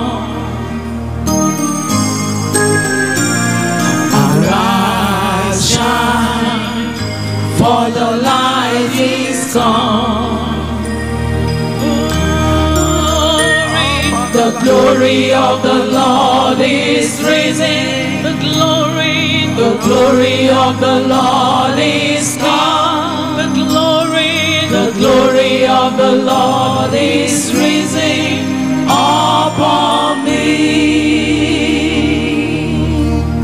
Glory of the Lord is risen. The glory, the glory of the Lord is come. The glory, the glory of the Lord is risen upon me.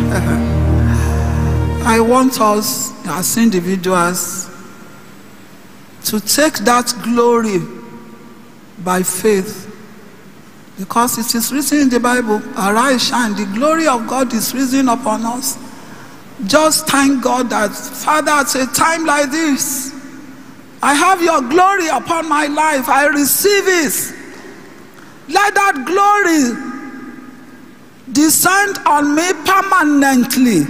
(laughs) I want us as individuals to take that glory by faith. Because it is written in the Bible, arise, shine, the glory of God is risen upon us. Just thank God that, Father, at a time like this, I have your glory upon my life. I receive it. Let that glory descend on me permanently.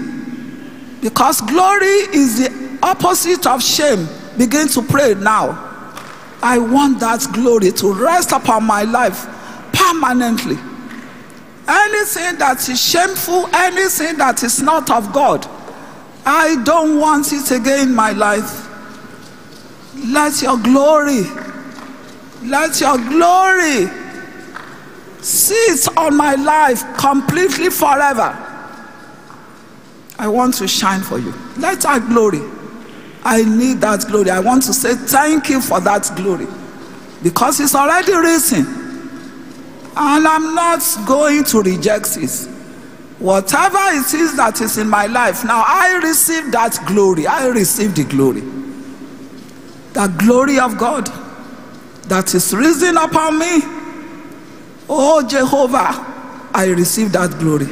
Because glory is the opposite of shame. Begin to pray now. I want that glory to rest upon my life permanently. Anything that is shameful, anything that is not of God, I don't want it again in my life. Let your glory, let your glory sit on my life completely forever. I want to shine for you. Let that glory. I need that glory. I want to say thank you for that glory. Because it's already written. And I'm not going to reject it. Whatever it is that is in my life, now I receive that glory. I receive the glory. The glory of God that is risen upon me. Oh, Jehovah, I receive that glory.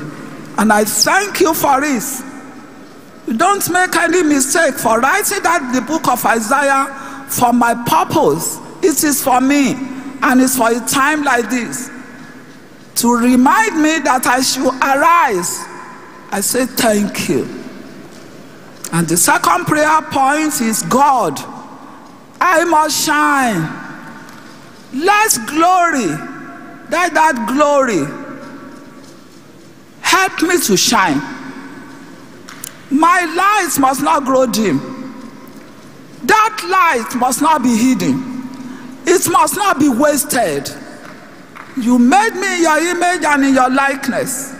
And I thank you for it. Don't make any mistake for writing that the book of Isaiah for my purpose. It is for me, and it's for a time like this to remind me that I should arise. I say thank you. And the second prayer point is God, I must shine. Let's glory, let that glory help me to shine. My light must not grow dim. That light must not be hidden. It must not be wasted. You made me in your image and in your likeness.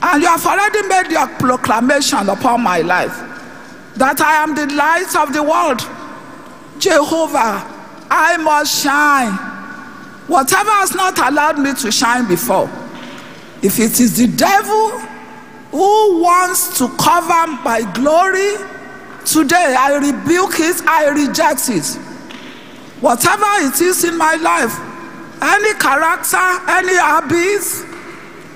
And you have already made your proclamation upon my life that I am the light of the world. Jehovah, I must shine. Whatever has not allowed me to shine before, if it is the devil who wants to cover my glory, today I rebuke it, I reject it. Whatever it is in my life, any character, any habits,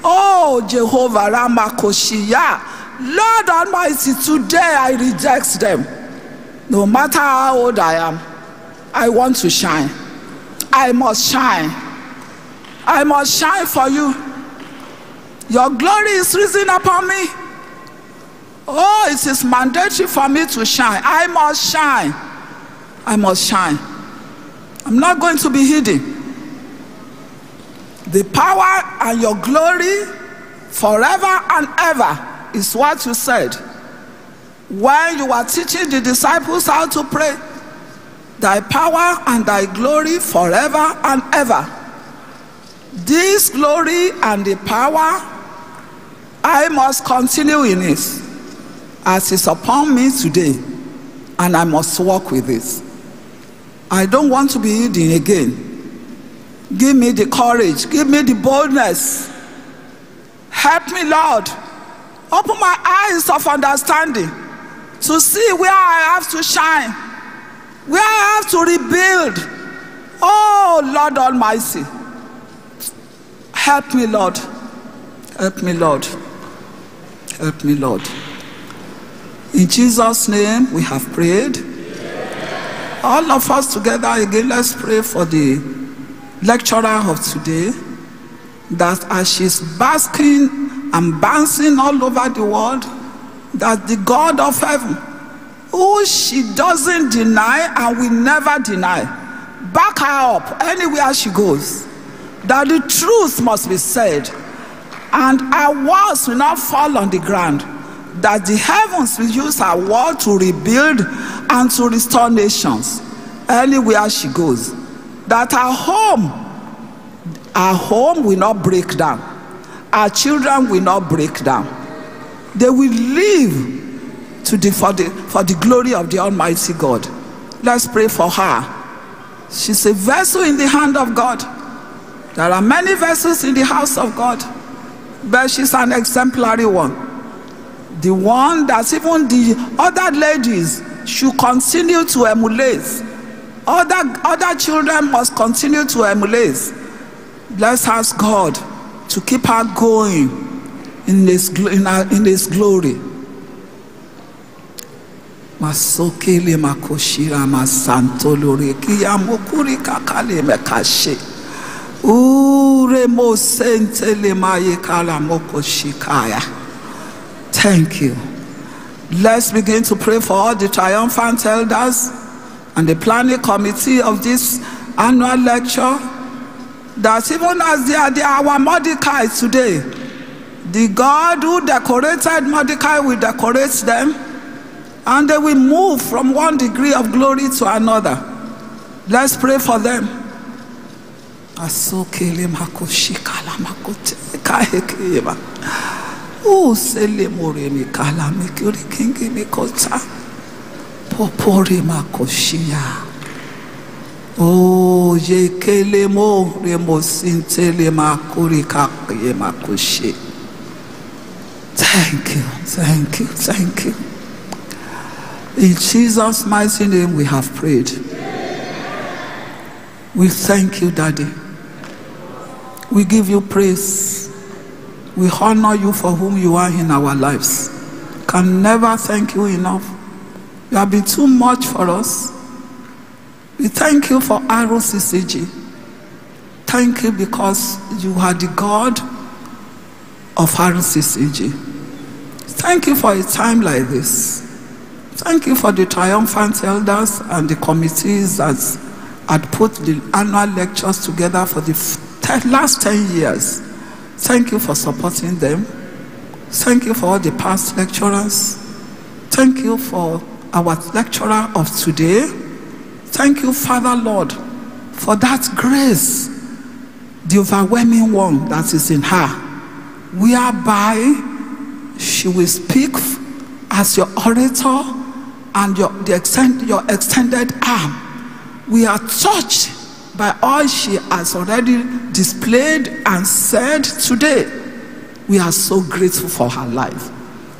oh Jehovah Ramakoshiya, Lord Almighty, today I reject them. No matter how old I am, I want to shine. I must shine. I must shine for you. Your glory is risen upon me. Oh, it is mandatory for me to shine. I must shine. I must shine. I'm not going to be hidden. The power and your glory forever and ever is what you said when you were teaching the disciples how to pray. Thy power and thy glory forever and ever. This glory and the power, I must continue in it as is upon me today, and I must walk with it. I don't want to be hidden again. Give me the courage, give me the boldness. Help me, Lord. Open my eyes of understanding to see where I have to shine, where I have to rebuild. Oh, Lord Almighty. Help me, Lord. Help me, Lord. Help me, Lord. In Jesus' name, we have prayed. All of us together again, let's pray for the lecturer of today that as she's basking and bouncing all over the world, that the God of heaven, who she doesn't deny and will never deny, back her up anywhere she goes, that the truth must be said, and our words will not fall on the ground, that the heavens will use her word to rebuild and to restore nations anywhere she goes, that our home, our home will not break down, our children will not break down they will live to the, for, the, for the glory of the Almighty God. Let's pray for her. She's a vessel in the hand of God. There are many vessels in the house of God, but she's an exemplary one. The one that even the other ladies should continue to emulate. Other, other children must continue to emulate. Let's ask God to keep her going in his, in, our, in his glory. Masokele makoshira masanto lore kiya mokuri kakale mekashe. Ure mo sentele maye mokoshikaya. Thank you. Let's begin to pray for all the triumphant elders and the planning committee of this annual lecture. That even as they are, they are our Mordecai today, the God who decorated Mordecai will decorate them, and they will move from one degree of glory to another. Let's pray for them. Asokele makoshikala makote kahekeba. Usele more mikala mikuri kingi mikota. Popore makoshia. Oh, yekele mo remo sintele makuri kakiye makoshi. Thank you, thank you, thank you. In Jesus' mighty name, we have prayed. We thank you, Daddy. We give you praise. We honor you for whom you are in our lives. Can never thank you enough. You have been too much for us. We thank you for RCCG. Thank you because you are the God of RCCG. Thank you for a time like this. Thank you for the triumphant elders and the committees that had put the annual lectures together for the last 10 years. Thank you for supporting them. Thank you for all the past lecturers. Thank you for our lecturer of today. Thank you, Father Lord, for that grace, the overwhelming one that is in her, whereby she will speak as your orator and your, the extend, your extended arm. We are touched by all she has already displayed and said today. We are so grateful for her life.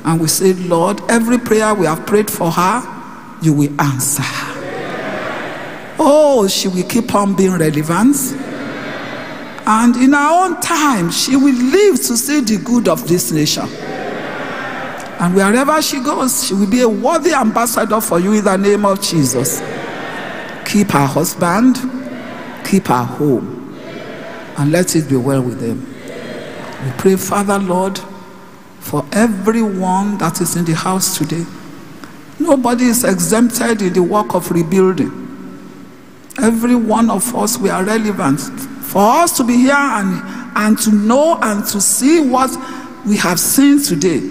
And we say, Lord, every prayer we have prayed for her, you will answer. Oh, she will keep on being relevant. And in her own time, she will live to see the good of this nation. And wherever she goes, she will be a worthy ambassador for you in the name of Jesus. Keep her husband, keep her home, and let it be well with them. We pray, Father, Lord, for everyone that is in the house today. Nobody is exempted in the work of rebuilding. Every one of us, we are relevant. For us to be here and, and to know and to see what we have seen today.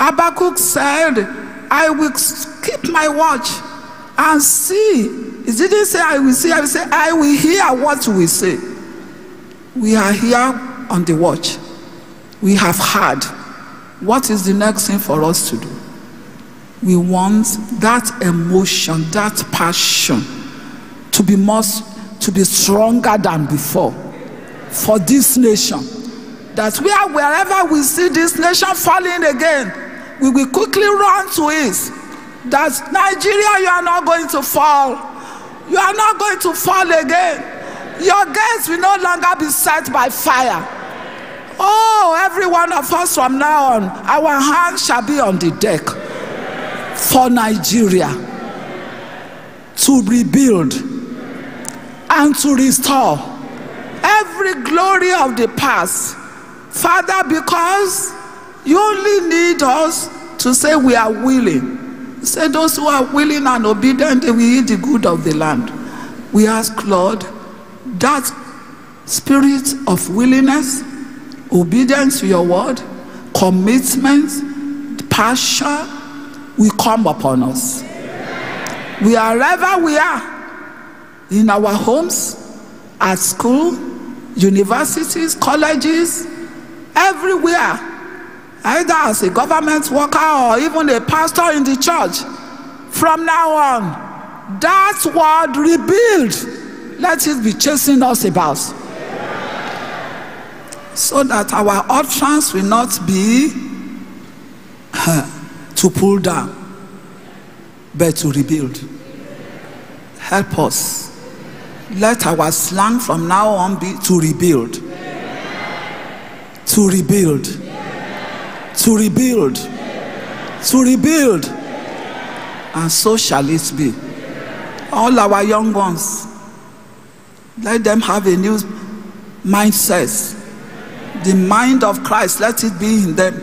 Habakkuk said, I will keep my watch and see. He didn't say, I will see, I will say, I will hear what will say. We are here on the watch. We have heard. What is the next thing for us to do? We want that emotion, that passion to be more, to be stronger than before for this nation. That we are wherever we see this nation falling again, we will quickly run to it. That Nigeria, you are not going to fall. You are not going to fall again. Your gates will no longer be set by fire. Oh, every one of us from now on, our hands shall be on the deck for Nigeria to rebuild and to restore every glory of the past. Father, because you only need us to say we are willing. Say those who are willing and obedient, they will eat the good of the land. We ask, Lord, that spirit of willingness, obedience to your word, commitment, passion will come upon us. We are wherever we are, in our homes, at school, universities, colleges, everywhere, either as a government worker or even a pastor in the church, from now on, that word rebuild, let it be chasing us about. So that our utterance will not be to pull down, but to rebuild. Help us. Let our slang from now on be to rebuild. To rebuild. To rebuild. To rebuild. And so shall it be. All our young ones, let them have a new mindset. The mind of Christ, let it be in them.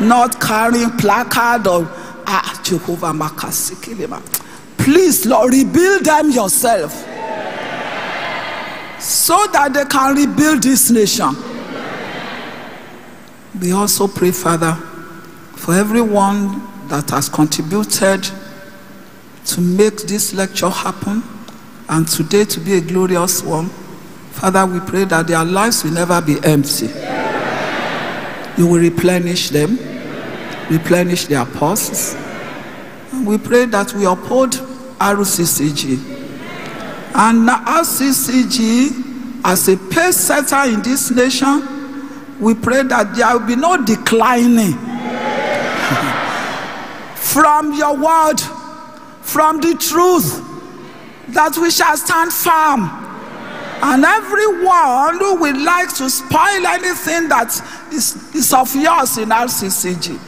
Not carrying placard or ah Jehovah Makasikilima. Please, Lord, rebuild them yourself so that they can rebuild this nation. We also pray, Father, for everyone that has contributed to make this lecture happen and today to be a glorious one. Father, we pray that their lives will never be empty. You will replenish them, replenish their pulses. And we pray that we uphold RCCG. And RCCG, as a pace setter in this nation, we pray that there will be no declining (laughs) from your word, from the truth, that we shall stand firm. And everyone who would like to spoil anything that is, is of yours in RCCG,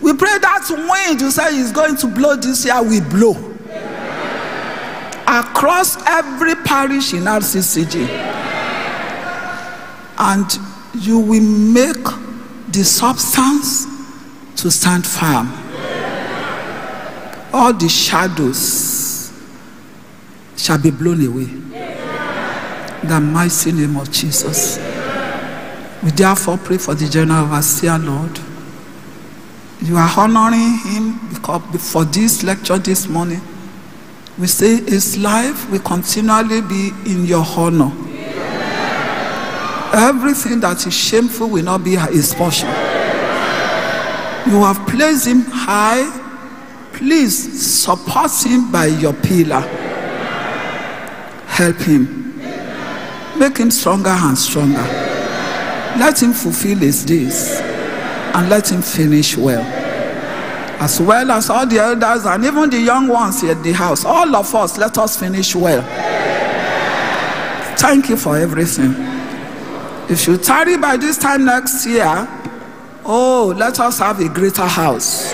we pray that wind you say is going to blow this year, we blow across every parish in RCCG. And you will make the substance to stand firm. all the shadows shall be blown away. The mighty name of Jesus. We therefore pray for the general overseer, Lord. You are honoring him because for this lecture this morning. We say his life will continually be in your honor. Everything that is shameful will not be his portion. You have placed him high. Please support him by your pillar. Help him. Make him stronger and stronger. Let him fulfill his days and let him finish well. As well as all the elders and even the young ones here at the house, all of us, let us finish well. Thank you for everything. If you tarry by this time next year, oh, let us have a greater house,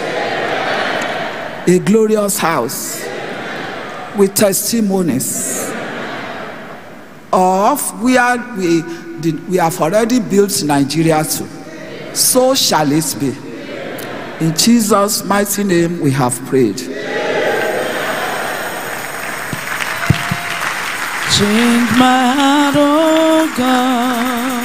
a glorious house with testimonies of where we, did, we have already built Nigeria to. So shall it be. In Jesus' mighty name, we have prayed. Change my heart, oh God.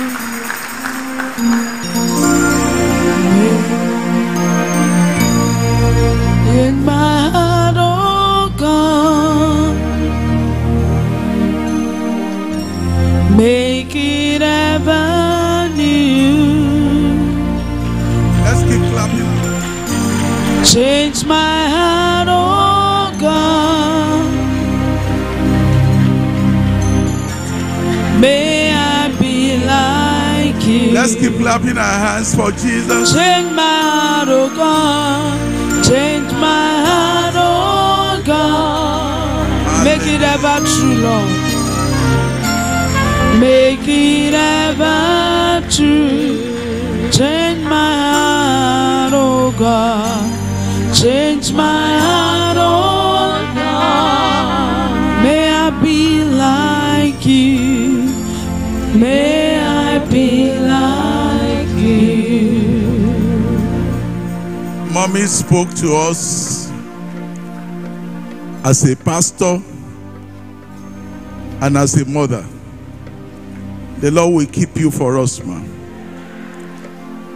Change my heart, oh God. May I be like you. Let's keep clapping our hands for Jesus. Change my heart, oh God. Change my heart, oh God. Make it ever true, Lord. Make it ever true. Change my heart, oh God. Change my heart, oh God. May I be like you. May I be like you. Mommy spoke to us as a pastor and as a mother. The Lord will keep you for us. He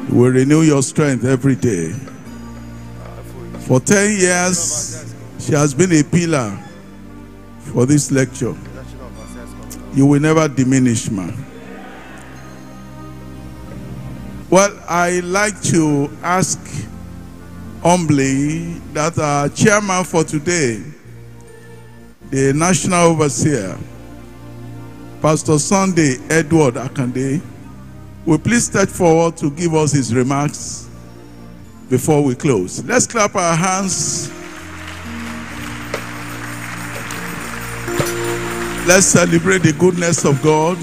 will renew your strength every day. For 10 years, she has been a pillar for this lecture. You will never diminish, man. Well, I like to ask humbly that our chairman for today, the national overseer, Pastor Sunday Edward Akande, will please step forward to give us his remarks before we close. Let's clap our hands. Let's celebrate the goodness of God.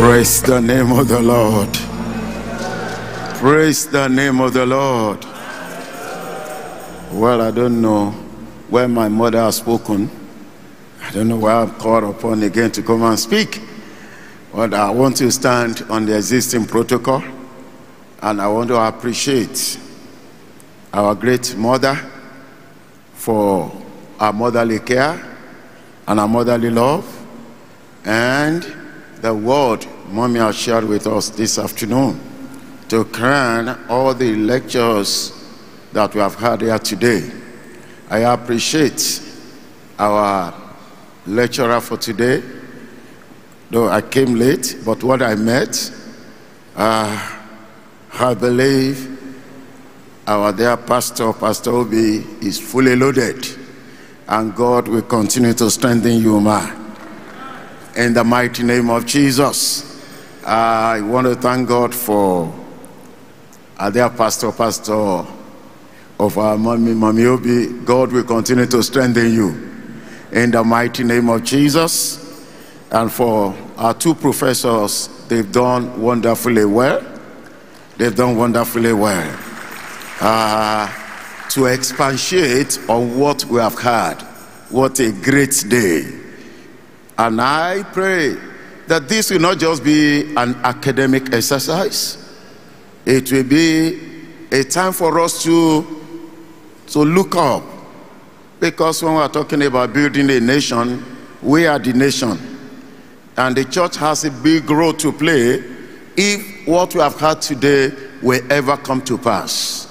Praise the name of the Lord. Praise the name of the Lord. Well, I don't know where my mother has spoken. I don't know why I'm called upon again to come and speak. But I want to stand on the existing protocol and I want to appreciate our great mother for our motherly care and our motherly love and the word mommy has shared with us this afternoon to crown all the lectures that we have had here today. I appreciate our lecturer for today, though I came late, but what I met, uh, I believe our dear pastor, Pastor Oby, is fully loaded, and God will continue to strengthen you, ma. In the mighty name of Jesus, I want to thank God for our dear pastor, pastor of our mommy, mommy Oby. God will continue to strengthen you in the mighty name of Jesus. And for our two professors, they've done wonderfully well. They've done wonderfully well. Uh, to expatiate on what we have had, what a great day. And I pray that this will not just be an academic exercise, it will be a time for us to, to look up. Because when we're talking about building a nation, we are the nation. And the church has a big role to play if what we have had today will ever come to pass.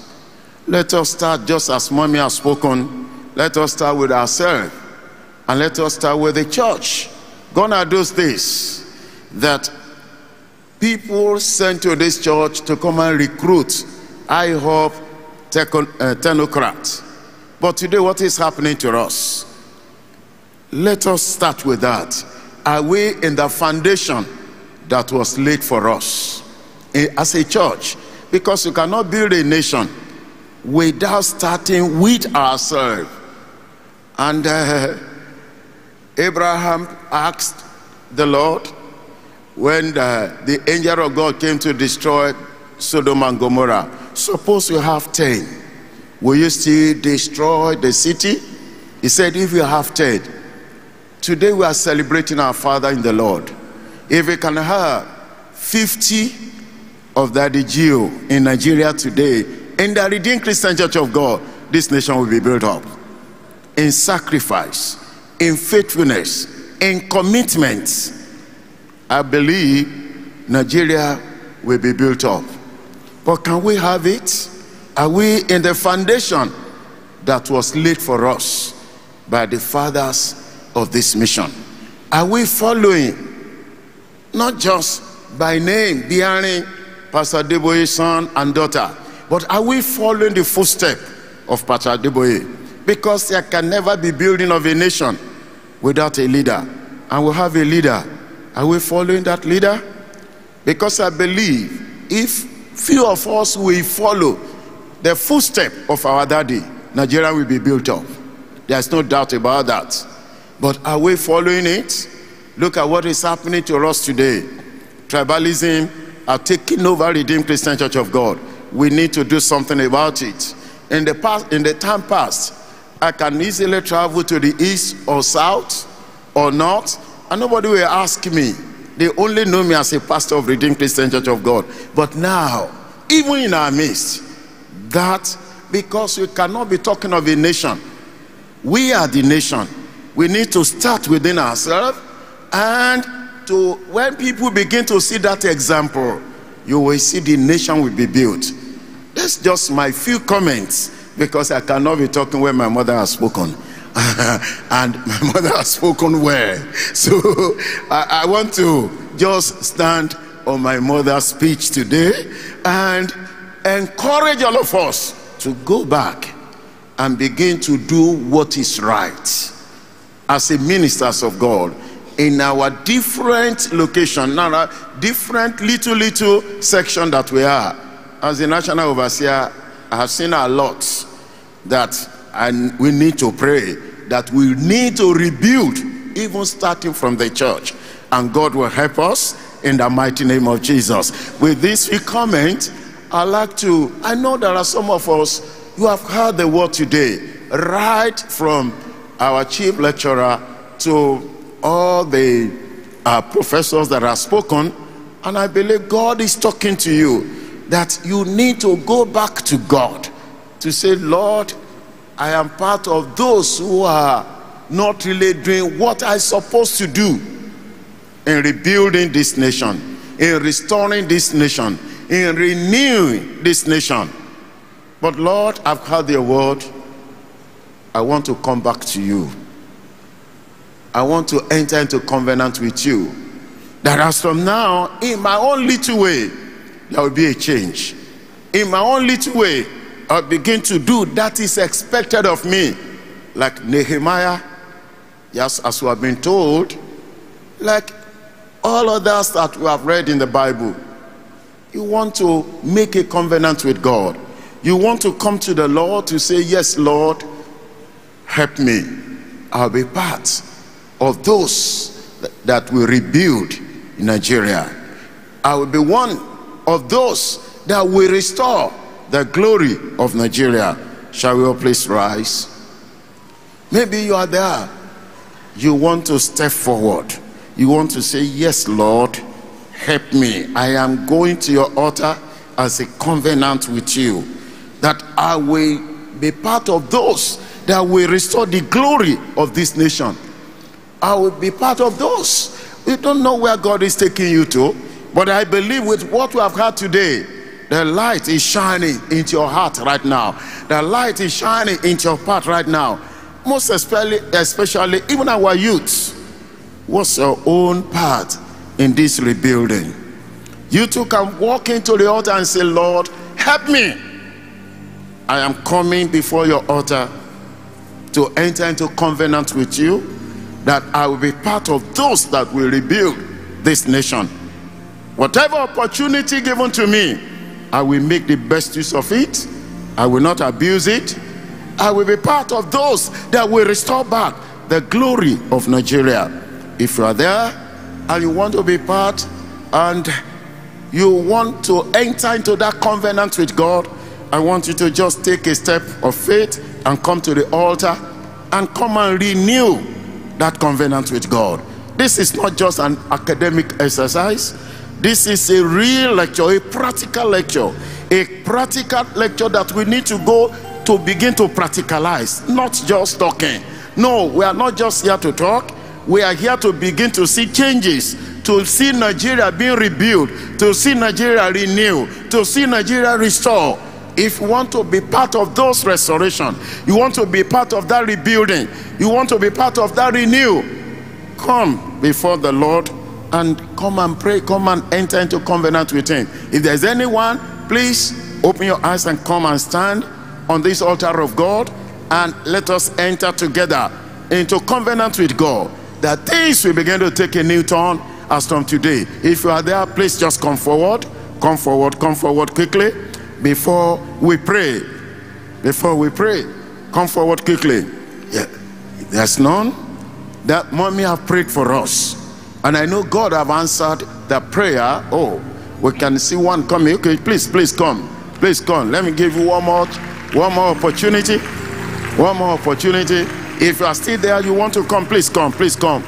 Let us start just as mommy has spoken. Let us start with ourselves. And let us start with the church. Are those days that people sent to this church to come and recruit I hope uh, technocrats. But today, what is happening to us? Let us start with that. Are we in the foundation that was laid for us eh, as a church? Because you cannot build a nation without starting with ourselves. And uh, Abraham asked the Lord when the, the angel of God came to destroy Sodom and Gomorrah, suppose you have 10, will you still destroy the city? He said, if you have 10, today we are celebrating our Father in the Lord. If we can have 50 of the GO in Nigeria today, in the Redeemed Christian Church of God, this nation will be built up in sacrifice, in faithfulness, in commitment. I believe Nigeria will be built up. But can we have it? Are we in the foundation that was laid for us by the fathers of this mission? Are we following not just by name, bearing Pastor Adeboye's son and daughter, but are we following the footstep of Pastor Adeboye? Because there can never be building of a nation without a leader. And we have a leader. Are we following that leader? Because I believe if few of us will follow the footstep of our daddy, Nigeria will be built up. There's no doubt about that. But are we following it? Look at what is happening to us today. Tribalism are taking over Redeemed Christian Church of God. We need to do something about it. In the past, in the time past, I can easily travel to the east or south or north, and nobody will ask me they only know me as a pastor of Redeemed Christian Church of God. But now, even in our midst, that because we cannot be talking of a nation, we are the nation. We need to start within ourselves and to when people begin to see that example, you will see the nation will be built. That's just my few comments because I cannot be talking where my mother has spoken. (laughs) and my (laughs) mother has spoken well. So I, I want to just stand on my mother's speech today and encourage all of us to go back and begin to do what is right as a ministers of God in our different location, now different little little section that we are. As a national overseer, I have seen a lot that and we need to pray that we need to rebuild, even starting from the church. And God will help us in the mighty name of Jesus. With this we comment, I like to, I know there are some of us, you have heard the word today, right from our chief lecturer to all the uh, professors that have spoken. And I believe God is talking to you that you need to go back to God to say, Lord, I am part of those who are not really doing what I'm supposed to do in rebuilding this nation, in restoring this nation, in renewing this nation. But Lord, I've heard your word. I want to come back to you. I want to enter into covenant with you. That as from now, in my own little way, there will be a change. In my own little way, I'll begin to do that is expected of me. Like Nehemiah, yes, as we have been told, like all others that we have read in the Bible. You want to make a covenant with God. You want to come to the Lord to say, Yes, Lord, help me. I'll be part of those that will rebuild in Nigeria. I will be one of those that will restore the glory of Nigeria. Shall we all please rise? Maybe you are there you want to step forward. You want to say, Yes, Lord, help me. I am going to your altar as a covenant with you that I will be part of those that will restore the glory of this nation. I will be part of those. We don't know where God is taking you to, but I believe with what we have had today, the light is shining into your heart right now. The light is shining into your path right now. Most especially, especially even our youths. What's your own part in this rebuilding? You too can walk into the altar and say, Lord, help me. I am coming before your altar to enter into covenant with you that I will be part of those that will rebuild this nation. Whatever opportunity given to me, I will make the best use of it. I will not abuse it. I will be part of those that will restore back the glory of Nigeria. If you are there and you want to be part and you want to enter into that covenant with God, I want you to just take a step of faith and come to the altar and come and renew that covenant with God. This is not just an academic exercise. This is a real lecture, a practical lecture, a practical lecture that we need to go to begin to practicalize, not just talking. No, we are not just here to talk. We are here to begin to see changes, to see Nigeria being rebuilt, to see Nigeria renewed, to see Nigeria restored. If you want to be part of those restoration, you want to be part of that rebuilding, you want to be part of that renew, come before the Lord and come and pray, come and enter into covenant with him. If there's anyone, please open your eyes and come and stand on this altar of God and let us enter together into covenant with God that things will begin to take a new turn as from today. If you are there, please just come forward, come forward, come forward quickly before we pray. Before we pray, come forward quickly. Yeah. There's none. That mommy have prayed for us. And I know God have answered the prayer. Oh, we can see one coming. Okay, please, please come. Please come. Let me give you one more, one more opportunity. One more opportunity. If you are still there, you want to come, please come, please come.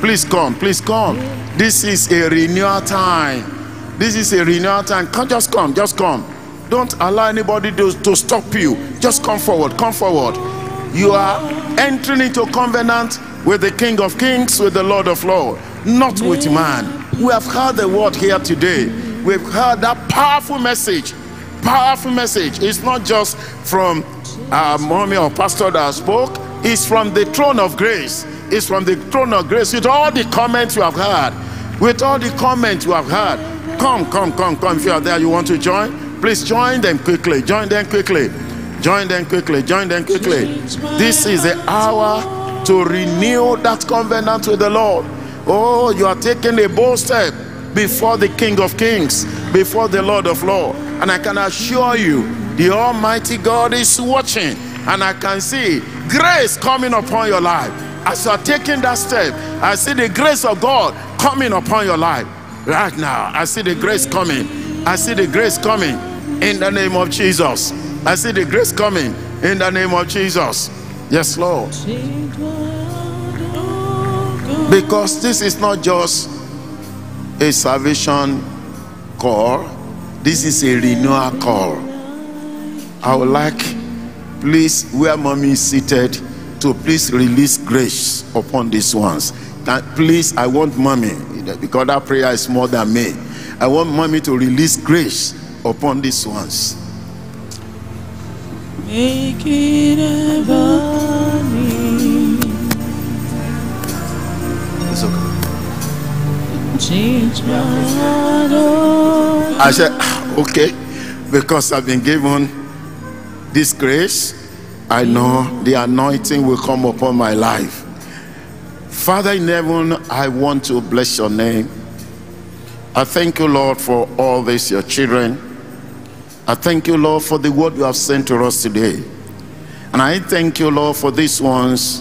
Please come, please come. This is a renewal time. This is a renewal time. Come, just come, just come. Don't allow anybody to, to stop you. Just come forward, come forward. You are entering into covenant with the King of Kings, with the Lord of Lords, not with man. We have heard the word here today. We've heard that powerful message. Powerful message. It's not just from our mommy or pastor that spoke, it's from the throne of grace. It's from the throne of grace with all the comments you have heard. With all the comments you have heard. Come, come, come, come. If you are there, you want to join? Please join them quickly. Join them quickly. Join them quickly. Join them quickly. This is the hour to renew that covenant with the Lord. Oh, you are taking a bold step before the King of Kings, before the Lord of Lords. And I can assure you, the Almighty God is watching. And I can see grace coming upon your life. As you are taking that step, I see the grace of God coming upon your life. Right now, I see the grace coming. I see the grace coming in the name of Jesus. I see the grace coming in the name of Jesus. Yes, Lord. Because this is not just a salvation call, this is a renewal call. I would like, please, where mommy is seated, to please release grace upon these ones. please, I want mommy, because that prayer is more than me. I want mommy to release grace upon these ones. Make it ever Change my heart. I said, ah, okay, because I've been given this grace, I know the anointing will come upon my life. Father in heaven, I want to bless your name. I thank you, Lord, for all this, your children. I thank you, Lord, for the word you have sent to us today. And I thank you, Lord, for these ones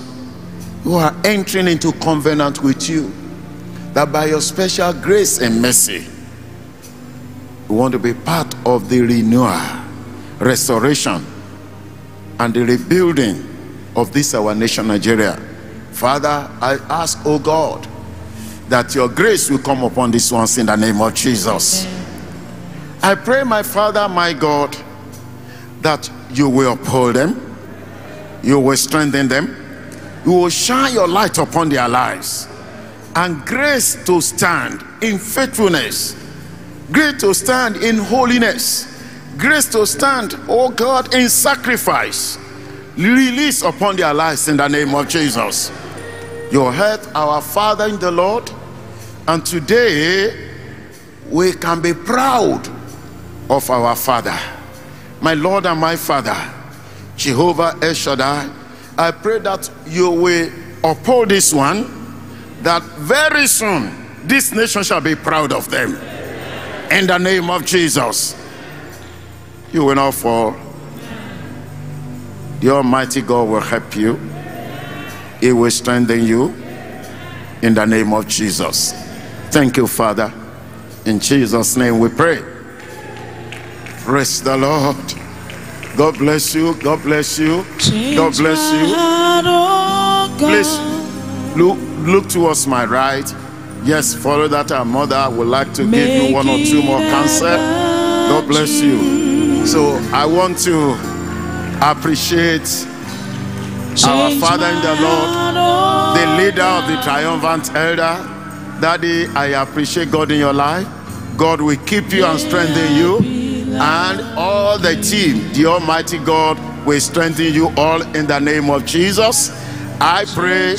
who are entering into covenant with you. That by your special grace and mercy, we want to be part of the renewal, restoration, and the rebuilding of this our nation, Nigeria. Father, I ask, oh God, that your grace will come upon this ones in the name of Jesus. I pray, my Father, my God, that you will uphold them, you will strengthen them, you will shine your light upon their lives, and grace to stand in faithfulness, grace to stand in holiness, grace to stand, oh God, in sacrifice. Release upon their lives in the name of Jesus. You heard our Father in the Lord, and today we can be proud of our Father. My Lord and my Father, Jehovah El Shaddai, I pray that you will uphold this one, that very soon this nation shall be proud of them. In the name of Jesus, you will not fall. The Almighty God will help you, He will strengthen you. In the name of Jesus. Thank you, Father. In Jesus' name we pray. Praise the Lord. God bless you. God bless you. God bless you. Please look look towards my right. Yes, follow that. Our mother would like to give you one or two more cancer. God bless you. So I want to appreciate our Father in the Lord, the leader of the triumphant elder. Daddy, I appreciate God in your life. God will keep you and strengthen you. And all the team, the Almighty God, will strengthen you all in the name of Jesus. I pray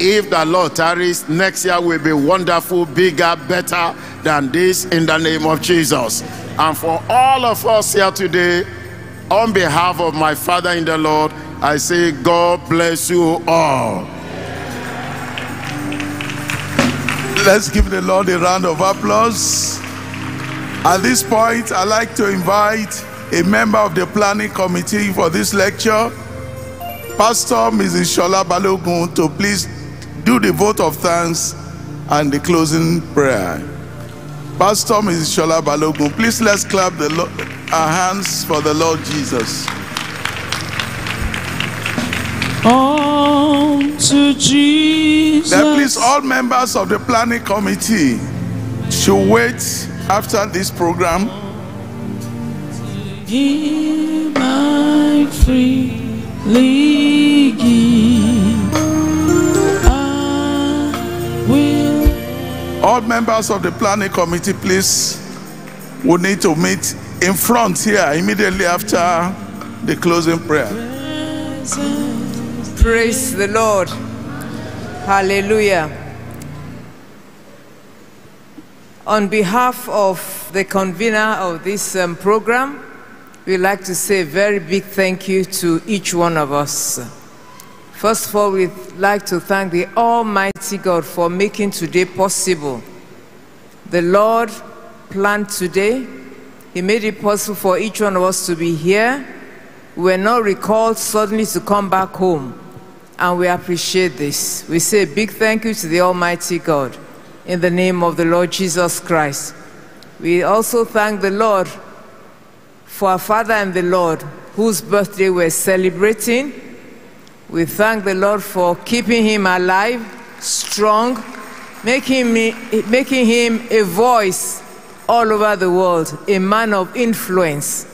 if the Lord tarries, next year will be wonderful, bigger, better than this in the name of Jesus. And for all of us here today, on behalf of my Father in the Lord, I say, God bless you all. Let's give the Lord a round of applause. At this point, I'd like to invite a member of the planning committee for this lecture, Pastor Mrs. Shola Balogun, to please do the vote of thanks and the closing prayer. Pastor Mrs. Shola Balogun, please let's clap the Lo- our hands for the Lord Jesus. On to Jesus. Then please, all members of the planning committee should wait after this program. He might freely give. All members of the planning committee, please, will need to meet in front here immediately after the closing prayer. Praise the Lord. Hallelujah. On behalf of the convener of this um, program, we'd like to say a very big thank you to each one of us. First of all, we'd like to thank the Almighty God for making today possible. The Lord planned today, He made it possible for each one of us to be here. We were not recalled suddenly to come back home. And we appreciate this. We say a big thank you to the Almighty God in the name of the Lord Jesus Christ. We also thank the Lord for our Father and the Lord whose birthday we're celebrating. We thank the Lord for keeping him alive, strong, making, me, making him a voice all over the world, a man of influence.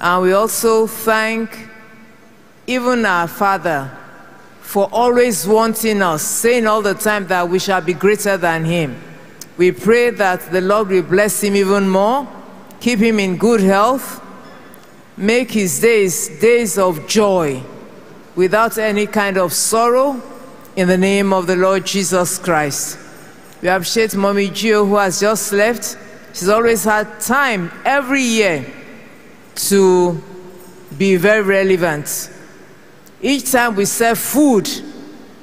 And we also thank even our Father for always wanting us, saying all the time that we shall be greater than him. We pray that the Lord will bless him even more, keep him in good health, make his days days of joy without any kind of sorrow in the name of the Lord Jesus Christ. We appreciate Mommy GO who has just left. She's always had time every year to be very relevant. Each time we serve food,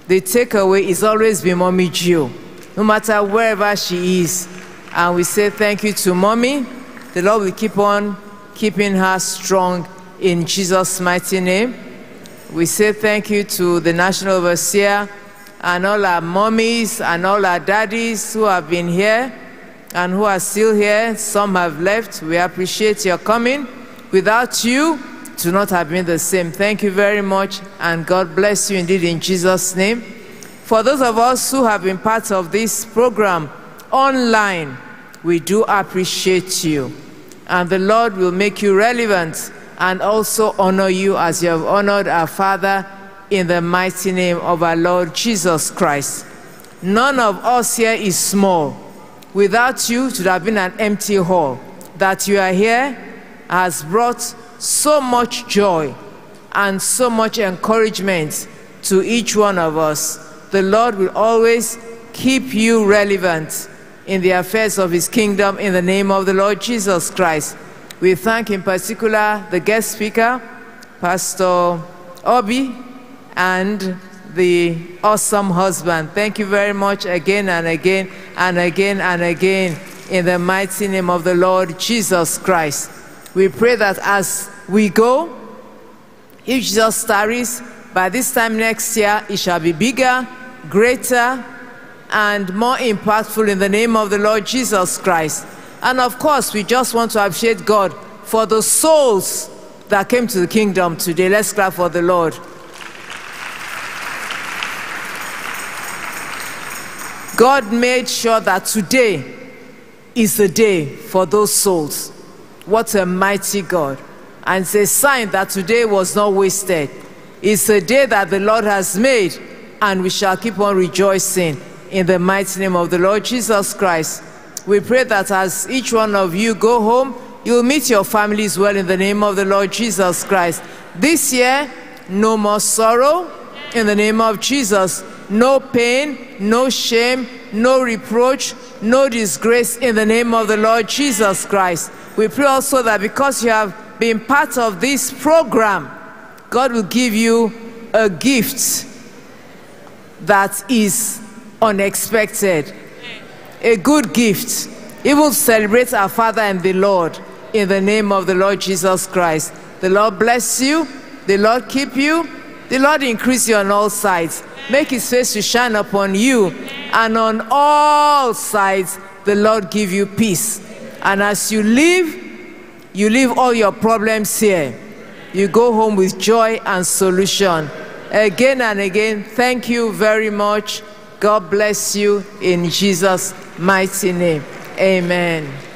the takeaway is always be Mommy GO, no matter wherever she is. And we say thank you to Mommy. The Lord will keep on keeping her strong in Jesus' mighty name. We say thank you to the National Overseer and all our mommies and all our daddies who have been here and who are still here. Some have left. We appreciate your coming. Without you, to not have been the same. Thank you very much, and God bless you indeed in Jesus' name. For those of us who have been part of this program online, we do appreciate you. And the Lord will make you relevant and also honor you as you have honored our Father in the mighty name of our Lord Jesus Christ. None of us here is small. Without you, it would have been an empty hall. That you are here has brought so much joy and so much encouragement to each one of us. The Lord will always keep you relevant in the affairs of his kingdom in the name of the Lord Jesus Christ. We thank in particular the guest speaker, Pastor Oby, and the awesome husband. Thank you very much again and again and again and again in the mighty name of the Lord Jesus Christ. We pray that as we go, if Jesus tarries, by this time next year, it shall be bigger, greater, and more impactful in the name of the Lord Jesus Christ. And of course, we just want to appreciate God for the souls that came to the kingdom today. Let's clap for the Lord. God made sure that today is the day for those souls. What a mighty God. And it's a sign that today was not wasted. It's a day that the Lord has made, and we shall keep on rejoicing in the mighty name of the Lord Jesus Christ. We pray that as each one of you go home, you'll meet your families well in the name of the Lord Jesus Christ. This year, no more sorrow in the name of Jesus. No pain, no shame, no reproach, no disgrace in the name of the Lord Jesus Christ. We pray also that because you have been part of this program, God will give you a gift that is unexpected. A good gift. Even celebrate our Father and the Lord in the name of the Lord Jesus Christ. The Lord bless you. The Lord keep you. The Lord increase you on all sides. Make his face to shine upon you. And on all sides, the Lord give you peace. And as you leave, you leave all your problems here. You go home with joy and solution. Again and again, thank you very much. God bless you in Jesus' mighty name. Amen.